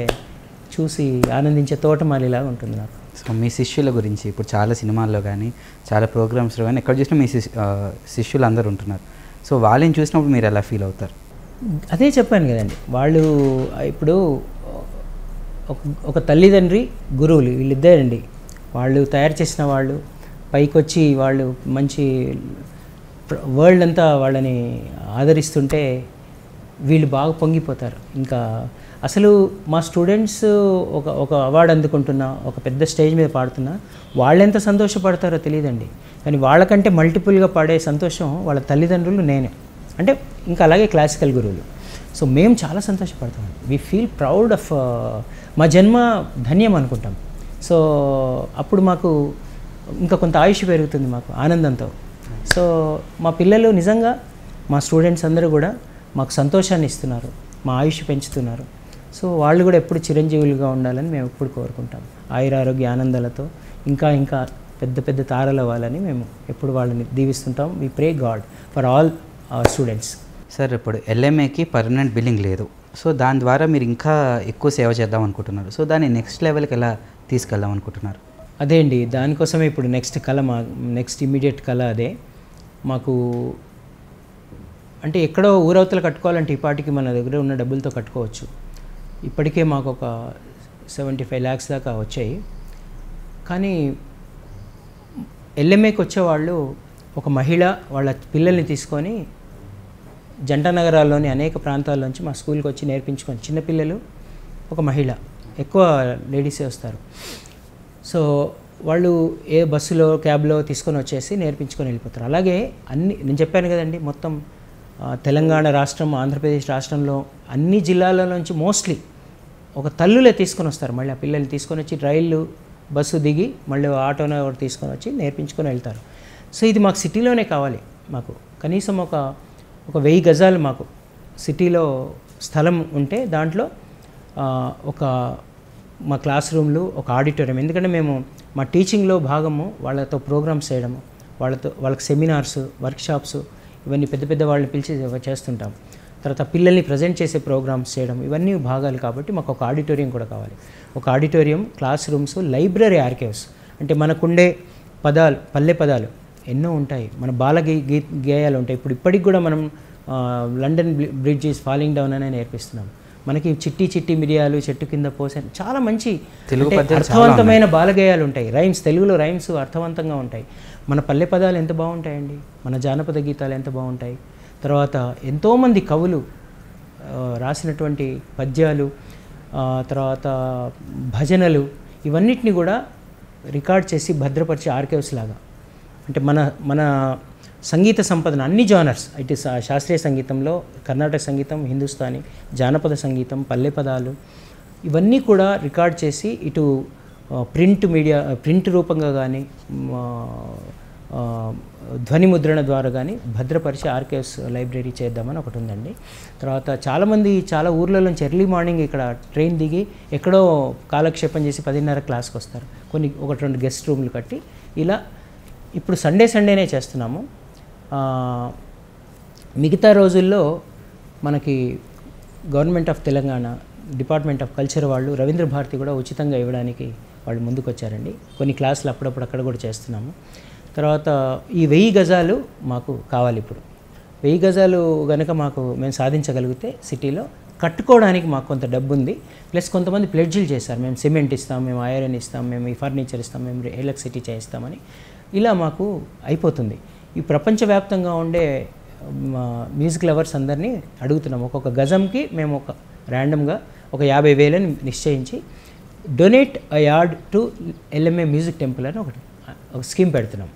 Speaker 2: చూసి ఆనందించే తోటమాలిలాగా ఉంటుంది నాకు.
Speaker 1: సో మీ శిష్యుల గురించి ఇప్పుడు చాలా సినిమాల్లో కానీ చాలా ప్రోగ్రామ్స్లో కానీ ఎక్కడ చూసినా మీ శిష్యులు అందరూ ఉంటున్నారు. సో వాళ్ళని చూసినప్పుడు మీరు ఎలా ఫీల్ అవుతారు?
Speaker 2: అదే చెప్పాను కదండి. వాళ్ళు ఇప్పుడు ఒక ఒక తల్లిదండ్రి గురువులు వీళ్ళిద్దరండి. వాళ్ళు తయారు చేసిన వాళ్ళు పైకొచ్చి వాళ్ళు మంచి వరల్డ్ అంతా వాళ్ళని ఆదరిస్తుంటే వీళ్ళు బాగా పొంగిపోతారు. ఇంకా అసలు మా స్టూడెంట్స్ ఒక ఒక అవార్డు అందుకుంటున్నా ఒక పెద్ద స్టేజ్ మీద పాడుతున్నా వాళ్ళు ఎంత సంతోషపడతారో తెలియదండి. కానీ వాళ్ళకంటే మల్టిపుల్గా పాడే సంతోషం వాళ్ళ తల్లిదండ్రులు నేనే. అంటే ఇంకా అలాగే క్లాసికల్ గురువులు. సో మేము చాలా సంతోషపడతాం. వీ ఫీల్ ప్రౌడ్ ఆఫ్ మా జన్మ ధన్యం అనుకుంటాం. సో అప్పుడు మాకు ఇంకా కొంత ఆయుష్ పెరుగుతుంది మాకు ఆనందంతో. సో మా పిల్లలు నిజంగా మా స్టూడెంట్స్ అందరూ కూడా మాకు సంతోషాన్ని ఇస్తున్నారు మా ఆయుష్ పెంచుతున్నారు. సో వాళ్ళు కూడా ఎప్పుడు చిరంజీవులుగా ఉండాలని మేము ఎప్పుడు కోరుకుంటాం. ఆయురారోగ్య ఆనందాలతో ఇంకా ఇంకా పెద్ద పెద్ద తారలు అవ్వాలని మేము ఎప్పుడు వాళ్ళని దీవిస్తుంటాం. We pray God for all students
Speaker 1: sir ఇప్పుడు ఎల్ఎంఏకి పర్మనెంట్ బిల్లింగ్ లేదు. సో దాని ద్వారా మీరు ఇంకా ఎక్కువ సేవ చేద్దాం అనుకుంటున్నారు. సో దాన్ని నెక్స్ట్ లెవెల్కి ఎలా తీసుకెళ్దాం అనుకుంటున్నారు?
Speaker 2: అదే అండి దానికోసమే ఇప్పుడు నెక్స్ట్ కళ మా నెక్స్ట్ ఇమీడియట్ కళ అదే. మాకు అంటే ఎక్కడో ఊరవతల కట్టుకోవాలంటే ఈ పాటికి మన దగ్గర ఉన్న డబ్బులతో కట్టుకోవచ్చు. ఇప్పటికే మాకు ఒక సెవెంటీ ఫైవ్ ల్యాక్స్ దాకా వచ్చాయి. కానీ ఎల్ఎంఏకి వచ్చేవాళ్ళు ఒక మహిళ వాళ్ళ పిల్లల్ని తీసుకొని జంట నగరాల్లోని అనేక ప్రాంతాల్లోంచి మా స్కూల్కి వచ్చి నేర్పించుకొని చిన్నపిల్లలు ఒక మహిళ ఎక్కువ లేడీసే వస్తారు. సో వాళ్ళు ఏ బస్సులో క్యాబ్లో తీసుకొని వచ్చేసి నేర్పించుకొని వెళ్ళిపోతారు. అలాగే అన్ని నేను చెప్పాను కదండి మొత్తం తెలంగాణ రాష్ట్రం ఆంధ్రప్రదేశ్ రాష్ట్రంలో అన్ని జిల్లాల నుంచి మోస్ట్లీ ఒక తల్లులే తీసుకొని వస్తారు. మళ్ళీ ఆ పిల్లల్ని తీసుకొని వచ్చి రైళ్ళు బస్సు దిగి మళ్ళీ ఆటోనో ఒకటి తీసుకొని వచ్చి నేర్పించుకొని వెళ్తారు. సో ఇది మాకు సిటీలోనే కావాలి మాకు. కనీసం ఒక ఒక వెయ్యి గజాలు మాకు సిటీలో స్థలం ఉంటే దాంట్లో ఒక మా క్లాస్ రూమ్లు ఒక ఆడిటోరియం. ఎందుకంటే మేము మా టీచింగ్లో భాగము వాళ్ళతో ప్రోగ్రామ్స్ చేయడము వాళ్ళతో వాళ్ళకి సెమినార్స్ వర్క్షాప్స్ ఇవన్నీ పెద్ద పెద్ద వాళ్ళని పిలిచి చేస్తుంటాం. తర్వాత పిల్లల్ని ప్రజెంట్ చేసే ప్రోగ్రామ్స్ చేయడం ఇవన్నీ భాగాలు కాబట్టి మాకు ఒక ఆడిటోరియం కూడా కావాలి. ఒక auditorium class rooms library archives అంటే మనకుండే పదాలు పల్లె పదాలు ఎన్నో ఉంటాయి. మన బాల గీ గీ గేయాలు ఉంటాయి. ఇప్పుడు ఇప్పటికి కూడా మనం London Bridge is falling down అనే నేర్పిస్తున్నాం. మనకి చిట్టి చిట్టి మిరియాలు చెట్టు కింద పోసే చాలా మంచి
Speaker 1: తెలుగు
Speaker 2: అర్థవంతమైన బాలగేయాలు ఉంటాయి. రైమ్స్ తెలుగులో రైమ్స్ అర్థవంతంగా ఉంటాయి. మన పల్లె పదాలు ఎంత బాగుంటాయండి? మన జానపద గీతాలు ఎంత బాగుంటాయి? తర్వాత ఎంతోమంది కవులు రాసినటువంటి పద్యాలు తర్వాత భజనలు ఇవన్నిటిని కూడా రికార్డ్ చేసి భద్రపరిచే ఆర్కైవ్స్ లాగా. అంటే మన మన సంగీత సంపదన అన్ని జానర్స్ ఇటు శాస్త్రీయ సంగీతంలో కర్ణాటక సంగీతం హిందుస్థానీ జానపద సంగీతం పల్లె పదాలు ఇవన్నీ కూడా రికార్డ్ చేసి ఇటు ప్రింట్ మీడియా ప్రింట్ రూపంగా కానీ ధ్వని ముద్రణ ద్వారా కానీ భద్రపరిచి ఆర్కేఎస్ లైబ్రరీ చేద్దామని ఒకటి ఉందండి. తర్వాత చాలామంది చాలా ఊర్ల నుంచి ఎర్లీ మార్నింగ్ ఇక్కడ ట్రైన్ దిగి ఎక్కడో కాలక్షేపం చేసి పదిన్నర క్లాస్కి వస్తారు. కొన్ని ఒకటి రెండు గెస్ట్ రూమ్లు కట్టి ఇలా ఇప్పుడు సండే సండేనే చేస్తున్నాము. మిగతా రోజుల్లో మనకి government of Telangana department of culture వాళ్ళు రవీంద్ర భారతి కూడా ఉచితంగా ఇవ్వడానికి వాళ్ళు ముందుకు వచ్చారండి కొన్ని క్లాసులు అప్పుడప్పుడు అక్కడ కూడా చేస్తున్నాము. తర్వాత ఈ వెయ్యి గజాలు మాకు కావాలి ఇప్పుడు. వెయ్యి గజాలు కనుక మాకు మేము సాధించగలిగితే సిటీలో కట్టుకోవడానికి మాకు కొంత డబ్బు ఉంది ప్లస్ కొంతమంది ప్లెడ్జీలు చేశారు మేము సిమెంట్ ఇస్తాం మేము ఐరన్ ఇస్తాం మేము ఈ ఫర్నిచర్ ఇస్తాం మేము ఎలక్ట్రిసిటీ చేయిస్తామని. ఇలా మాకు అయిపోతుంది. ఈ ప్రపంచవ్యాప్తంగా ఉండే మా మ్యూజిక్ లవర్స్ అందరినీ అడుగుతున్నాం. ఒక్కొక్క గజంకి మేము ఒక ర్యాండమ్గా ఒక యాభై వేలని నిశ్చయించి donate a yard to LMA music temple అని ఒకటి ఒక స్కీమ్ పెడుతున్నాం.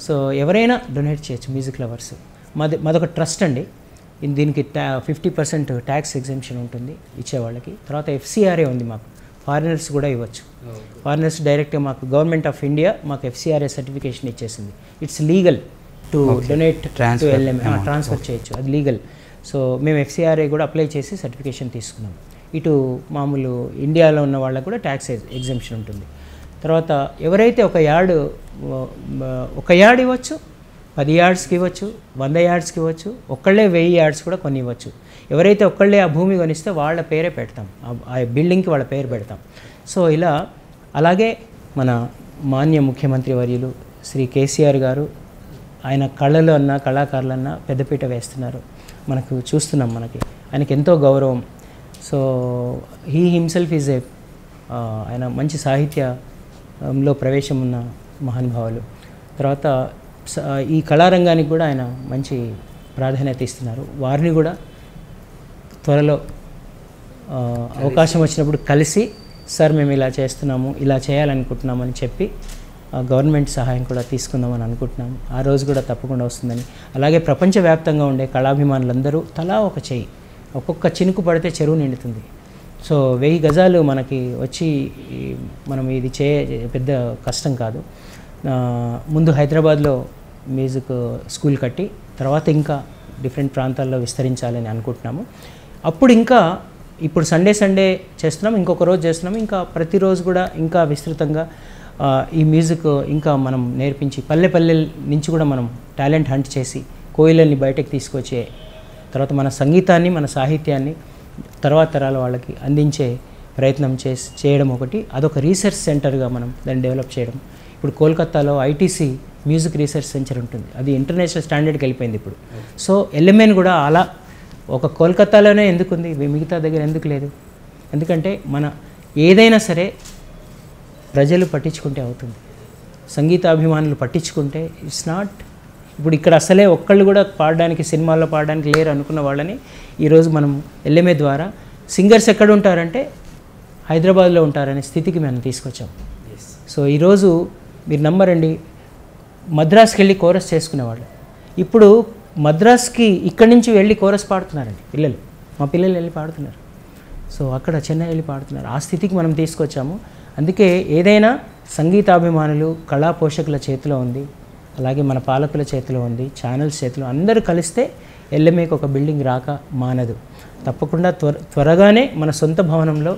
Speaker 2: సో ఎవరైనా డొనేట్ చేయొచ్చు మ్యూజిక్ లవర్స్ మాది మాదొక ట్రస్ట్ అండి. దీనికి ట్యా ఫిఫ్టీ పర్సెంట్ ట్యాక్స్ ఎగ్జామ్షన్ ఉంటుంది ఇచ్చేవాళ్ళకి. తర్వాత ఎఫ్సిఆర్ఏ ఉంది మాకు. ఫారినర్స్ కూడా ఇవ్వచ్చు. ఫారినర్స్ డైరెక్ట్గా మాకు గవర్నమెంట్ ఆఫ్ ఇండియా మాకు ఎఫ్సిఆర్ఏ సర్టిఫికేషన్ ఇచ్చేసింది. It's legal to donate to
Speaker 1: Transfer
Speaker 2: LM transfer చేయొచ్చు. అది లీగల్ సో మేము ఎఫ్సిఆర్ఏ కూడా అప్లై చేసి సర్టిఫికేషన్ తీసుకున్నాం. ఇటు మామూలు ఇండియాలో ఉన్న వాళ్ళకు కూడా ట్యాక్స్ ఎగ్జామ్షన్ ఉంటుంది. తర్వాత ఎవరైతే ఒక యార్డ్ ఒక యార్డ్ ఇవ్వచ్చు పది యార్డ్స్కి ఇవ్వచ్చు వంద యార్డ్స్కి ఇవ్వచ్చు ఒక్కళ్ళే వెయ్యి యార్డ్స్ కూడా కొన్ని ఇవ్వచ్చు ఎవరైతే ఒక్కళ్ళే ఆ భూమి కొనిస్తే వాళ్ళ పేరే పెడతాం. ఆ- బిల్డింగ్కి వాళ్ళ పేరు పెడతాం. సో ఇలా అలాగే మన మాన్య ముఖ్యమంత్రి వర్యులు శ్రీ కేసీఆర్ గారు ఆయన కళలు అన్న కళాకారులన్నా పెద్దపీట వేస్తున్నారు. మనకు చూస్తున్నాం మనకి. ఆయనకి ఎంతో గౌరవం. So he himself is a ఆయన మంచి సాహిత్యంలో ప్రవేశం ఉన్న మహానుభావులు. తర్వాత స- ఈ కళారంగానికి కూడా ఆయన మంచి ప్రాధాన్యత ఇస్తున్నారు. వారిని కూడా త్వరలో అవకాశం వచ్చినప్పుడు కలిసి సార్ మేము ఇలా చేస్తున్నాము ఇలా చేయాలనుకుంటున్నామని చెప్పి గవర్నమెంట్ సహాయం కూడా తీసుకుందామని అనుకుంటున్నాము. ఆ రోజు కూడా తప్పకుండా వస్తుందని. అలాగే ప్రపంచవ్యాప్తంగా ఉండే కళాభిమానులందరూ తలా ఒక చెయ్యి ఒక్కొక్క చినుకు పడితే చెరువు నిండుతుంది. సో వెయ్యి గజాలు మనకి వచ్చి మనం ఇది చే పెద్ద కష్టం కాదు. ముందు హైదరాబాద్లో మ్యూజిక్ స్కూల్ కట్టి తర్వాత ఇంకా డిఫరెంట్ ప్రాంతాల్లో విస్తరించాలని అనుకుంటున్నాము. అప్పుడు ఇంకా ఇప్పుడు సండే సండే చేస్తున్నాం ఇంకొక రోజు చేస్తున్నాం ఇంకా ప్రతిరోజు కూడా ఇంకా విస్తృతంగా ఈ మ్యూజిక్ ఇంకా మనం నేర్పించి పల్లె పల్లె నుంచి కూడా మనం టాలెంట్ హంట్ చేసి కోయిలల్ని బయటకు తీసుకొచ్చే తర్వాత మన సంగీతాన్ని మన సాహిత్యాన్ని తర్వాత తరాల వాళ్ళకి అందించే ప్రయత్నం చేసి చేయడం ఒకటి. అదొక రీసెర్చ్ సెంటర్గా మనం దాన్ని డెవలప్ చేయడం ఇప్పుడు కోల్కతాలో ఐటీసీ మ్యూజిక్ రీసెర్చ్ సెంటర్ ఉంటుంది. అది ఇంటర్నేషనల్ స్టాండర్డ్కి వెళ్ళిపోయింది ఇప్పుడు. సో ఎల్ఎంఎన్ కూడా అలా ఒక కోల్కతాలోనే ఎందుకుంది? మిగతా దగ్గర ఎందుకు లేదు? ఎందుకంటే మన ఏదైనా సరే ప్రజలు పట్టించుకుంటే అవుతుంది. సంగీతాభిమానులు పట్టించుకుంటే ఇట్స్ నాట్ ఇప్పుడు ఇక్కడ అసలే ఒక్కళ్ళు కూడా పాడడానికి సినిమాల్లో పాడడానికి లేరు అనుకున్న వాళ్ళని ఈరోజు మనం ఎల్ఎంఏ ద్వారా సింగర్స్ ఎక్కడ ఉంటారంటే హైదరాబాద్లో ఉంటారనే స్థితికి మనం తీసుకొచ్చాం. సో ఈరోజు మీరు నమ్మరండి. మద్రాస్కి వెళ్ళి కోరస్ చేసుకునేవాళ్ళు. ఇప్పుడు మద్రాస్కి ఇక్కడి నుంచి వెళ్ళి కోరస్ పాడుతున్నారండి పిల్లలు. మా పిల్లలు వెళ్ళి పాడుతున్నారు. సో అక్కడ చెన్నై వెళ్ళి పాడుతున్నారు. ఆ స్థితికి మనం తీసుకొచ్చాము. అందుకే ఏదైనా సంగీతాభిమానులు కళా పోషకుల చేతిలో ఉంది. అలాగే మన పాలకుల చేతిలో ఉంది ఛానల్స్ చేతిలో అందరూ కలిస్తే ఎల్ఎంఏకి ఒక బిల్డింగ్ రాక మానదు. తప్పకుండా త్వర త్వరగానే మన సొంత భవనంలో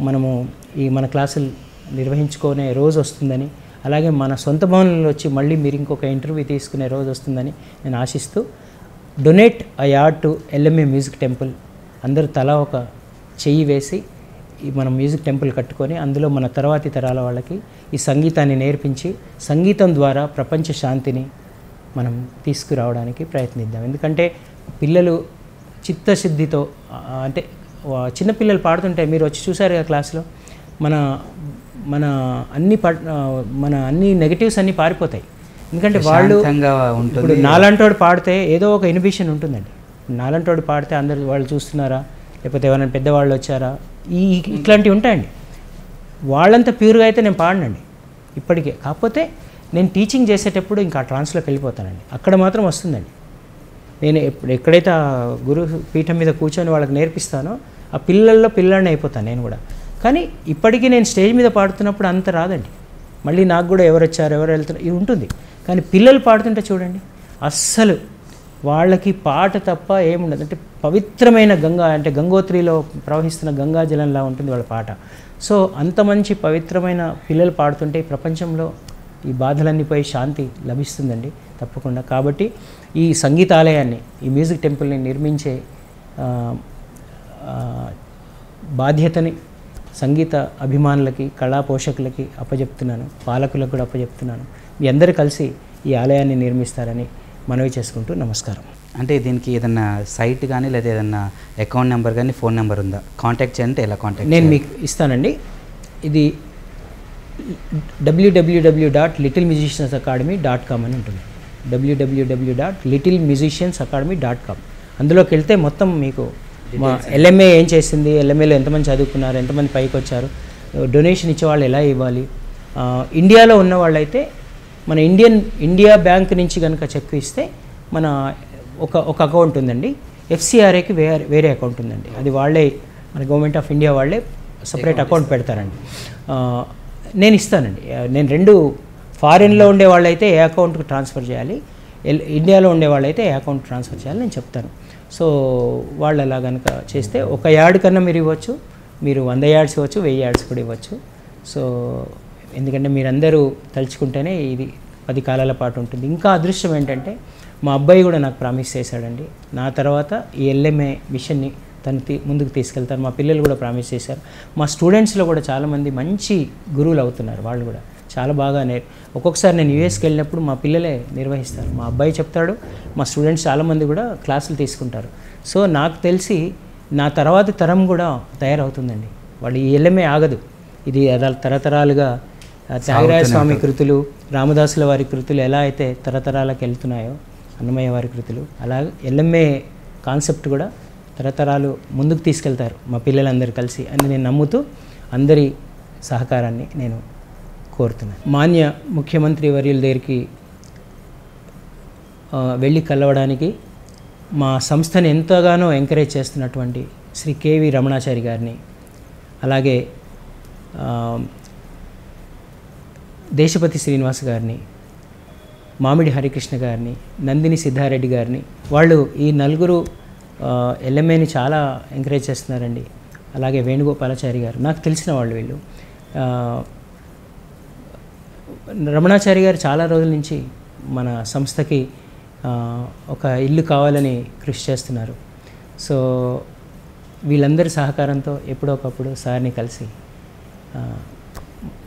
Speaker 2: మనము ఈ మన క్లాసులు నిర్వహించుకునే రోజు వస్తుందని అలాగే మన సొంత భవనంలో వచ్చి మళ్ళీ మీరు ఇంకొక ఇంటర్వ్యూ తీసుకునే రోజు వస్తుందని నేను ఆశిస్తూ donate a yard to LMA music temple అందరూ తలా ఒక చెయ్యి వేసి ఈ మనం మ్యూజిక్ టెంపుల్ కట్టుకొని అందులో మన తర్వాతి తరాల వాళ్ళకి ఈ సంగీతాన్ని నేర్పించి సంగీతం ద్వారా ప్రపంచ శాంతిని మనం తీసుకురావడానికి ప్రయత్నిద్దాం. ఎందుకంటే పిల్లలు చిత్తశుద్ధితో అంటే చిన్నపిల్లలు పాడుతుంటే మీరు వచ్చి చూసారు కదా క్లాస్లో? మన మన అన్ని మన అన్ని నెగటివ్స్ అన్నీ పారిపోతాయి. ఎందుకంటే వాళ్ళు ఇప్పుడు నాలంటోడు పాడితే ఏదో ఒక ఇన్హిబిషన్ ఉంటుందండి. నాలంటోడు పాడితే అందరు వాళ్ళు చూస్తున్నారా? లేకపోతే ఎవరైనా పెద్దవాళ్ళు వచ్చారా? ఈ ఇట్లాంటివి ఉంటాయండి. వాళ్ళంతా ప్యూర్గా అయితే నేను పాడనండి. ఇప్పటికే. కాకపోతే నేను టీచింగ్ చేసేటప్పుడు ఇంకా ట్రాన్స్లోకి వెళ్ళిపోతానండి. అక్కడ మాత్రం వస్తుందండి. నేను ఎప్పుడు ఎక్కడైతే ఆ గురు పీఠం మీద కూర్చొని వాళ్ళకి నేర్పిస్తానో ఆ పిల్లల్లో పిల్లాడిని అయిపోతాను నేను కూడా. కానీ ఇప్పటికీ నేను స్టేజ్ మీద పాడుతున్నప్పుడు అంత రాదండి. మళ్ళీ నాకు కూడా ఎవరు వచ్చారు ఎవరు వెళ్తారు ఇది ఉంటుంది. కానీ పిల్లలు పాడుతుంటే చూడండి అస్సలు వాళ్ళకి పాట తప్ప ఏముండదు. అంటే పవిత్రమైన గంగా అంటే గంగోత్రిలో ప్రవహిస్తున్న గంగా జలంలా ఉంటుంది వాళ్ళ పాట. సో అంత మంచి పవిత్రమైన పిల్లలు పాడుతుంటే ఈ ప్రపంచంలో ఈ బాధలన్నీ పోయి శాంతి లభిస్తుందండి తప్పకుండా. కాబట్టి ఈ సంగీతాలయాన్ని ఈ మ్యూజిక్ టెంపుల్ని నిర్మించే బాధ్యతని సంగీత అభిమానులకి కళా పోషకులకి అప్పచెప్తున్నాను పాలకులకు కూడా అప్పచెప్తున్నాను మీ అందరూ కలిసి ఈ ఆలయాన్ని నిర్మిస్తారని మనవి చేసుకుంటూ నమస్కారం.
Speaker 1: అంటే దీనికి ఏదన్నా సైట్ కానీ లేదా ఏదన్నా అకౌంట్ నెంబర్ కానీ ఫోన్ నెంబర్ ఉందా? కాంటాక్ట్ చేయాలంటే ఎలా కాంటాక్ట్
Speaker 2: నేను మీకు ఇస్తానండి. ఇది WWW dot little musicians academy dot com అని ఉంటుంది. WWW dot little musicians academy dot com అందులోకి వెళ్తే మొత్తం మీకు మా ఎల్ఎంఏ ఏం చేసింది? ఎల్ఎంఏలో ఎంతమంది చదువుకున్నారు? ఎంతమంది పైకి వచ్చారు? డొనేషన్ ఇచ్చే వాళ్ళు ఎలా ఇవ్వాలి? ఇండియాలో ఉన్న వాళ్ళైతే మన ఇండియన్ ఇండియా బ్యాంక్ నుంచి కనుక చెక్ ఇస్తే మన ఒక ఒక అకౌంట్ ఉందండి. ఎఫ్సిఆర్ఏకి వేరే వేరే అకౌంట్ ఉందండి. అది వాళ్ళే మన గవర్నమెంట్ ఆఫ్ ఇండియా వాళ్ళే సపరేట్ అకౌంట్ పెడతారండి. నేను ఇస్తానండి. నేను రెండు ఫారిన్లో ఉండే వాళ్ళైతే ఏ అకౌంట్కి ట్రాన్స్ఫర్ చేయాలి? ఎల్- ఇండియాలో ఉండే వాళ్ళైతే ఏ అకౌంట్ ట్రాన్స్ఫర్ చేయాలి? నేను చెప్తాను. సో వాళ్ళు అలా కనుక చేస్తే ఒక యార్డ్ కన్నా మీరు ఇవ్వచ్చు మీరు వంద యార్డ్స్ ఇవ్వచ్చు వెయ్యి యార్డ్స్ కూడా ఇవ్వచ్చు. సో ఎందుకంటే మీరందరూ తలుచుకుంటేనే ఇది పది కాలాల పాటు ఉంటుంది. ఇంకా అదృష్టం ఏంటంటే మా అబ్బాయి కూడా నాకు ప్రామిస్ చేశాడండి. నా తర్వాత ఈ ఎల్ఎంఏ మిషన్ని తను ముందుకు తీసుకెళ్తారు. మా పిల్లలు కూడా ప్రామిస్ చేశారు. మా స్టూడెంట్స్లో కూడా చాలామంది మంచి గురువులు అవుతున్నారు వాళ్ళు కూడా. చాలా బాగా నేర్ ఒక్కొక్కసారి నేను యూఎస్కి వెళ్ళినప్పుడు మా పిల్లలే నిర్వహిస్తారు. మా అబ్బాయి చెప్తాడు మా స్టూడెంట్స్ చాలామంది కూడా క్లాసులు తీసుకుంటారు. సో నాకు తెలిసి నా తర్వాత తరం కూడా తయారవుతుందండి. వాళ్ళు ఈ ఎల్ఎంఏ ఆగదు. ఇది అలా తరతరాలుగా త్యాగరాయ స్వామి కృతులు రామదాసుల వారి కృతులు ఎలా అయితే తరతరాలకు వెళ్తున్నాయో అన్నమయ్య వారి కృతులు అలా ఎల్ఎంఏ కాన్సెప్ట్ కూడా తరతరాలు ముందుకు తీసుకెళ్తారు మా పిల్లలందరూ కలిసి అని నేను నమ్ముతూ అందరి సహకారాన్ని నేను కోరుతున్నాను మాన్య ముఖ్యమంత్రి వర్యుల దగ్గరికి వెళ్ళి కలవడానికి మా సంస్థని ఎంతగానో ఎంకరేజ్ చేస్తున్నటువంటి శ్రీ కేవి రమణాచారి గారిని అలాగే దేశపతి శ్రీనివాస్ గారిని మామిడి హరికృష్ణ గారిని నందిని సిద్ధారెడ్డి గారిని వాళ్ళు ఈ నలుగురు ఎల్ఎంఏని చాలా ఎంకరేజ్ చేస్తున్నారండి. అలాగే వేణుగోపాలాచారి గారు నాకు తెలిసిన వాళ్ళు వీళ్ళు. రమణాచారి గారు చాలా రోజుల నుంచి మన సంస్థకి ఒక ఇల్లు కావాలని కృషి చేస్తున్నారు. సో వీళ్ళందరి సహకారంతో ఎప్పుడో ఒకప్పుడు సార్ని కలిసి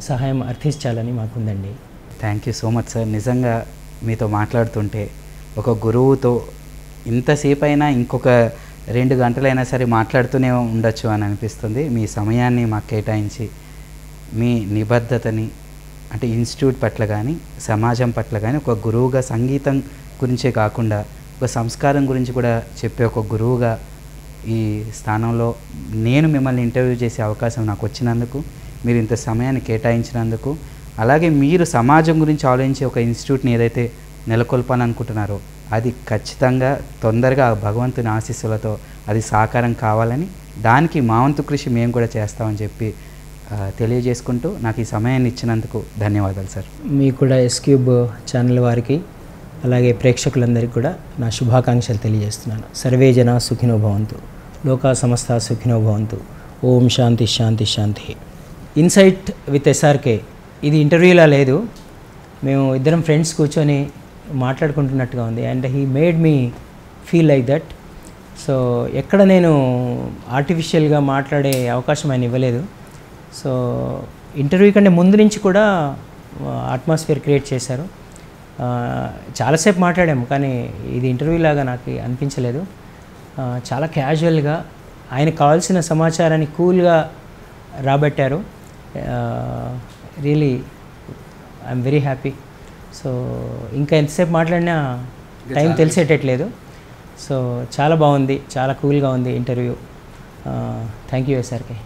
Speaker 2: సహాయం అర్థించాలని మాకుందండి.
Speaker 1: Thank you so much sir. నిజంగా మీతో మాట్లాడుతుంటే ఒక గురువుతో ఇంతసేపు అయినా ఇంకొక రెండు గంటలైనా సరే మాట్లాడుతూనే ఉండొచ్చు అని అనిపిస్తుంది. మీ సమయాన్ని మాకు కేటాయించి మీ నిబద్ధతని అంటే ఇన్స్టిట్యూట్ పట్ల కానీ సమాజం పట్ల కానీ ఒక గురువుగా సంగీతం గురించే కాకుండా ఒక సంస్కారం గురించి కూడా చెప్పే ఒక గురువుగా ఈ స్థానంలో నేను మిమ్మల్ని ఇంటర్వ్యూ చేసే అవకాశం నాకు వచ్చినందుకు మీరు ఇంత సమయాన్ని కేటాయించినందుకు అలాగే మీరు సమాజం గురించి ఆలోచించే ఒక ఇన్స్టిట్యూట్ని ఏదైతే నెలకొల్పాలనుకుంటున్నారో అది ఖచ్చితంగా తొందరగా ఆ భగవంతుని ఆశీస్సులతో అది సాకారం కావాలని దానికి మా వంతు కృషి మేము కూడా చేస్తామని చెప్పి తెలియజేసుకుంటూ నాకు ఈ సమయాన్ని ఇచ్చినందుకు ధన్యవాదాలు సార్.
Speaker 2: మీకు కూడా ఎస్క్యూబ్ ఛానల్ వారికి అలాగే ప్రేక్షకులందరికీ కూడా నా శుభాకాంక్షలు తెలియజేస్తున్నాను. సర్వే జన సుఖినో భవంతు. లోకా సమస్త సుఖినో భవంతు. ఓం శాంతి శాంతి శాంతి. ఇన్సైట్ విత్ ఎస్ఆర్కే ఇది ఇంటర్వ్యూలా లేదు. మేము ఇద్దరం ఫ్రెండ్స్ కూర్చొని మాట్లాడుకుంటున్నట్టుగా ఉంది. And he made me feel like that. So ఎక్కడ నేను ఆర్టిఫిషియల్గా మాట్లాడే అవకాశం ఆయన ఇవ్వలేదు. సో ఇంటర్వ్యూ కంటే ముందు నుంచి కూడా అట్మాస్ఫియర్ క్రియేట్ చేశారు. చాలాసేపు మాట్లాడాము కానీ ఇది ఇంటర్వ్యూ లాగా నాకు అనిపించలేదు. చాలా క్యాజువల్గా ఆయనకు కావాల్సిన సమాచారాన్ని కూల్గా రాబట్టారు. Really I'm very happy so ఇంకా ఎంతసేపు మాట్లాడినా టైం తెలిసేటట్లేదు. సో చాలా బాగుంది చాలా కూల్గా ఉంది ఇంటర్వ్యూ. Thank you SRK